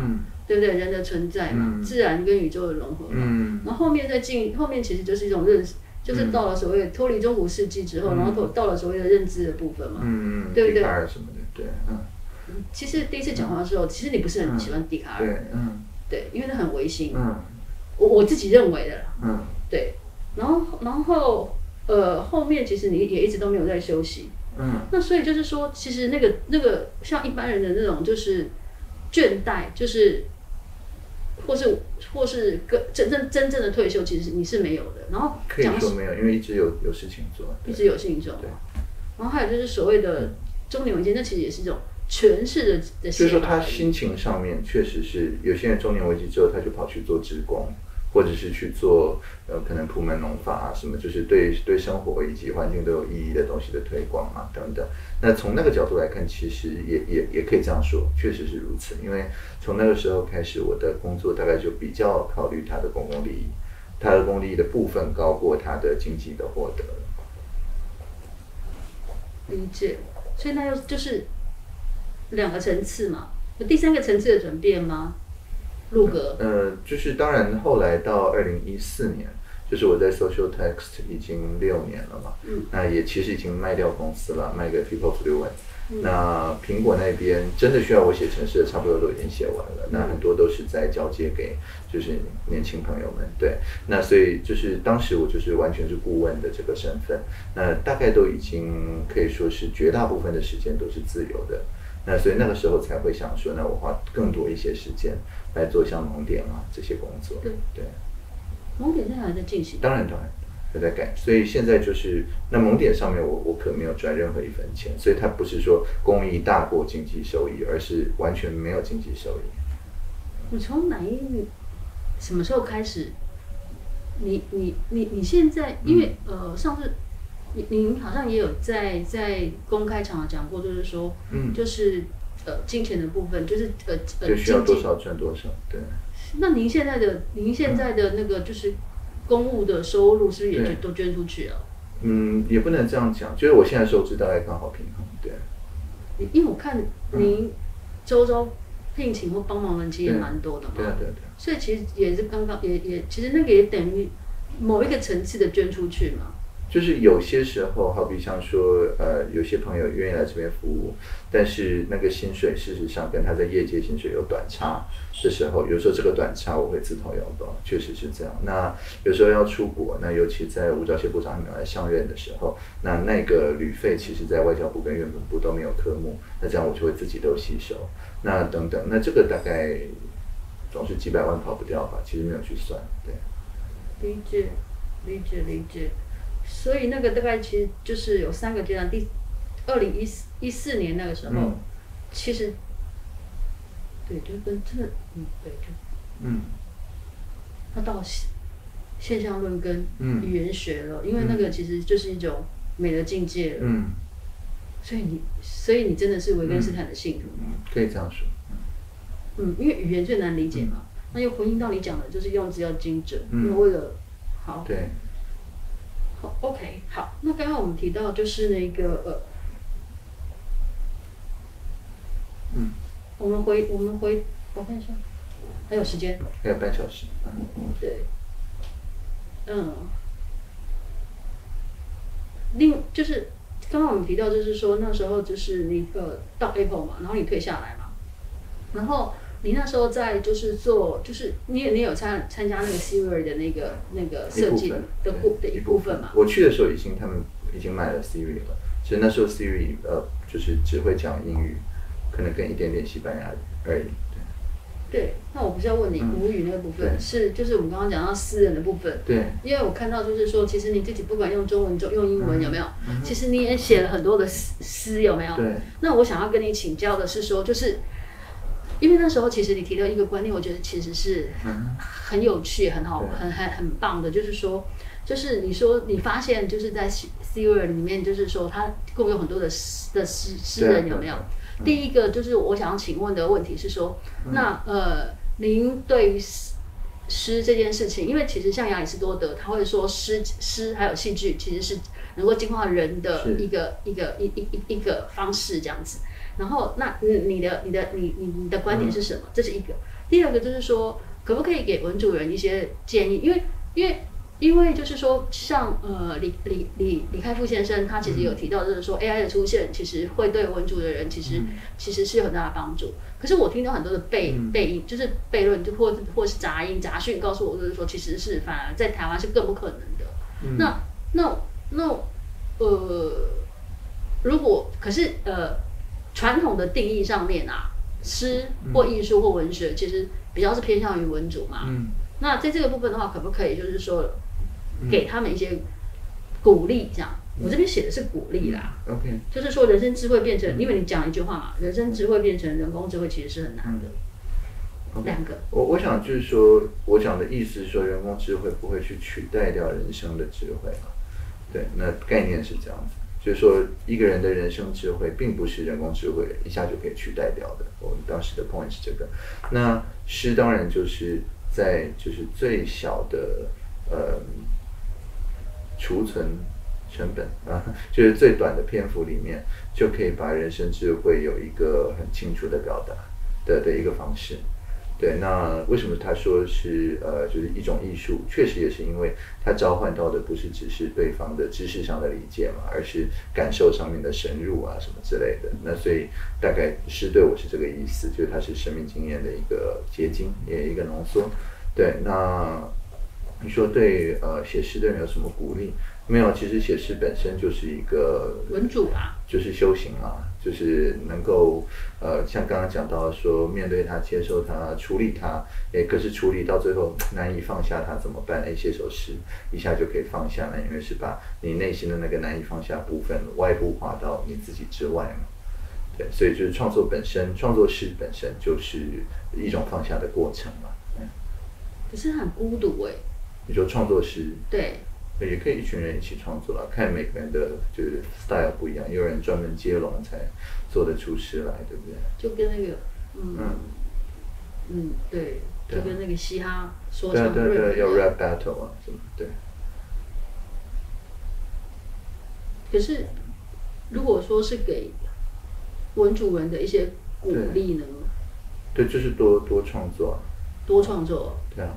对不对？人的存在嘛，自然跟宇宙的融合嘛。然后后面再进，后面其实就是一种认识。就是到了所谓脱离中古世纪之后，然后到到了所谓的认知的部分嘛，对不对？
什么的，对，嗯。
其实第一次讲话的时候，其实你不是很喜欢笛卡尔，
对，嗯，
对，因为他很唯心，嗯，我我自己认为的，嗯，对。然后，然后，呃，后面其实你也一直都没有在休息，嗯。那所以就是说，其实那个那个像一般人的那种就是倦怠，就是。或是或是个真正真正的退休，其实你是没有的。然后
可以说没有，因为一直有有事情做，
一直有事情做。对。然后还有就是所谓的中年危机，那其实也是一种诠释的的。
所以说他心情上面确实是有些人中年危机之后，他就跑去做职工。或者是去做呃，可能铺门农法啊，什么就是对对生活以及环境都有意义的东西的推广啊等等。那从那个角度来看，其实也也也可以这样说，确实是如此。因为从那个时候开始，我的工作大概就比较考虑他的公共利益，他的公共利益的部分高过他的经济的获得。
理解，所以那又就是两个层次嘛？有第三个层次的转变吗？路格，
呃，就是当然，后来到二零一四年，就是我在 Social Text 已经六年了嘛，嗯，那也其实已经卖掉公司了，卖给 People Fluent。那苹果那边真的需要我写程式的，差不多都已经写完了，那很多都是在交接给就是年轻朋友们，对，那所以就是当时我就是完全是顾问的这个身份，那大概都已经可以说是绝大部分的时间都是自由的。那所以那个时候才会想说，那我花更多一些时间来做像蒙点啊这些工作。
对
对，
蒙点现在还在进行。
当然当然还在改，所以现在就是那蒙点上面我我可没有赚任何一分钱，所以它不是说公益大过经济收益，而是完全没有经济收益。
你从哪一什么时候开始？你你你你现在因为呃上次。您您好像也有在在公开场合讲过，就是说，嗯，就是呃金钱的部分，就是呃
呃，就需要多少赚多少，对。
那您现在的您现在的那个就是公务的收入，是不是也都捐出去了？
嗯，也不能这样讲，就是我现在收支大概刚好平衡，对。
因为我看您周周聘请或帮忙人其实也蛮多的嘛，
对对对。
所以其实也是刚刚也也其实那个也等于某一个层次的捐出去嘛。
就是有些时候，好比像说，呃，有些朋友愿意来这边服务，但是那个薪水事实上跟他在业界薪水有短差的时候，有时候这个短差我会自掏腰包，确实是这样。那有时候要出国，那尤其在吴钊燮部长还没有来上任的时候，那那个旅费其实在外交部跟院本部都没有科目，那这样我就会自己都吸收。那等等，那这个大概总是几百万跑不掉吧？其实没有去算，对。
理解，理解，理解。所以那个大概其实就是有三个阶段。第二零一四一四年那个时候，其实对，就跟真的，嗯，对，就
嗯
那到现现象论跟
嗯
语言学了，因为那个其实就是一种美的境界了。
嗯
所以你，所以你真的是维根斯坦的信徒。
吗，可以这样说。
嗯，因为语言最难理解嘛，那又回应到你讲的，就是用字要精准，
嗯
因为为了好，
对，
好，OK，好。那刚刚我们提到就是那个呃，
嗯，
我们回我们回，我看一下，还有时间，
还有半小时。嗯
对，嗯，另就是刚刚我们提到，就是说那时候就是那个到 Apple 嘛，然后你退下来嘛，然后你那时候在就是做，就是你也你有参参加那个 Siri 的那个那个设计的部的一部分。嘛，
我去的时候已经他们已经买了 Siri 了，其实那时候 Siri 呃就是只会讲英语，可能跟一点点西班牙语而已。
对，那我不是要问你
嗯。
母语那个部分，
对。
是就是我们刚刚讲到私人的部分，
对，
因为我看到就是说，其实你自己不管用中文、中用英文有没有，
嗯。
其实你也写了很多的诗诗有没有？
对，
那我想要跟你请教的是说，就是因为那时候其实你提到一个观念，我觉得其实是
嗯。
很有趣、很好、很很很棒的，就是说，就是你说你发现就是在 Siri 里面，就是说它共有很多的诗的诗诗人有没有？第一个就是我想请问的问题是说，
嗯。
那呃，您对于诗诗这件事情，因为其实像亚里士多德他会说诗诗还有戏剧其实是能够净化人的一个一个一一一一个方式这样子。然后，那你你的你的你你你的观点是什么？这是一个。第二个就是说，可不可以给文主人一些建议？因为因为因为就是说，像呃李李李李开复先生他其实有提到，就是说 AI 的出现其实会对文主的人其实、其实是有很大的帮助。可是我听到很多的背
嗯
悖音，就是悖论，就或或是杂音杂讯告诉我，就是说其实是反而在台湾是更不可能的。
嗯
那那那呃，如果可是呃传统的定义上面啊，诗或艺术或文学其实比较是偏向于文主嘛。
嗯
那在这个部分的话，可不可以就是说给他们一些鼓励？这样，我这边写的是鼓励啦。
，OK，
就是说，人生智慧变成，因为你讲一句话嘛，人生智慧变成人工智慧，其实是很难的。两个，
我我想就是说，我讲的意思是说，人工智慧不会去取代掉人生的智慧嘛？对，那概念是这样子，就是说一个人的人生智慧，并不是人工智慧一下就可以取代掉的。我们当时的 point 是这个。那诗当然就是在就是最小的呃储存成本啊，就是最短的篇幅里面，就可以把人生智慧有一个很清楚的表达的的一个方式。对，那为什么他说是呃，就是一种艺术？确实也是因为他召唤到的不是只是对方的知识上的理解嘛，而是感受上面的深入啊什么之类的。那所以大概是对我是这个意思，就是它是生命经验的一个结晶，也一个浓缩。对，那你说对呃写诗的人有什么鼓励？没有，其实写诗本身就是一个
文主啊，
就是修行嘛，就是能够呃，像刚刚讲到说，面对它、接受它、处理它，诶，可是处理到最后难以放下它怎么办？诶，写首诗一下就可以放下了，因为是把你内心的那个难以放下部分外部化到你自己之外嘛。对，所以就是创作本身，创作诗本身就是一种放下的过程嘛。嗯
可是很孤独哎、
你说创作诗，
对，
也可以一群人一起创作了，看每个人的就是 style 不一样，有人专门接龙才做得出诗来，对不对？
就跟那个，嗯
嗯。
嗯，对，就跟那个嘻哈说唱
对啊对啊，要 rap battle 啊什么，对，
可是如果说是给文主人的一些鼓励呢，
对，就是多多创作啊，
多创作，
对啊，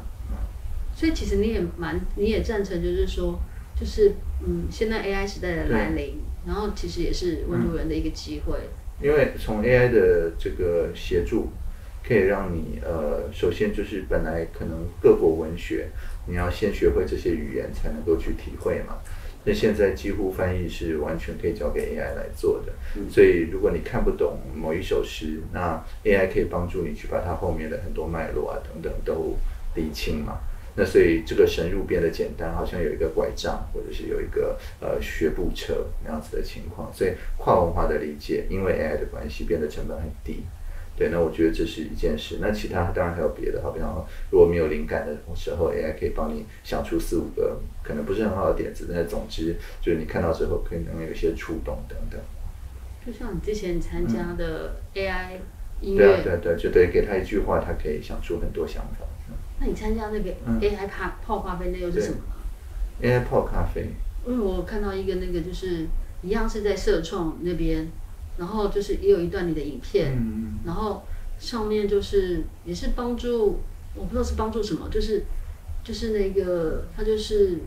所以其实你也蛮，你也赞成，就是说，就是嗯，现在 AI 时代的来临，然后其实也是温度人的一个机会。
因为从 AI 的这个协助，可以让你呃，首先就是本来可能各国文学，你要先学会这些语言才能够去体会嘛。那现在几乎翻译是完全可以交给 AI 来做的，所以如果你看不懂某一首诗，那 AI 可以帮助你去把它后面的很多脉络啊等等都理清嘛。那所以这个深入变得简单，好像有一个拐杖，或者是有一个呃学步车那样子的情况。所以跨文化的理解，因为 AI 的关系变得成本很低。对，那我觉得这是一件事。那其他当然还有别的，好比方如果没有灵感的时候，AI 可以帮你想出四五个可能不是很好的点子，但是总之就是你看到之后可能有一些触动等等。
就像你之前参加的 AI 音
对啊
乐，
对啊对啊，就得给他一句话，他可以想出很多想法。
那你参加那个
嗯。
AI 咖泡咖啡那又是什么
？AI 泡咖啡，
因为我看到一个那个就是一样是在社创那边，然后就是也有一段你的影片，
嗯
然后上面就是也是帮助，我不知道是帮助什么，就是就是那个它就是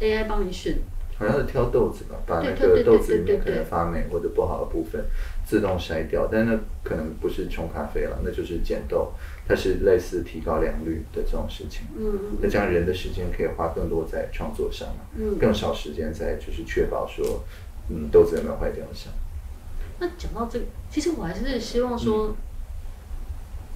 AI 帮你选，
好像是挑豆子吧，把那个豆子里面可能发霉或者不好的部分自动筛掉，但那可能不是冲咖啡了，那就是捡豆，它是类似提高良率的这种事情。
嗯
那这样人的时间可以花更多在创作上嘛，
嗯。
更少时间在就是确保说，嗯，豆子有没有坏掉上。
那讲到这个，其实我还是希望说，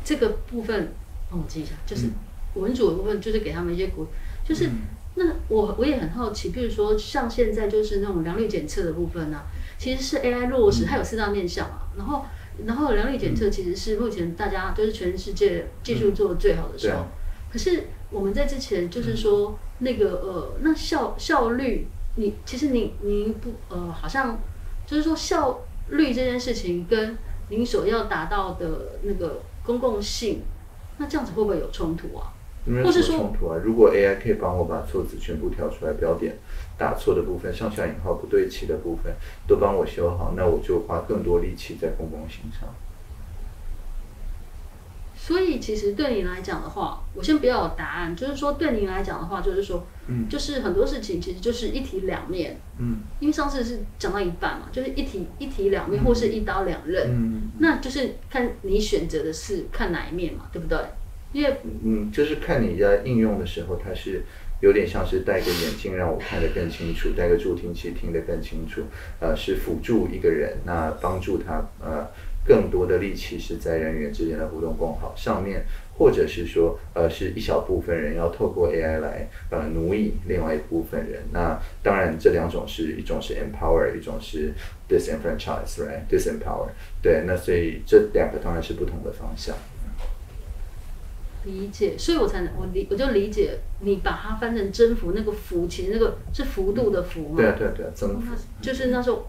这个部分帮我记一下，就是文组的部分，就是给他们一些鼓，就是、那我我也很好奇，比如说像现在就是那种良率检测的部分呢、其实是 AI 落实，它有四大面向嘛，然后然后良率检测其实是目前大家就是全世界技术做的最好的时候，
对啊。
可是我们在之前就是说那个呃，那效效率，你其实你您不呃，好像就是说效率这件事情跟您所要达到的那个公共性，那这样子会不会有冲突啊？或是说
冲突啊！如果 AI 可以帮我把错字全部挑出来，标点打错的部分、上下引号不对齐的部分都帮我修好，那我就花更多力气在公共性上。
所以其实对你来讲的话，我先不要有答案，就是说对你来讲的话，就是说，
嗯
就是很多事情其实就是一体两面，
嗯
因为上次是讲到一半嘛，就是一体一体两面，或是一刀两刃。
嗯
那就是看你选择的是看哪一面嘛，对不对？因为
嗯，就是看你在应用的时候，它是有点像是戴个眼镜让我看得更清楚，戴个助听器听得更清楚，呃，是辅助一个人，那帮助他呃更多的力气是在人与人之间的互动更好上面，或者是说呃是一小部分人要透过 AI 来呃奴役另外一部分人。那当然这两种是一种是 empower，一种是 disenfranchise，right？disempower。对，那所以这两个当然是不同的方向。
理解，所以我才能我理我就理解你把它翻成征服那个服，其实那个是幅度的幅嘛。
对啊，对啊，对啊，征服。
就是那时候，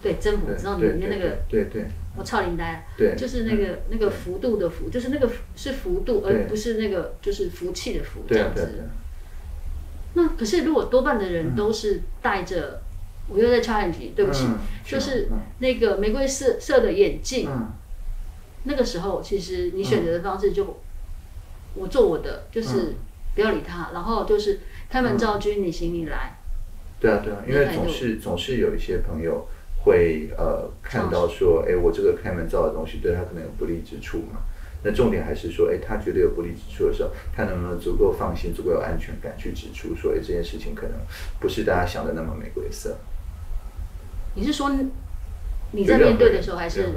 对征服，
对
知道里面那个
对对对
我操林呆，
对，
就是那个那个幅度的幅，就是那个是幅度，而不是那个就是福气的福这样子。那可是如果多半的人都是带着，我又在 challenge，对不起
嗯，
就是
嗯。
那个玫瑰色色的眼镜，
嗯。
那个时候其实你选择的方式就，我做我的，就是
嗯。
不要理他，然后就是开门造车，你行你来，
对啊对啊，因为总是总是有一些朋友会呃看到说，哎，我这个开门造的东西对他可能有不利之处嘛。那重点还是说，哎，他觉得有不利之处的时候，他能不能足够放心、足够有安全感去指出说，哎，这件事情可能不是大家想的那么玫瑰色。
你是说你在面对的时候，还是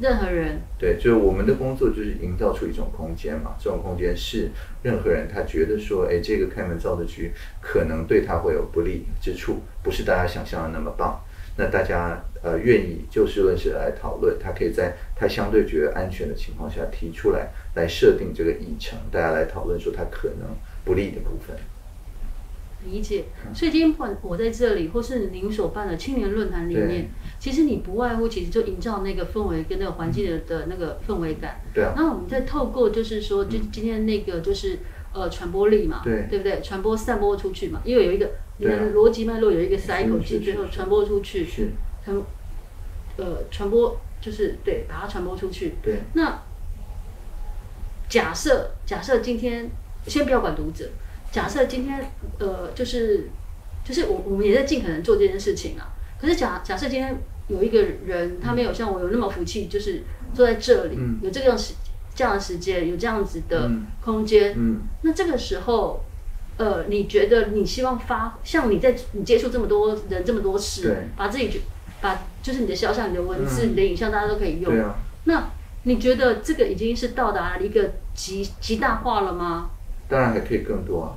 任何人？对，就是我们的工作就是营造出一种空间嘛，这种空间是任何人他觉得说，哎，这个开门造的局可能对他会有不利之处，不是大家想象的那么棒。那大家呃愿意就事论事来讨论，他可以在他相对觉得安全的情况下提出来，来设定这个议程，大家来讨论说他可能不利的部分。
理解，所以今天不管我在这里，或是您所办的青年论坛里面，其实你不外乎其实就营造那个氛围跟那个环境的的那个氛围感。
对啊，
然后我们再透过就是说，就今天那个就是呃传播力嘛，
对。
对不对？传播散播出去嘛，因为有一个你的逻辑脉络有一个 cycle，最后传播出去，
是，
传呃传播就是对，把它传播出去。
对，
那假设假设今天先不要管读者，假设今天呃就是就是我我们也在尽可能做这件事情啊。可是假假设今天有一个人他没有像我有那么福气，就是坐在这里、
嗯
有这样时这样的时间，有这样子的
嗯
空间，
嗯
那这个时候。呃，你觉得你希望发像你在你接触这么多人这么多事，把自己觉把就是你的肖像、你的文字、
嗯
你的影像，大家都可以用。
对啊，
那你觉得这个已经是到达了一个极极大化了吗？
当然还可以更多啊。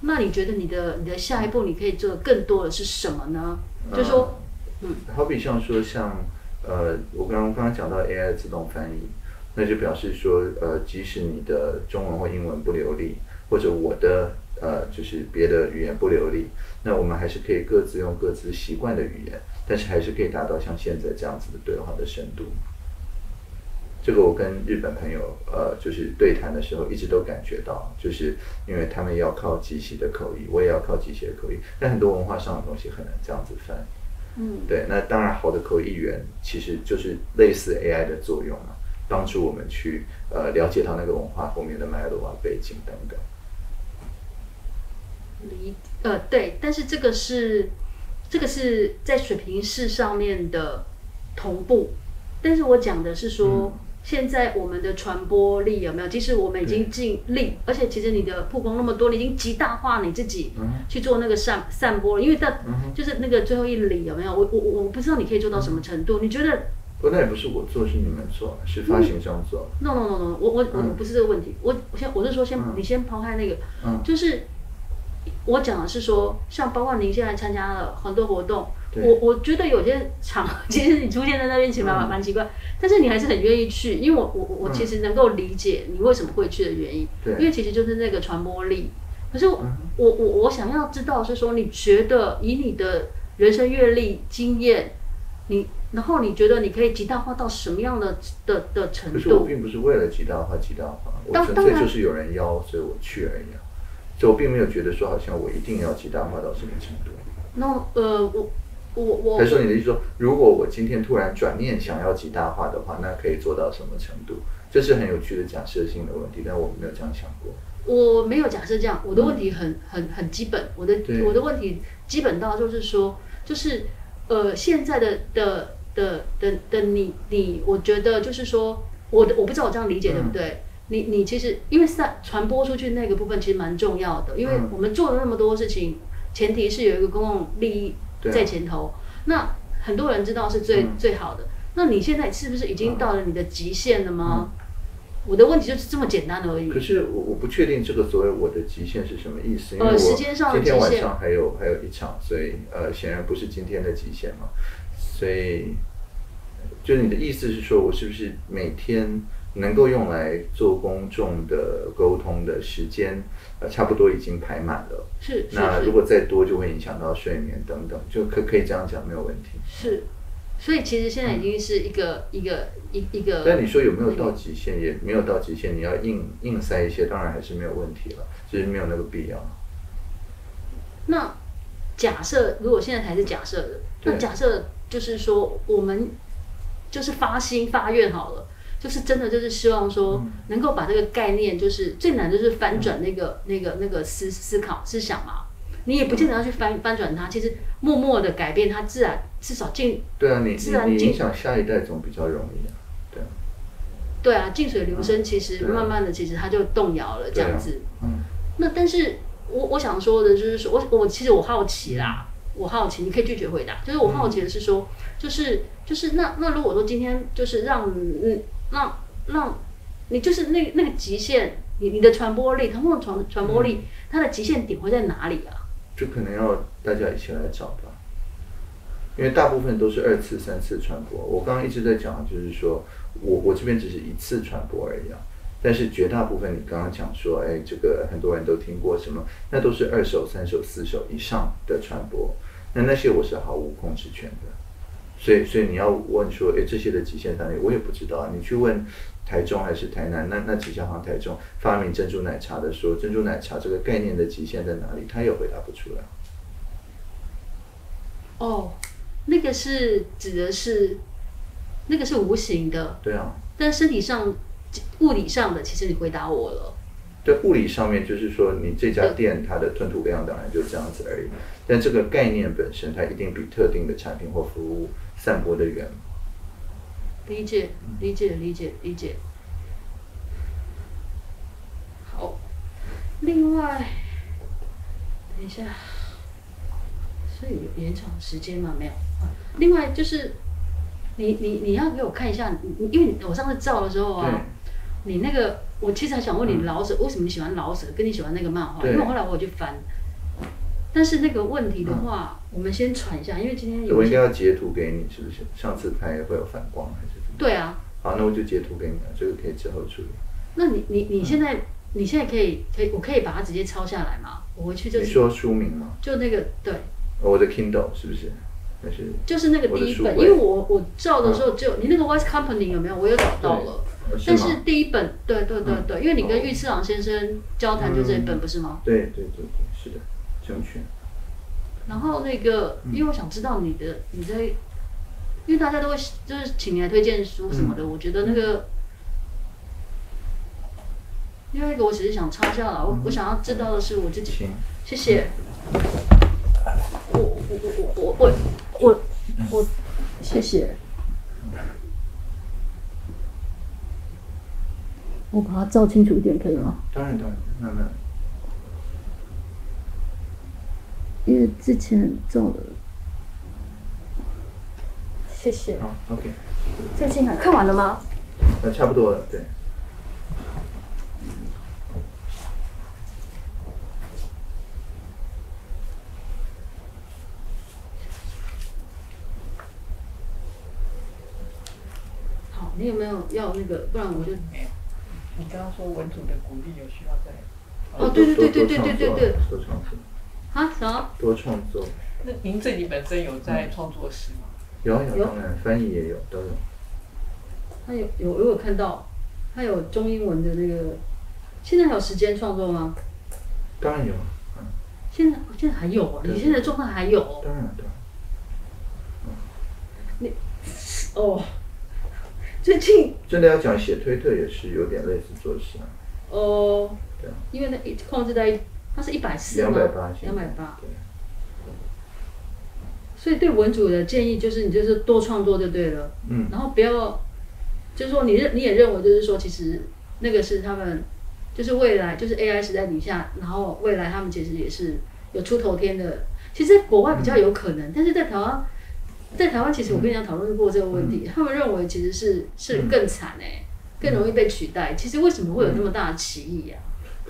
那你觉得你的你的下一步你可以做的更多的是什么呢？就说，嗯，
好比像说像呃，我刚刚刚刚讲到 AI 自动翻译，那就表示说，呃，即使你的中文或英文不流利，或者我的呃就是别的语言不流利，那我们还是可以各自用各自习惯的语言，但是还是可以达到像现在这样子的对话的深度。这个我跟日本朋友呃就是对谈的时候，一直都感觉到，就是因为他们要靠极细的口译，我也要靠极细的口译，但很多文化上的东西很难这样子翻。
嗯，
对，那当然好的口译员其实就是类似 AI 的作用嘛，帮助我们去呃了解到那个文化后面的脉络啊、背景等等。
理呃对，但是这个是这个是在水平式上面的同步，但是我讲的是说。现在我们的传播力有没有？即使我们已经尽力，而且其实你的曝光那么多，你已经极大化你自己去做那个散散播了，因为在就是那个最后一里有没有？我我我不知道你可以做到什么程度？你觉得？
不，那也不是我做，是你们做，是发行商做。
No No No No，我我我不是这个问题，我我先我是说先你先抛开那个，就是我讲的是说，像包括您现在参加了很多活动。我我觉得有些场合，其实你出现在那边其实蛮蛮奇怪，但是你还是很愿意去，因为我我我其实能够理解你为什么会去的原因，因为其实就是那个传播力。可是我我我想要知道是说，你觉得以你的人生阅历经验，你然后你觉得你可以极大化到什么样的的的程度？可
是我并不是为了极大化极大化，我纯粹就是有人邀，所以我去而已啊。所以我并没有觉得说好像我一定要极大化到什么程度。
那呃我。我我
还说你的意思说，如果我今天突然转念想要极大化的话，那可以做到什么程度？这是很有趣的假设性的问题，但我没有这样想过。
我没有假设这样，我的问题很很很基本。我的我的问题基本到就是说，就是呃，现在的的的的的你你，我觉得就是说，我的我不知道我这样理解对不对？你你其实因为散传播出去那个部分其实蛮重要的，因为我们做了那么多事情，前提是有一个公共利益。在前头，那很多人知道是最最好的。那你现在是不是已经到了你的极限了吗？我的问题就是这么简单而已。
可是我我不确定这个所谓我的极限是什么意思，因为
我今天
晚上还有还有一场，所以呃显然不是今天的极限嘛。所以，就你的意思是说我是不是每天？能够用来做公众的沟通的时间，呃，差不多已经排满了。
是，
那如果再多，就会影响到睡眠等等，就可可以这样讲，没有问题。
是，所以其实现在已经是一个一个一一个。
但你说有没有到极限？也没有到极限，你要硬硬塞一些，当然还是没有问题了，只是没有那个必要。
那假设如果现在才是假设的，那假设就是说我们就是发心发愿好了。就是真的，就是希望说能够把这个概念，就是最难就是翻转那个那个那个思思考思想嘛。你也不见得要去翻翻转它，其实默默的改变它，自然至少进
对啊，你你影响下一代总比较容易啊，对啊。
对啊，静水流深，其实慢慢的，其实它就动摇了这样子。嗯。那但是我我想说的就是说，我我其实我好奇啦，我好奇，你可以拒绝回答。就是我好奇的是说，就是就是那那如果说今天就是让嗯。那那，你就是那那个极限，你你的传播力，它们传传播力，它的极限点会在哪里啊？
就可能要大家一起来找吧，因为大部分都是二次、三次传播。我刚刚一直在讲，就是说我我这边只是一次传播而已啊。但是绝大部分，你刚刚讲说，哎，这个很多人都听过什么，那都是二手、三手、四手以上的传播，那那些我是毫无控制权的。所以，所以你要问说，哎，这些的极限在哪里？我也不知道啊。你去问台中还是台南？那那几家行台中发明珍珠奶茶的说，珍珠奶茶这个概念的极限在哪里？他也回答不出来。
哦，那个是指的是，那个是无形的。
对啊。
但身体上、物理上的，其实你回答我了。
对物理上面，就是说你这家店它的吞吐量当然就这样子而已。但这个概念本身，它一定比特定的产品或服务。散播的源，
理解，理解，理解，理解。好，另外，等一下，所以延长时间吗？没有。另外就是，你你你要给我看一下，你因为我上次照的时候啊，你那个，我其实还想问你老舍，为什么你喜欢老舍，跟你喜欢那个漫画？因为后来我去翻。但是那个问题的话，我们先传一下，因为今天
我应该要截图给你，是不是？上次拍会有反光还是？
对啊，
好，那我就截图给你了，这个可以之后处理。
那你你你现在你现在可以可以我可以把它直接抄下来吗？我回去就
你说书名吗？
就那个对，
我的 Kindle 是不是？还是
就是那个第一本，因为我我照的时候就你那个 Wise Company 有没有？我有找到了，但是第一本对对对对，因为你跟玉次郎先生交谈就这一本不是吗？
对对对对，是的，正确。
然后那个，因为我想知道你的你在，因为大家都会就是请你来推荐书什么的，我觉得那个，因为那个我只是想抄下来，我我想要知道的是我自己，谢谢。我我我我我我我谢谢。我把它照清楚一点，可以吗？
当然当然，慢慢。
因为之前做了，谢谢。
好，OK。
最近还看完了吗？
呃，差不多了，对。
好，你有没有要那个？不然我就
没有。你刚刚说文组的鼓励有需要在？
哦，对对对对对对对对。啊？什么？
多创作。
那您自己本身有在创作诗吗？
有有，当然翻译也有，都有。
他有有我有看到，他有中英文的那个。现在还有时间创作吗？
当然有，
嗯。现在现在还有哦，你现在状态还有？
当然的。
你哦，最近
真的要讲写推特也是有点类似做事啊。
哦。对啊。因为那一控制在。它是一百四吗？
两百八，
两百八。所以对文主的建议就是，你就是多创作就对了。嗯。然后不要，就是说你认你也认为就是说，其实那个是他们，就是未来就是 AI 时代底下，然后未来他们其实也是有出头天的。其实国外比较有可能，但是在台湾，在台湾其实我跟人家讨论过这个问题，他们认为其实是是更惨哎，更容易被取代。其实为什么会有那么大的歧义呀？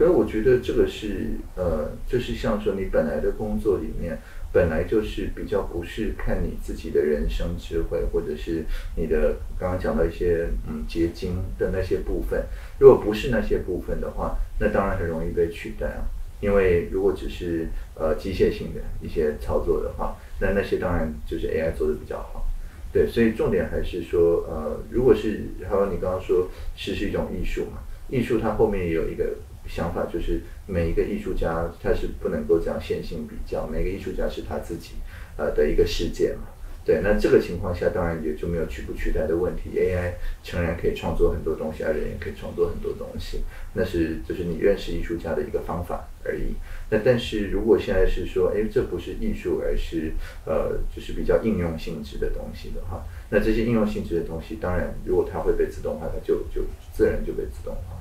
可是我觉得这个是呃，就是像说你本来的工作里面，本来就是比较不是看你自己的人生智慧，或者是你的刚刚讲到一些嗯结晶的那些部分。如果不是那些部分的话，那当然很容易被取代啊。因为如果只是呃机械性的一些操作的话，那那些当然就是 AI 做的比较好。对，所以重点还是说呃，如果是还有你刚刚说诗是一种艺术嘛，艺术它后面也有一个。想法就是每一个艺术家他是不能够这样线性比较，每个艺术家是他自己呃的一个世界嘛。对，那这个情况下当然也就没有取不取代的问题。AI 诚然可以创作很多东西，而人也可以创作很多东西，那是就是你认识艺术家的一个方法而已。那但是如果现在是说，哎，这不是艺术，而是呃就是比较应用性质的东西的话，那这些应用性质的东西，当然如果它会被自动化，它就就自然就被自动化。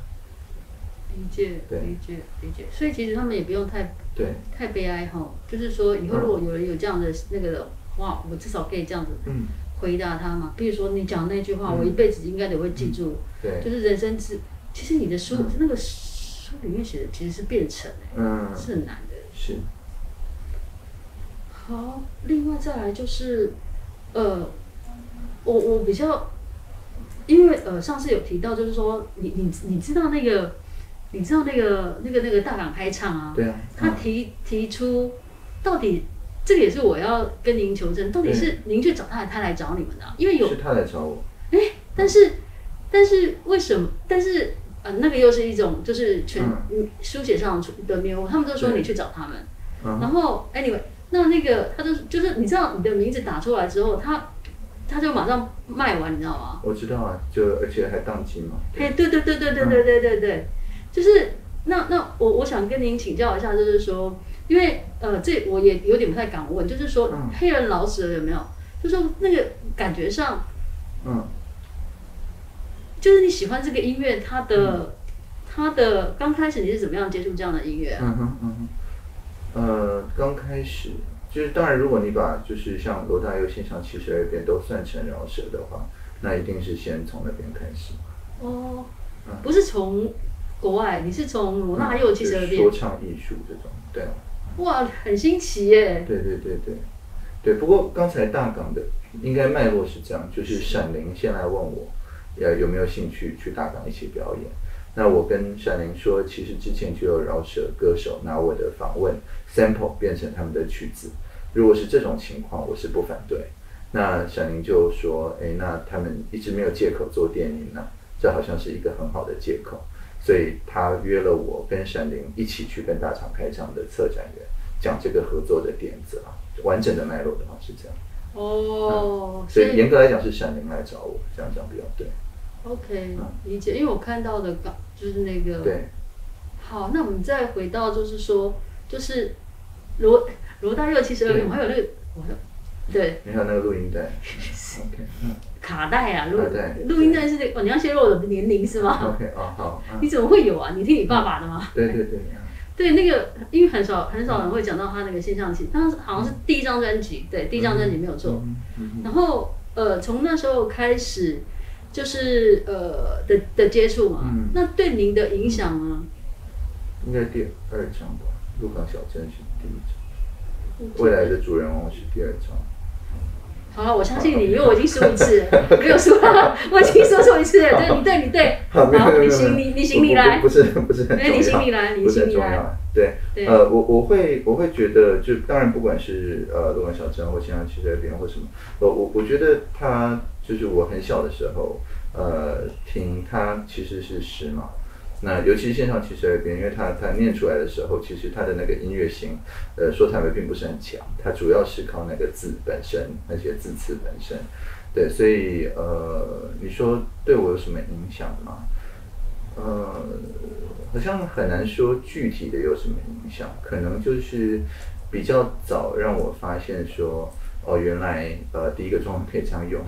理解，理解，理解。所以其实他们也不用太
对
太悲哀哈。就是说，以后如果有人有这样的那个的话，我至少可以这样子回答他嘛。比如说你讲那句话，我一辈子应该都会记住。
对，
就是人生之，其实你的书那个书里面写的其实是变成嗯，是很难的。
是。
好，另外再来就是，呃，我我比较，因为呃上次有提到，就是说你你你知道那个。你知道那个那个那个大港开唱啊？
对啊。
他提提出，到底这个也是我要跟您求证，到底是您去找他，他来找你们的？因为有
是他来找我。
哎，但是但是为什么？但是呃，那个又是一种就是全书写上的谬误。他们都说你去找他们，然后 anyway，那那个他就就是你知道你的名字打出来之后，他他就马上卖完，你知道吗？
我知道啊，就而且还当机嘛。
哎，对对对对对对对对对。就是那那我我想跟您请教一下，就是说，因为呃，这我也有点不太敢问，就是说黑人老舍有没有？就说那个感觉上，嗯，就是你喜欢这个音乐，它的它的刚开始你是怎么样接触这样的音乐？
嗯哼嗯哼，呃，刚开始就是当然，如果你把就是像罗大佑现场七十二变都算成饶舌的话，那一定是先从那边开始。
哦，不是从。国外，你是从罗纳又其实变
说唱艺术这种，对
哇，很新奇耶！
对对对对，对。不过刚才大港的应该脉络是这样，就是闪灵先来问我，呃有没有兴趣去大港一起表演？那我跟闪灵说，其实之前就有饶舌歌手拿我的访问 sample 变成他们的曲子，如果是这种情况，我是不反对。那闪灵就说，哎，那他们一直没有借口做电影呢，这好像是一个很好的借口，所以他约了我跟闪灵一起去跟大厂开唱的策展人讲这个合作的点子啊，完整的脉络的话是这样。
哦，
所以严格来讲是闪灵来找我，这样讲比较对。
OK，理解，因为我看到的稿就是那个。
对。
好，那我们再回到，就是说，就是罗罗大佑其实我还有那个，我对。
你看那个录音带。OK，嗯。
卡带啊，录录音带是那哦，你要泄露我的年龄是吗
OK，哦好。
你怎么会有啊？你听你爸爸的吗？
对对对。
对，那个因为很少很少人会讲到他那个现象期，他好像是第一张专辑，对，第一张专辑没有错。然后呃，从那时候开始。就是呃的的接触嘛，
嗯、
那对您的影响呢？
应该第二张吧，《鹿港小镇》是第一张，未来的主人翁是第二章。
好了，我相信你，因为我已经输一次，没有输了，我已经说错一次了。对，你对，你对，好，你行，你你行，你来，
不是不是，
哎，你行，你来，你行，你来。
对，呃，我我会我会觉得，就当然不管是呃鹿港小镇或现在汽车边或什么，我我我觉得他就是我很小的时候，呃，听他其实是诗嘛。那尤其是线上汽车边，因为它它念出来的时候，其实它的那个音乐性，呃，说坦白并不是很强，它主要是靠那个字本身，那些字词本身。对，所以呃，你说对我有什么影响吗？呃，好像很难说具体的有什么影响，可能就是比较早让我发现说，哦，原来呃第一个中文可以这样用，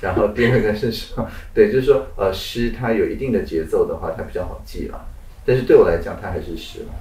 然后第二个是说，对，就是说呃诗它有一定的节奏的话，它比较好记了，但是对我来讲，它还是诗嘛。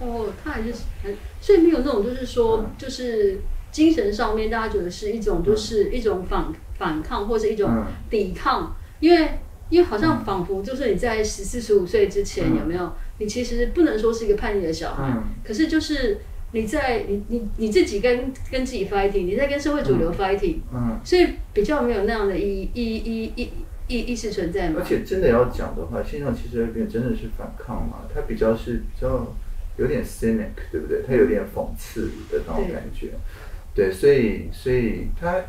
哦，它还是还，所以没有那种就是说，就是精神上面大家觉得是一种就是一种反反抗或者一种抵抗，因为。因为好像仿佛就是你在十四十五岁之前有没有？你其实不能说是一个叛逆的小孩，可是就是你在你你你自己跟跟自己 fighting，你在跟社会主流 fighting，嗯所以比较没有那样的意意意意意意识存在嘛。
而且真的要讲的话，线上其实那边真的是反抗嘛，它比较是比较有点 cynic，对不对？它有点讽刺的那种感觉，对，所以所以它。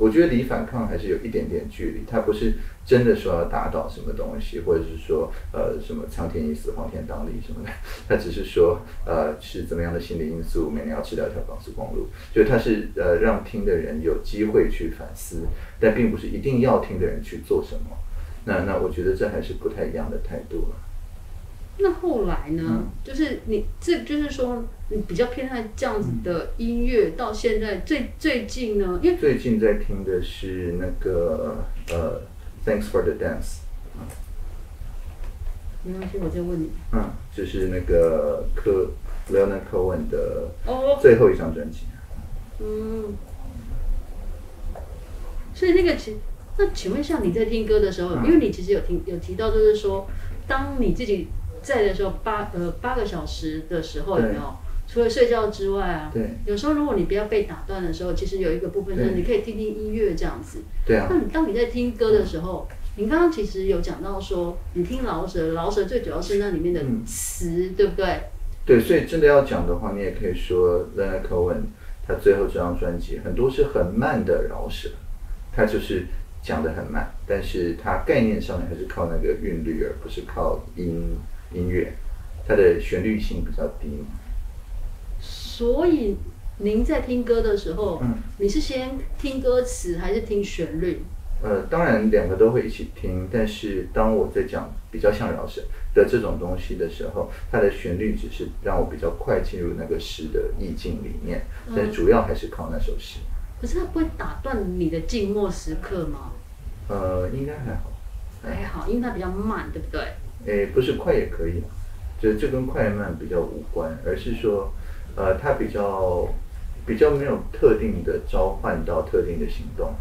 我觉得离反抗还是有一点点距离，他不是真的说要打倒什么东西，或者是说呃什么苍天已死，黄天当立什么的，他只是说呃是怎么样的心理因素，每年要吃掉一条高速公路，就他是呃让听的人有机会去反思，但并不是一定要听的人去做什么。那那我觉得这还是不太一样的态度了。
那后来呢？嗯、就是你这就是说，你比较偏爱这样子的音乐，到现在最最近呢？因为
最近在听的是那个呃，Thanks for the Dance。
没关系，我再问你。
嗯，就是那个科 Leonard Cohen 的最后一张专辑。
嗯。所以那个请，那请问一下，你在听歌的时候，因为你其实有听有提到，就是说，当你自己。在的时候八呃八个小时的时候有没有？除了睡觉之外啊，
对，
有时候如果你不要被打断的时候，其实有一个部分是你可以听听音乐这样子。
对啊。
那你当你在听歌的时候，你刚刚其实有讲到说，你听饶舌，饶舌最主要是那里面的词，对不对？
对，所以真的要讲的话，你也可以说 Leonard Cohen 他最后这张专辑很多是很慢的饶舌，他就是讲的很慢，但是他概念上面还是靠那个韵律，而不是靠音。音乐，它的旋律性比较低，
所以您在听歌的时候，嗯，你是先听歌词还是听旋律？
呃，当然两个都会一起听，但是当我在讲比较像饶舌的这种东西的时候，它的旋律只是让我比较快进入那个诗的意境里面，但是主要还是靠那首诗。
可是它不会打断你的静默时刻吗？
呃，应该还好，
还好，因为它比较慢，对不对？
诶，不是快也可以，就是这跟快慢比较无关，而是说，呃，它比较比较没有特定的召唤到特定的行动，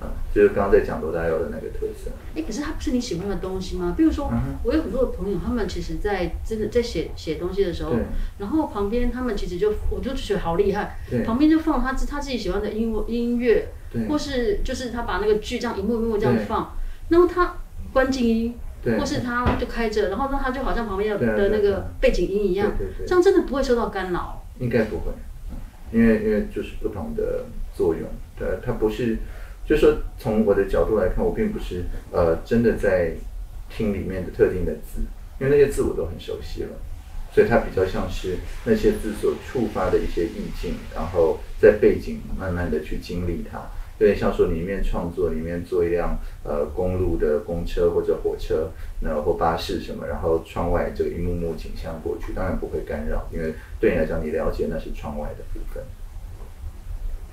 啊，就是刚刚在讲罗大佑的那个特色。
哎，可是它不是你喜欢的东西吗？比如说，我有很多的朋友，他们其实在真的在写写东西的时候，然后旁边他们其实就我就觉得好厉害，旁边就放他自他自己喜欢的音乐音乐，或是就是他把那个剧这样一幕一幕这样放。然后他关静音，
对
或是他就开着，然后让他就好像旁边的那个背景音一样
对对，对
这样真的不会受到干扰。
应该不会，嗯因为因为就是不同的作用，对，它不是，就是说从我的角度来看，我并不是呃真的在听里面的特定的字，因为那些字我都很熟悉了，所以它比较像是那些字所触发的一些意境，然后在背景慢慢的去经历它。有点像说里面创作里面坐一辆呃公路的公车或者火车，那或巴士什么，然后窗外这个一幕幕景象过去，当然不会干扰，因为对你来讲你了解那是窗外的部分，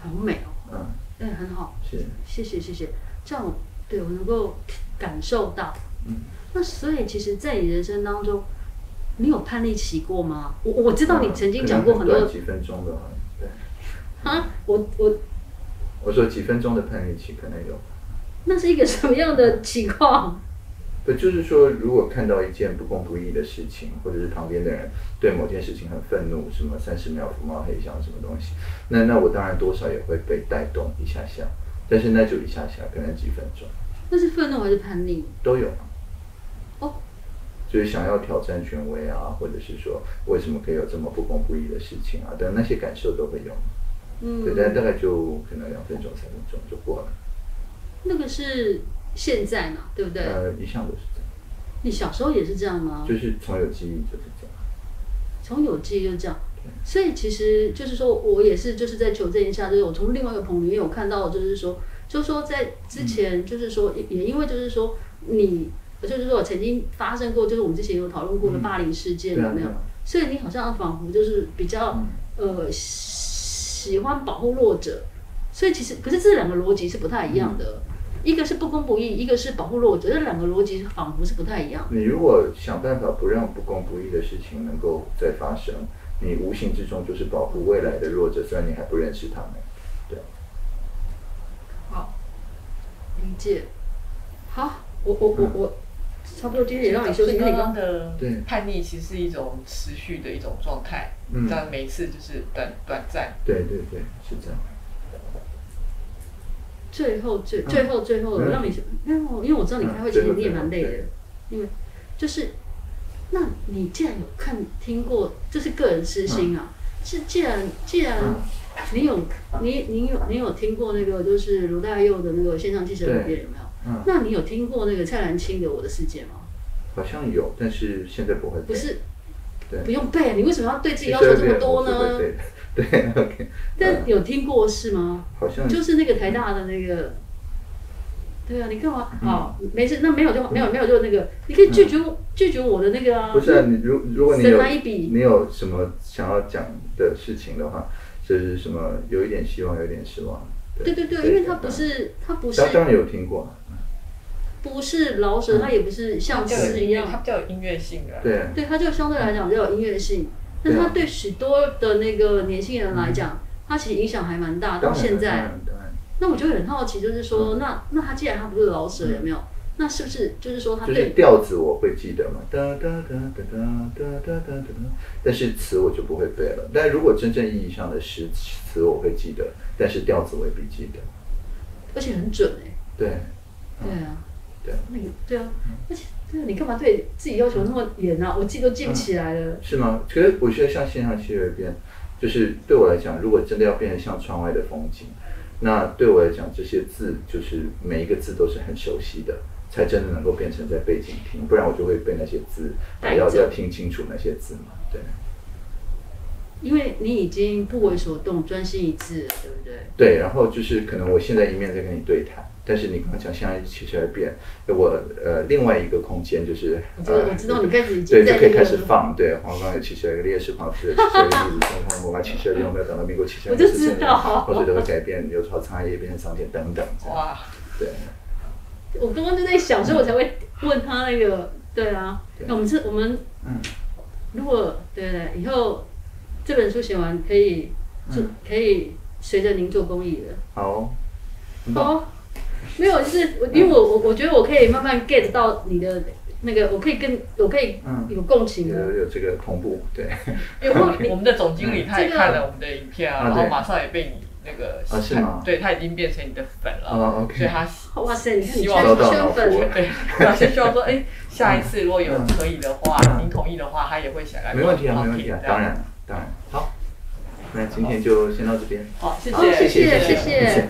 好美哦，
嗯，
对，很好，
是，
谢谢谢谢，这样我对我能够感受到。
嗯，
那所以其实，在你人生当中，你有叛逆期过吗？我我知道你曾经讲过很多
几分钟的话，对，
啊，我我
我说几分钟的叛逆期可能有。
那是一个什么样的情况？
不就是说，如果看到一件不公不义的事情，或者是旁边的人对某件事情很愤怒，什么三十秒福茂黑箱什么东西，那那我当然多少也会被带动一下下，但是那就一下下，可能几分钟
那是愤怒还是叛逆？
都有。
哦，
就是想要挑战权威啊，或者是说为什么可以有这么不公不义的事情啊，等那些感受都会有。
嗯，
对，但大概就可能两分钟、三分钟就过了。
那个是现在嘛，对不对？
呃，一向都是这样，
你小时候也是这样吗？
就是从有记忆就是这样。
从有记忆就这样
对，
所以其实就是说我也是就是在求证一下，就是我从另外一个朋友里面有看到，就是说，就是说在之前就是说也也因为就是说你就是说我曾经发生过，就是我们之前有讨论过的霸凌事件有没有？所以你好像仿佛就是比较
嗯
呃喜欢保护弱者，所以其实可是这两个逻辑是不太一样的，一个是不公不义，一个是保护弱者，这两个逻辑仿佛是不太一样。
你如果想办法不让不公不义的事情能够再发生，你无形之中就是保护未来的弱者，虽然你还不认识他们。对，
好，理解。好，我我我我，差不多今天也让你休息，
刚
你刚
刚的
对
叛逆其实是一种持续的一种状态，
嗯
但每次就是短短暂。
对对对，是这样。
最后最
嗯
最后最后
嗯
让你，因为我因为我知道你开会其实你也蛮累的，因为就是，那你既然有看听过，这是个人私心啊，是既然既然
嗯
你有你你有你有听过那个就是卢大佑的那个线上记者会有没有？
嗯，
那你有听过那个蔡澜清的《我的世界》吗？
好像有，但是现在不会背。
不是，
对
不用背，你为什么要对自己要求这么多呢
对，OK。
但有听过是吗？
好像
就是那个台大的那个，对啊，你干嘛？
嗯
好，没事，那没有就没有没有就那个，你可以拒绝我拒绝我的那个啊。
不是啊，你如如果你有
神来一笔
你有什么想要讲的事情的话，就是什么有一点希望，有一点失望。
对对对，因为他不是他不是
当当然有听过，
不是老舍，他也不是像诗一样，
比较有音乐性的。
对，
对，他就相对来讲比较有音乐性，但他对许多的那个年轻人来讲，他其实影响还蛮大。到现在，那我就会很好奇，就是说，那那他既然他不是老舍，有没有？那是不是就是说他
就是
对
调子我会记得嘛，哒哒哒哒哒哒哒哒哒哒，但是词我就不会背了。但如果真正意义上的诗词我会记得，但是调子未必记得。
而且很准哎、
对，
对啊，
对，
那你对啊，而且对啊，你干嘛对自己要求那么严啊？我记都记不起来了。
是吗？可是我觉得像线上七二变，就是对我来讲，如果真的要变成像窗外的风景，那对我来讲，这些字就是每一个字都是很熟悉的，才真的能够变成在背景听，不然我就会被那些字，
带走
要要听清楚那些字嘛，对。
因为你已经不为所动，专心一致了，对不对？
对，然后就是可能我现在一面在跟你对谈，但是你刚刚讲现在七十二变，我呃另外一个空间就是
我知道
呃
我知道你开始
对就可以开始放，对，黄冈有七十二个烈士，黄石有七十二个日子，东方魔法七十二有没有等到民国七十二
我就知道。
或者都会改变，有朝苍叶变成桑田等等，
哇，
对，
我刚刚就在想，所以我才会问他那个，对啊，那我们是，我们
嗯。
如果对对，以后这本书写完，可以做，可以随着您做公益的。
好，很棒，
哦，没有，就是我，因为我我我觉得我可以慢慢 get 到你的那个，我可以跟我可以
嗯。
有共情。的。
有有这个同步，对，
有没有？
我们的总经理他也看了我们的影片啊，然后马上也被你那个
啊是吗？
对他已经变成你的粉了，
啊，OK。
所以他
哇塞，你看你
希望
圈圈
收到老婆
粉，
对，他先希望说，哎，下一次如果有可以的话，您同意的话，他也会想来
没问题啊，没问题啊，当然，当然。好，那今天就先到这边。
好，谢。
好
谢，
谢谢
谢
谢
谢。
谢谢。